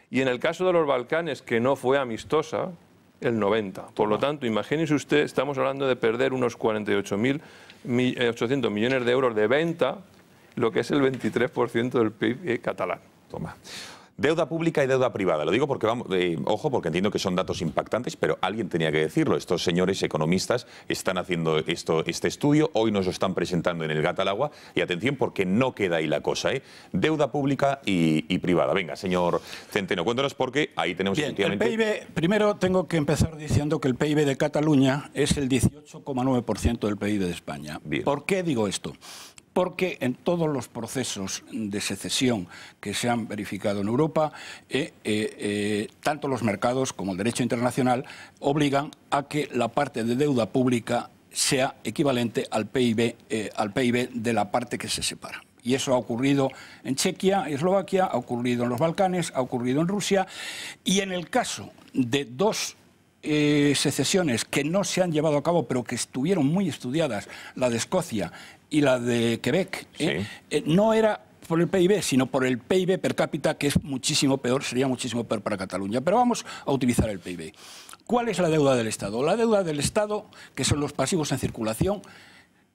S33: Y en el caso de los Balcanes, que no fue amistosa, el 90%. Por lo tanto, imagínese usted, estamos hablando de perder unos 48.800 mi- eh, 800 millones de euros de venta, lo que es el 23% del PIB catalán.
S1: Toma. Deuda pública y deuda privada. Lo digo porque, vamos, eh, ojo, porque entiendo que son datos impactantes, pero alguien tenía que decirlo. Estos señores economistas están haciendo esto, este estudio, hoy nos lo están presentando en el Gata al Agua, y atención porque no queda ahí la cosa, ¿eh? Deuda pública y, y privada. Venga, señor Centeno, cuéntanos porque ahí tenemos
S32: Bien, el
S1: efectivamente...
S32: PIB, primero tengo que empezar diciendo que el PIB de Cataluña es el 18,9% del PIB de España. ¿Por qué digo esto? Porque en todos los procesos de secesión que se han verificado en Europa, eh, eh, eh, tanto los mercados como el derecho internacional obligan a que la parte de deuda pública sea equivalente al PIB, al PIB de la parte que se separa. Y eso ha ocurrido en Chequia, Eslovaquia, ha ocurrido en los Balcanes, ha ocurrido en Rusia. Y en el caso de dos secesiones que no se han llevado a cabo, pero que estuvieron muy estudiadas, la de Escocia y la de Quebec, ¿eh? Eh, no era por el PIB, sino por el PIB per cápita, que es muchísimo peor, sería muchísimo peor para Cataluña. Pero vamos a utilizar el PIB. ¿Cuál es la deuda del Estado? La deuda del Estado, que son los pasivos en circulación,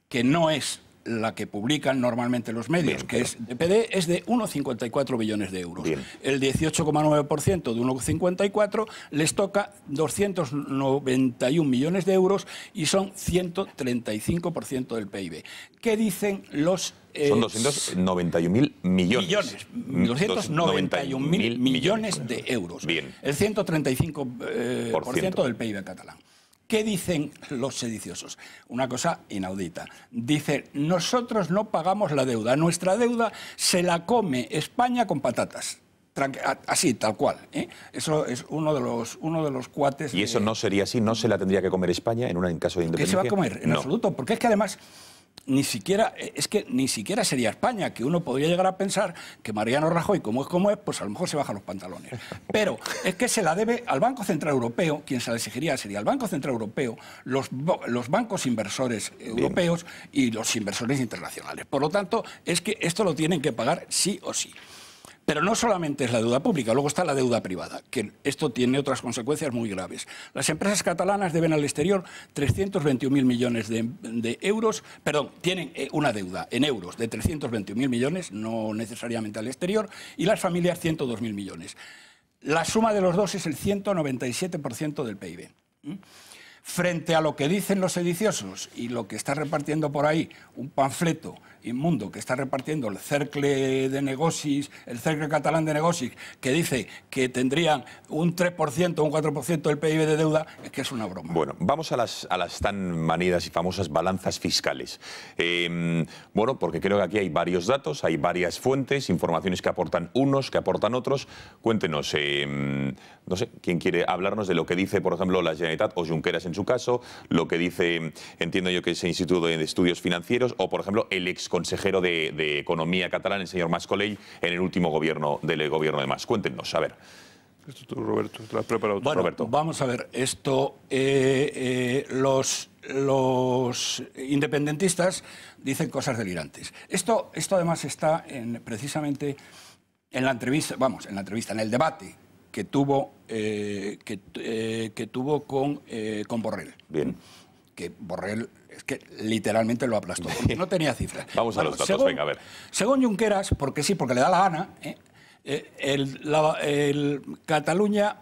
S32: que no es la que publican normalmente los medios, que es DPD, es de 1,54 billones de euros. El 18,9% de 1,54 les toca 291 millones de euros y son 135% del PIB. ¿Qué dicen los eh,
S1: Son 291.000 millones.
S32: Millones. 291.000 millones de euros.
S1: Bien.
S32: El 135% eh,
S1: Por ciento
S32: del PIB catalán. ¿Qué dicen los sediciosos? Una cosa inaudita. Dicen, nosotros no pagamos la deuda, nuestra deuda se la come España con patatas. Así, tal cual. ¿eh? Eso es uno de los, uno de los cuates.
S1: Y eso no sería así, no se la tendría que comer España en, en caso de
S32: ¿Qué se
S1: independencia.
S32: va a comer? En
S1: No.
S32: absoluto. Porque es que además ni siquiera es que ni siquiera sería España, que uno podría llegar a pensar que Mariano Rajoy, como es como es, pues a lo mejor se baja los pantalones. Pero es que se la debe al Banco Central Europeo, quien se la exigiría sería el Banco Central Europeo, los, los bancos inversores europeos y los inversores internacionales. Por lo tanto, es que esto lo tienen que pagar sí o sí. Pero no solamente es la deuda pública, luego está la deuda privada, que esto tiene otras consecuencias muy graves. Las empresas catalanas deben al exterior 321.000 millones de, euros, perdón, tienen eh, una deuda en euros de 321.000 millones, no necesariamente al exterior, y las familias 102.000 millones. La suma de los dos es el 197% del PIB. ¿m? Frente a lo que dicen los sediciosos y lo que está repartiendo por ahí un panfleto inmundo que está repartiendo el cercle de negocios, el cercle catalán de negocios, que dice que tendrían un 3%, un 4% del PIB de deuda, es que es una broma.
S1: Bueno, vamos a las, a las tan manidas y famosas balanzas fiscales. Eh, bueno, porque creo que aquí hay varios datos, hay varias fuentes, informaciones que aportan unos, que aportan otros. Cuéntenos, eh, no sé, ¿quién quiere hablarnos de lo que dice, por ejemplo, la Generalitat o Junqueras en su caso, lo que dice, entiendo yo que es el Instituto de Estudios Financieros, o, por ejemplo, el ex consejero de, de Economía catalán, el señor Mascolell, en el último gobierno del gobierno de Mas? Cuéntenos, a ver.
S33: Esto tú, Roberto, te lo has preparado tú.
S32: Bueno,
S1: Roberto.
S32: vamos a ver, esto, eh, eh, los, los independentistas dicen cosas delirantes. Esto, esto además está en, precisamente en la entrevista, vamos, en la entrevista, en el debate que tuvo, eh, que, eh, que tuvo con, eh, con Borrell.
S1: Bien.
S32: Que Borrell es que literalmente lo aplastó, no tenía cifras.
S1: Vamos a los datos,
S32: según-
S1: venga, a ver.
S32: según Junqueras, porque sí, porque le da la gana, ¿eh? Eh, el, la- el Cataluña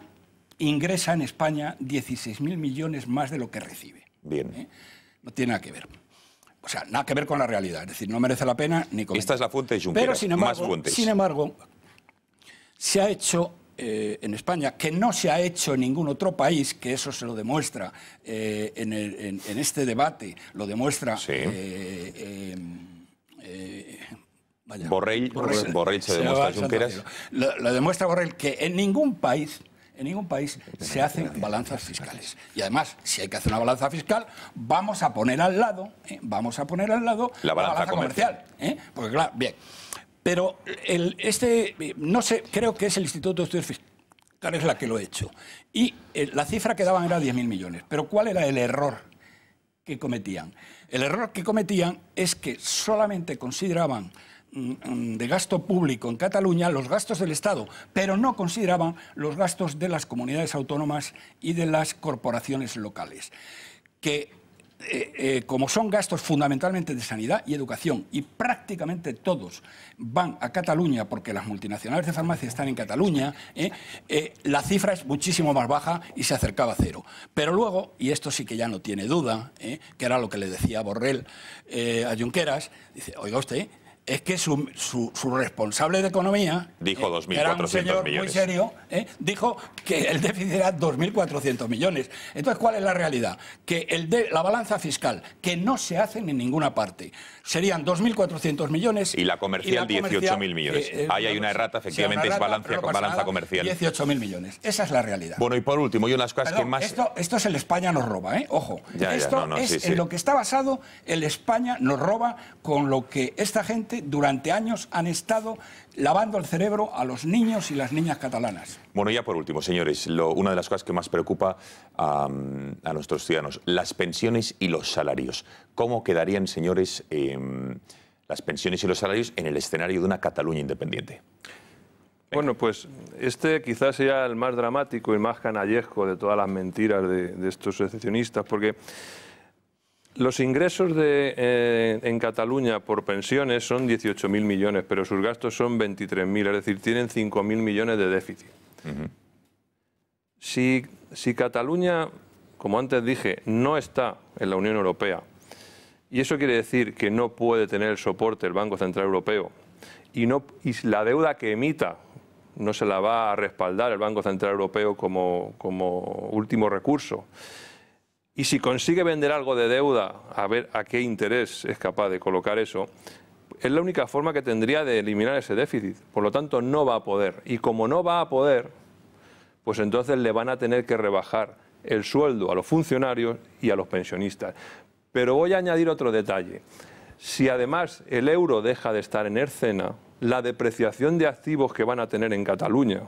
S32: ingresa en España 16.000 millones más de lo que recibe.
S1: Bien.
S32: No tiene nada que ver. O sea, nada que ver con la realidad. Es decir, no merece la pena ni comentar.
S1: Esta es la fuente de Junqueras,
S32: Pero, sin embargo,
S1: más fuentes.
S32: sin embargo, se ha hecho eh, en España, que no se ha hecho en ningún otro país, que eso se lo demuestra eh, en, el- en- en este debate, lo demuestra. eh, eh, vaya,
S1: Borrell, Borrell se
S32: me
S1: demuestra.
S32: Lo, lo demuestra Borrell que en ningún país en ningún país se hacen balanzas fiscales. Y además, si hay que hacer una balanza fiscal, vamos a poner al lado, ¿eh? vamos a poner al lado
S1: La balanza
S32: comercial. ¿eh? Porque claro, bien. Pero este, no sé, creo que es el Instituto de Estudios Fiscales la que lo ha hecho. Y eh, la cifra que daban era 10.000 millones. Pero ¿cuál era el error que cometían? El error que cometían es que solamente consideraban mm, mm, de gasto público en Cataluña los gastos del Estado, pero no consideraban los gastos de las comunidades autónomas y de las corporaciones locales. Que eh, eh, como son gastos fundamentalmente de sanidad y educación, y prácticamente todos van a Cataluña porque las multinacionales de farmacia están en Cataluña, eh, la cifra es muchísimo más baja y se acercaba a cero. Pero luego, y esto sí que ya no tiene duda, que era lo que le decía Borrell a Junqueras, dice, oiga usted, es que su, su- su responsable de economía,
S1: Dijo
S32: que era un
S1: 2.400
S32: señor muy
S1: millones.
S32: serio, ¿eh? dijo que el déficit era 2.400 millones. Entonces, ¿cuál es la realidad? Que el de, la balanza fiscal, que no se hace en ninguna parte, serían 2.400 millones.
S1: Y la comercial, 18.000 millones.
S32: eh,
S1: Ahí hay una errata, efectivamente, es
S32: no
S1: balanza
S32: nada,
S1: comercial.
S32: 18.000 millones. Esa es la realidad.
S1: Bueno, y por último, y una de las cosas
S32: Perdón,
S1: que más...
S32: esto, esto es el España nos roba, ¿eh? Ojo.
S1: Ya, ya,
S32: esto
S1: no, no,
S32: es
S1: sí, sí.
S32: en lo que está basado el España nos roba con lo que esta gente durante años han estado lavando el cerebro a los niños y las niñas catalanas.
S1: Bueno, ya por último, señores, lo- una de las cosas que más preocupa a, a nuestros ciudadanos, las pensiones y los salarios. ¿Cómo quedarían, señores, em, las pensiones y los salarios en el escenario de una Cataluña independiente?
S33: Bueno, pues este quizás sea el más dramático y más canallesco de todas las mentiras de, de estos secesionistas, porque Los ingresos de, eh, en Cataluña por pensiones son 18.000 millones, pero sus gastos son 23.000, es decir, tienen 5.000 millones de déficit. si, si Cataluña, como antes dije, no está en la Unión Europea, y eso quiere decir que no puede tener el soporte del Banco Central Europeo, y, no, y la deuda que emita no se la va a respaldar el Banco Central Europeo como, como último recurso, y si consigue vender algo de deuda, a ver a qué interés es capaz de colocar eso, es la única forma que tendría de eliminar ese déficit. Por lo tanto, no va a poder. Y como no va a poder, pues entonces le van a tener que rebajar el sueldo a los funcionarios y a los pensionistas. Pero voy a añadir otro detalle. Si además el euro deja de estar en escena, la depreciación de activos que van a tener en Cataluña,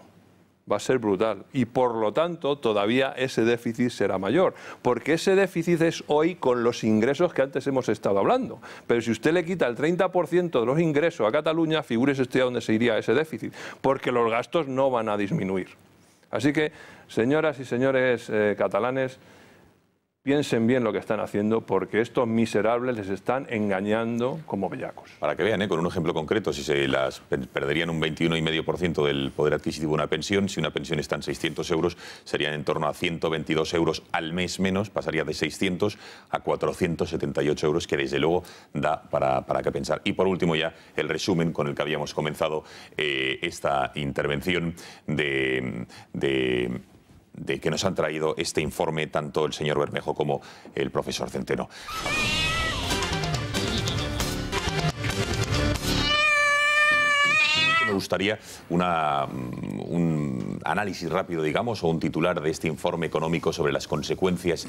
S33: va a ser brutal y por lo tanto todavía ese déficit será mayor, porque ese déficit es hoy con los ingresos que antes hemos estado hablando. Pero si usted le quita el 30% de los ingresos a Cataluña, figúrese usted a dónde se iría ese déficit, porque los gastos no van a disminuir. Así que, señoras y señores eh, catalanes, piensen bien lo que están haciendo porque estos miserables les están engañando como bellacos.
S1: Para que vean, ¿eh? con un ejemplo concreto, si se las per- perderían un 21,5% del poder adquisitivo de una pensión, si una pensión está en 600 euros, serían en torno a 122 euros al mes menos, pasaría de 600 a 478 euros, que desde luego da para, para qué pensar. Y por último ya el resumen con el que habíamos comenzado eh, esta intervención de- de de que nos han traído este informe tanto el señor Bermejo como el profesor Centeno. Gustaría una, mm, un análisis rápido, digamos, o un titular de este informe económico sobre las consecuencias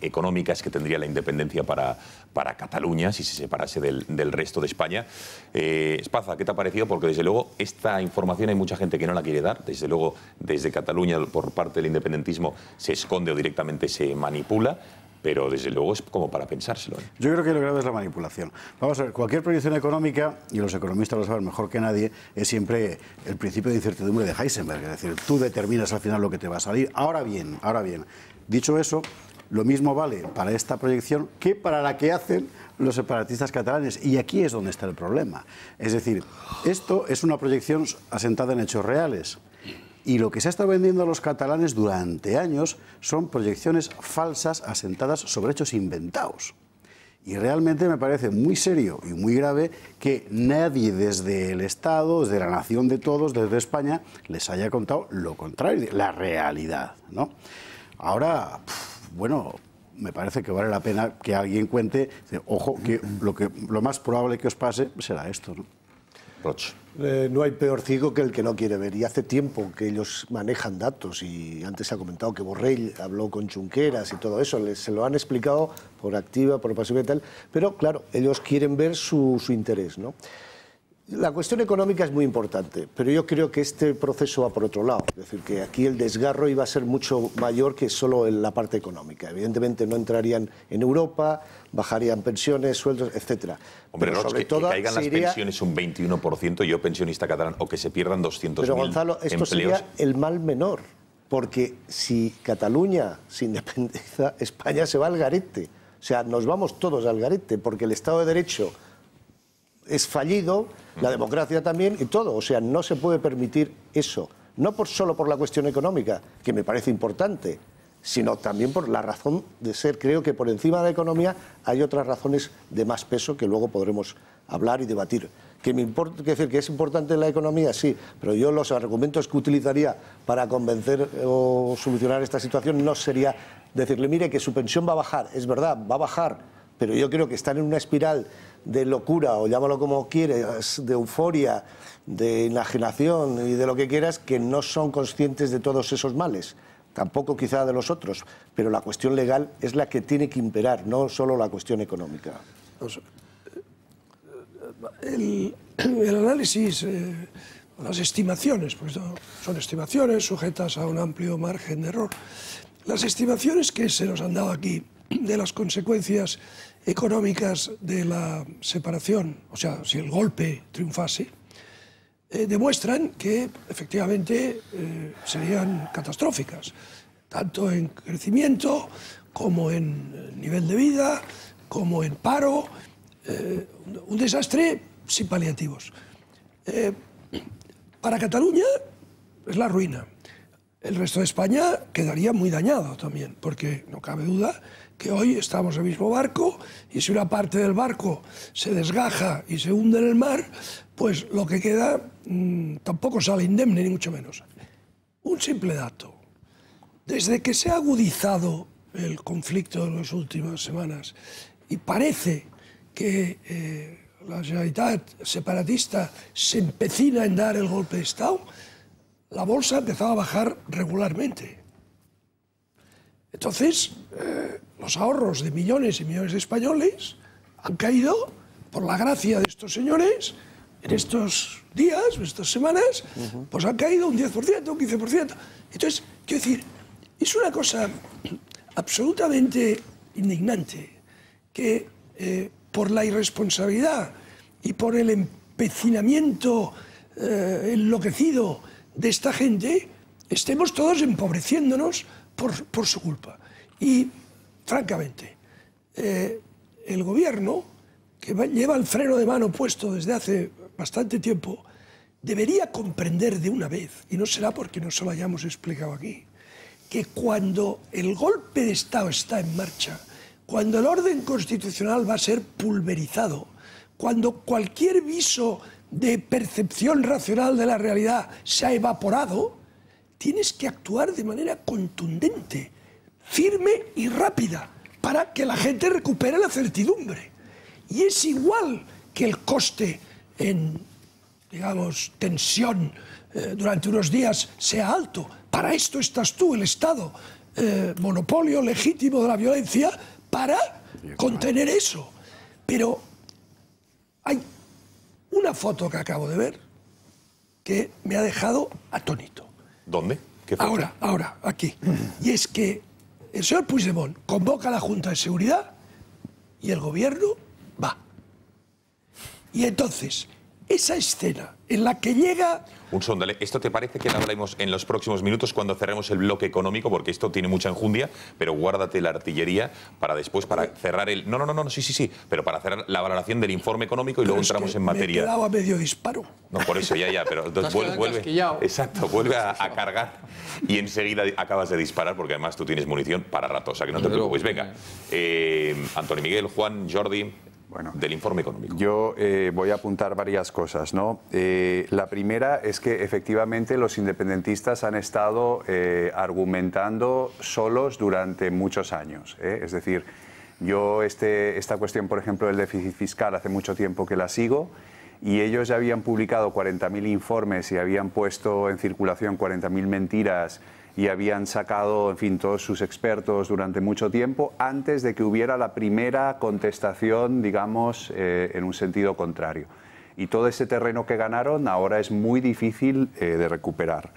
S1: económicas que tendría la independencia para, para Cataluña si se separase del, del resto de España. Eh, Espaza, ¿qué te ha parecido? Porque desde luego esta información hay mucha gente que no la quiere dar. Desde luego, desde Cataluña, por parte del independentismo, se esconde o directamente se manipula. Pero desde luego es como para pensárselo. ¿eh?
S18: Yo creo que lo grave es la manipulación. Vamos a ver, cualquier proyección económica, y los economistas lo saben mejor que nadie, es siempre el principio de incertidumbre de Heisenberg. Es decir, tú determinas al final lo que te va a salir. Ahora bien, ahora bien, dicho eso, lo mismo vale para esta proyección que para la que hacen los separatistas catalanes. Y aquí es donde está el problema. Es decir, esto es una proyección asentada en hechos reales. Y lo que se ha estado vendiendo a los catalanes durante años son proyecciones falsas asentadas sobre hechos inventados. Y realmente me parece muy serio y muy grave que nadie desde el Estado, desde la nación de todos, desde España, les haya contado lo contrario, la realidad. ¿no? Ahora, bueno, me parece que vale la pena que alguien cuente, ojo, que lo, que lo más probable que os pase será esto. ¿no?
S34: Eh, no hay peor ciego que el que no quiere ver. Y hace tiempo que ellos manejan datos. Y antes se ha comentado que Borrell habló con Chunqueras y todo eso. Les, se lo han explicado por activa, por pasiva y tal. Pero claro, ellos quieren ver su, su interés. ¿no? La cuestión económica es muy importante, pero yo creo que este proceso va por otro lado. Es decir, que aquí el desgarro iba a ser mucho mayor que solo en la parte económica. Evidentemente no entrarían en Europa, bajarían pensiones, sueldos, etcétera.
S1: Hombre,
S34: Pero
S1: Roch,
S34: sobre
S1: que,
S34: todo
S1: que caigan las
S34: iría-
S1: pensiones un 21%, yo pensionista catalán, o que se pierdan 200.000
S34: Pero Gonzalo, esto
S1: empleos.
S34: sería el mal menor, porque si Cataluña se independiza, España se va al garete. O sea, nos vamos todos al garete, porque el Estado de Derecho es fallido, la democracia también y todo. O sea, no se puede permitir eso. No por, solo por la cuestión económica, que me parece importante, sino también por la razón de ser. Creo que por encima de la economía hay otras razones de más peso que luego podremos hablar y debatir. Que, me importa, que decir que es importante la economía, sí, pero yo los argumentos que utilizaría para convencer o solucionar esta situación no sería decirle, mire, que su pensión va a bajar. Es verdad, va a bajar, pero yo creo que están en una espiral de locura, o llámalo como quieras, de euforia, de enajenación y de lo que quieras, que no son conscientes de todos esos males. Tampoco quizá de los otros, pero la cuestión legal es la que tiene que imperar, no solo la cuestión económica.
S35: el, análisis, eh, las estimaciones, pues son estimaciones sujetas a un amplio margen de error. Las estimaciones que se nos han dado aquí de las consecuencias económicas de la separación, o sea, si el golpe triunfase, eh, demuestran que efectivamente eh, serían catastróficas, tanto en crecimiento como en eh, nivel de vida, como en paro, eh, un desastre sin paliativos. Eh, para Cataluña es la ruina. El resto de España quedaría muy dañado también, porque no cabe duda que hoy estamos en el mismo barco y si una parte del barco se desgaja y se hunde en el mar, pues lo que queda mm, tampoco sale indemne, ni mucho menos. Un simple dato. Desde que se ha agudizado el conflicto en las últimas semanas y parece que eh, la Generalitat separatista se empecina en dar el golpe de Estado, la bolsa empezaba a bajar regularmente. Entonces, eh, los ahorros de millones y millones de españoles han caído por la gracia de estos señores en estos días, en estas semanas, pues han caído un 10%, un 15%. Entonces, quiero decir, es una cosa absolutamente indignante que eh, por la irresponsabilidad y por el empecinamiento eh, enloquecido de esta gente, estemos todos empobreciéndonos por, por su culpa. Y, francamente, eh, el gobierno, que va- lleva el freno de mano puesto desde hace bastante tiempo, debería comprender de una vez, y no será porque no se lo hayamos explicado aquí, que cuando el golpe de Estado está en marcha, cuando el orden constitucional va a ser pulverizado, cuando cualquier viso de percepción racional de la realidad se ha evaporado, tienes que actuar de manera contundente, firme y rápida, para que la gente recupere la certidumbre. Y es igual que el coste en, digamos, tensión eh, durante unos días sea alto. Para esto estás tú, el Estado, eh, monopolio legítimo de la violencia, para contener eso. Pero hay una foto que acabo de ver que me ha dejado atónito.
S1: ¿Dónde? ¿Qué foto?
S35: Ahora, ahora, aquí. Y es que el señor Puigdemont convoca a la Junta de Seguridad y el gobierno va. Y entonces, esa escena en la que llega
S1: Un sondale. ¿Esto te parece que lo hablaremos en los próximos minutos cuando cerremos el bloque económico? Porque esto tiene mucha enjundia, pero guárdate la artillería para después, para cerrar el... No, no, no, no, sí, sí, sí, pero para cerrar la valoración del informe económico y luego
S35: es
S1: entramos
S35: que
S1: en
S35: me he
S1: materia.
S35: quedado a medio disparo.
S1: No, por eso, ya, ya, pero entonces
S35: Te has
S1: vuelve, vuelve- exacto, vuelve a, a cargar y enseguida acabas de disparar porque además tú tienes munición para rato, o sea que no te preocupes. Venga, eh, Antonio Miguel, Juan, Jordi, del informe económico.
S36: Yo eh, voy a apuntar varias cosas. ¿no? Eh, la primera es que efectivamente los independentistas han estado eh, argumentando solos durante muchos años. ¿eh? Es decir, yo este, esta cuestión, por ejemplo, del déficit fiscal, hace mucho tiempo que la sigo y ellos ya habían publicado 40.000 informes y habían puesto en circulación 40.000 mentiras y habían sacado, en fin, todos sus expertos durante mucho tiempo antes de que hubiera la primera contestación, digamos, eh, en un sentido contrario. Y todo ese terreno que ganaron ahora es muy difícil eh, de recuperar.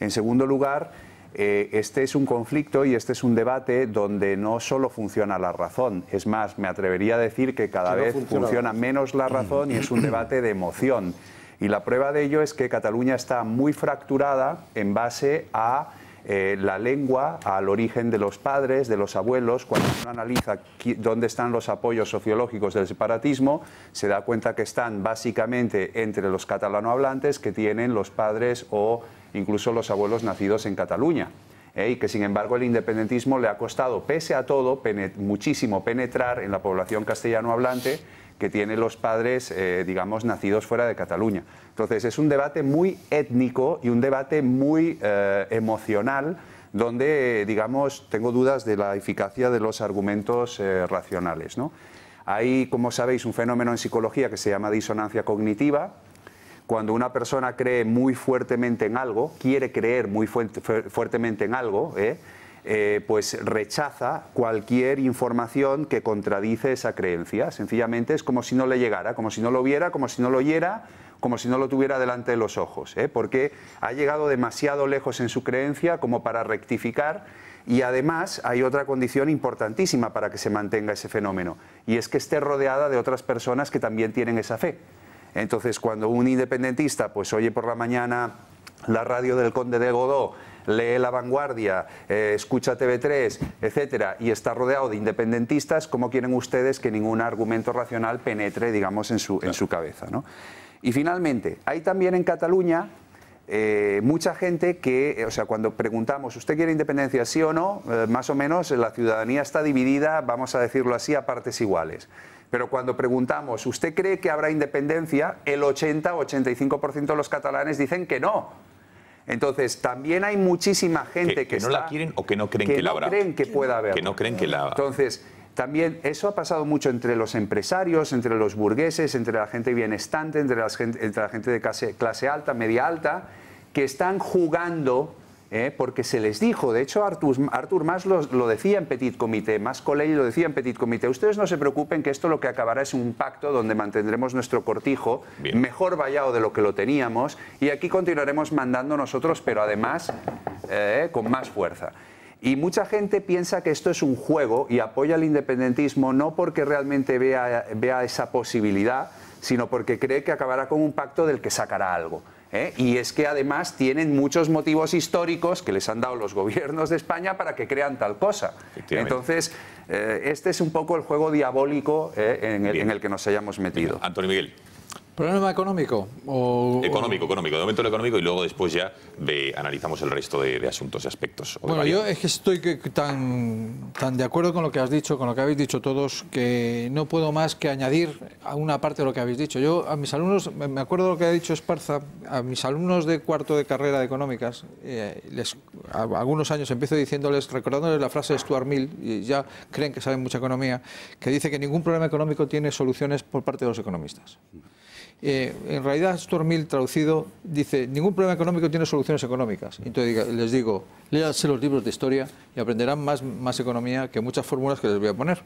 S36: En segundo lugar, eh, este es un conflicto y este es un debate donde no solo funciona la razón, es más, me atrevería a decir que cada
S34: Que no
S36: vez
S34: funciona.
S36: funciona menos la razón y es un debate de emoción. Y la prueba de ello es que Cataluña está muy fracturada en base a eh, la lengua, al origen de los padres, de los abuelos. Cuando uno analiza dónde están los apoyos sociológicos del separatismo, se da cuenta que están básicamente entre los catalanohablantes que tienen los padres o incluso los abuelos nacidos en Cataluña. ¿eh? y que sin embargo el independentismo le ha costado, pese a todo, muchísimo penetrar en la población castellano hablante que tiene los padres, eh, digamos, nacidos fuera de Cataluña. Entonces es un debate muy étnico y un debate muy eh, emocional donde, digamos, tengo dudas de la eficacia de los argumentos eh, racionales. ¿no? Hay, como sabéis, un fenómeno en psicología que se llama disonancia cognitiva, cuando una persona cree muy fuertemente en algo, quiere creer muy fuerte- fu- fuertemente en algo, ¿eh? Eh, pues rechaza cualquier información que contradice esa creencia. Sencillamente es como si no le llegara, como si no lo viera, como si no lo oyera, como si no lo tuviera delante de los ojos, ¿eh? porque ha llegado demasiado lejos en su creencia como para rectificar y además hay otra condición importantísima para que se mantenga ese fenómeno, y es que esté rodeada de otras personas que también tienen esa fe. Entonces, cuando un independentista pues oye por la mañana la radio del conde de Godó lee La Vanguardia, eh, escucha TV3, etcétera, y está rodeado de independentistas, ¿cómo quieren ustedes que ningún argumento racional penetre, digamos, en su, en su cabeza? ¿no? Y finalmente, hay también en Cataluña eh, mucha gente que, o sea, cuando preguntamos, ¿usted quiere independencia, sí o no? Eh, más o menos la ciudadanía está dividida, vamos a decirlo así, a partes iguales. Pero cuando preguntamos, ¿usted cree que habrá independencia? El 80 o 85% de los catalanes dicen que no. Entonces, también hay muchísima gente que,
S1: que no
S36: está-
S1: la quieren o que no creen que, la
S36: no
S1: habrá.
S36: creen que pueda haber.
S1: Que no creen que la
S36: Entonces, también eso ha pasado mucho entre los empresarios, entre los burgueses, entre la gente bienestante, entre, las gente, entre la gente de clase, clase alta, media alta, que están jugando ¿eh? porque se les dijo, de hecho Artur, Artur Mas lo, lo decía en Petit Comité, Mas Colell lo decía en Petit Comité, ustedes no se preocupen que esto lo que acabará es un pacto donde mantendremos nuestro cortijo mejor vallado de lo que lo teníamos y aquí continuaremos mandando nosotros, pero además eh, con más fuerza. Y mucha gente piensa que esto es un juego y apoya el independentismo no porque realmente vea, vea esa posibilidad, sino porque cree que acabará con un pacto del que sacará algo. ¿Eh? Y es que además tienen muchos motivos históricos que les han dado los gobiernos de España para que crean tal cosa. Entonces, eh, este es un poco el juego diabólico eh, en, el, en el que nos hayamos metido.
S1: Antonio Miguel.
S37: ¿Problema económico? O,
S1: Económico, económico. De momento lo económico y luego después ya analizamos el resto de, de asuntos y aspectos.
S37: Bueno,
S1: varios.
S37: yo es que estoy tan, tan de acuerdo con lo que has dicho, con lo que habéis dicho todos, que no puedo más que añadir a una parte de lo que habéis dicho. Yo a mis alumnos, me me acuerdo de lo que ha dicho Esparza, a mis alumnos de cuarto de carrera de económicas, eh, les, a- algunos años empiezo diciéndoles, recordándoles la frase de Stuart Mill, y ya creen que saben mucha economía, que dice que ningún problema económico tiene soluciones por parte de los economistas. Eh, en realidad, Stuart Mill traducido dice, ningún problema económico tiene soluciones económicas. Entonces les digo, léanse los libros de historia y aprenderán más, más economía que muchas fórmulas que les voy a poner.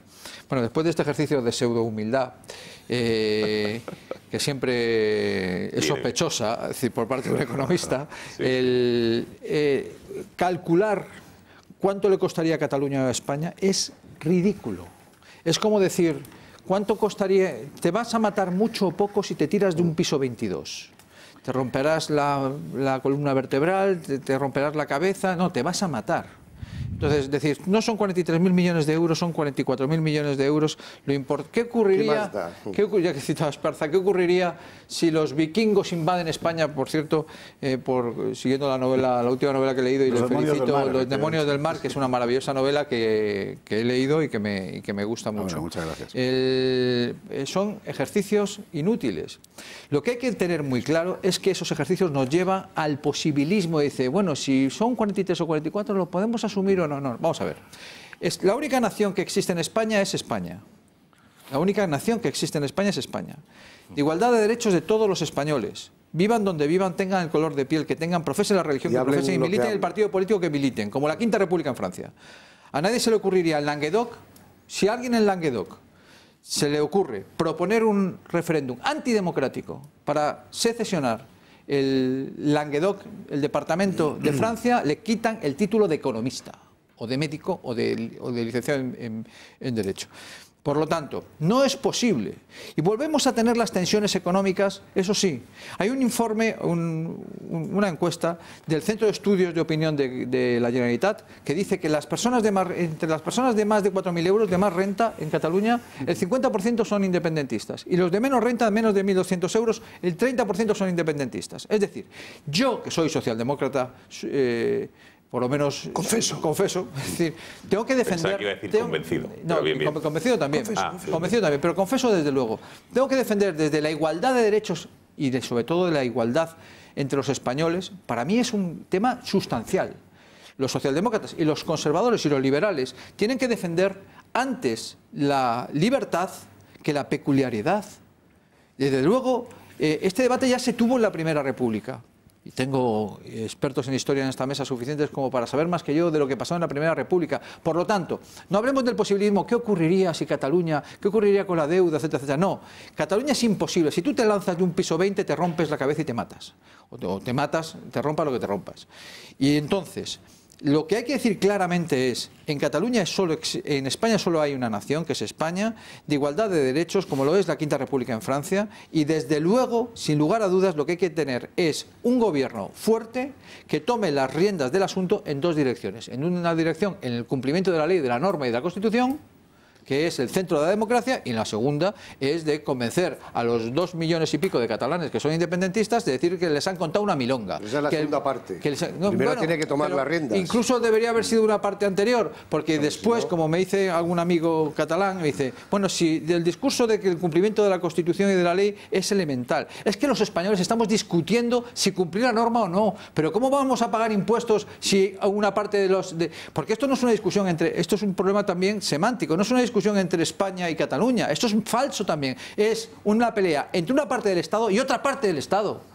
S37: Bueno, después de este ejercicio de pseudo humildad, eh, que siempre es sospechosa es decir, por parte de un economista, el, eh, calcular cuánto le costaría a Cataluña o a España es ridículo. Es como decir, ¿cuánto costaría? Te vas a matar mucho o poco si te tiras de un piso 22. Te romperás la, columna vertebral, te, te romperás la cabeza, no, te vas a matar. Entonces, es decir, no son 43.000 millones de euros, son 44.000 millones de euros. Lo import- ¿Qué ocurriría?
S34: ¿Qué?
S37: ¿Qué ya que citaba Esparza, ¿qué ocurriría si los vikingos invaden España? Por cierto, eh, por siguiendo la novela, la última novela que he leído y
S34: Los del
S37: felicito,
S34: mar,
S37: Los demonios del mar, que es una maravillosa novela que, que he leído y que me, y que me gusta mucho.
S34: muchas gracias.
S37: El- eh, son ejercicios inútiles. Lo que hay que tener muy claro es que esos ejercicios nos llevan al posibilismo. Dice, bueno, si son 43 o 44, ¿lo podemos asumir o no? No, vamos a ver. Es, la única nación que existe en España es España. La única nación que existe en España es España. Igualdad de derechos de todos los españoles. Vivan donde vivan, tengan el color de piel que tengan, profesen la religión
S34: Y
S37: que profesen y militen el
S34: hablen.
S37: partido político que militen, como la Quinta República en Francia. A nadie se le ocurriría en Languedoc, si a alguien en Languedoc se le ocurre proponer un referéndum antidemocrático para secesionar el Languedoc, el departamento de Francia, le quitan el título de economista, o de médico, o de, o licenciado en, Derecho. Por lo tanto, no es posible. Y volvemos a tener las tensiones económicas, eso sí. Hay un informe, un- un- una encuesta del Centro de Estudios de Opinión de, la Generalitat que dice que las personas de entre las personas de más de 4.000 euros de más renta en Cataluña, el 50% son independentistas. Y los de menos renta, menos de 1.200 euros, el 30% son independentistas. Es decir, yo que soy socialdemócrata, eh, por lo menos confeso, confeso, es decir, tengo que defender
S1: que iba a decir
S37: tengo-
S1: convencido.
S37: no,
S1: pero bien, bien.
S37: con- convencido también.
S1: Confeso,
S37: Ah,
S1: confeso.
S37: convencido también, pero confeso desde luego. Tengo que defender desde la igualdad de derechos y de, sobre todo de la igualdad entre los españoles. Para mí es un tema sustancial. Los socialdemócratas y los conservadores y los liberales tienen que defender antes la libertad que la peculiaridad. Desde luego, eh, este debate ya se tuvo en la Primera República. Y tengo expertos en historia en esta mesa suficientes como para saber más que yo de lo que pasó en la Primera República. Por lo tanto, no hablemos del posibilismo. ¿Qué ocurriría si Cataluña, qué ocurriría con la deuda, etcétera, etcétera? No, Cataluña es imposible. Si tú te lanzas de un piso 20, te rompes la cabeza y te matas. O te, matas, te rompas lo que te rompas. Y entonces, Lo que hay que decir claramente es, en Cataluña es solo, en España solo hay una nación, que es España, de igualdad de derechos, como lo es la Quinta República en Francia, y desde luego, sin lugar a dudas, lo que hay que tener es un gobierno fuerte que tome las riendas del asunto en dos direcciones. En una dirección, en el cumplimiento de la ley, de la norma y de la Constitución, que es el centro de la democracia, y la segunda es de convencer a los dos millones y pico de catalanes que son independentistas de decir que les han contado una milonga.
S34: Esa es la
S37: Que-
S34: segunda parte.
S37: que les- no,
S34: Primero
S37: bueno,
S34: tiene que tomar las riendas.
S37: Incluso debería haber sido una parte anterior, porque después, como me dice algún amigo catalán, me dice, bueno, si del discurso de que el cumplimiento de la Constitución y de la ley es elemental, es que los españoles estamos discutiendo si cumplir la norma o no, pero ¿cómo vamos a pagar impuestos si una parte de los... de- porque esto no es una discusión entre... Esto es un problema también semántico, no es una discusión entre España y Cataluña, esto es falso también, es una pelea entre una parte del Estado y otra parte del Estado.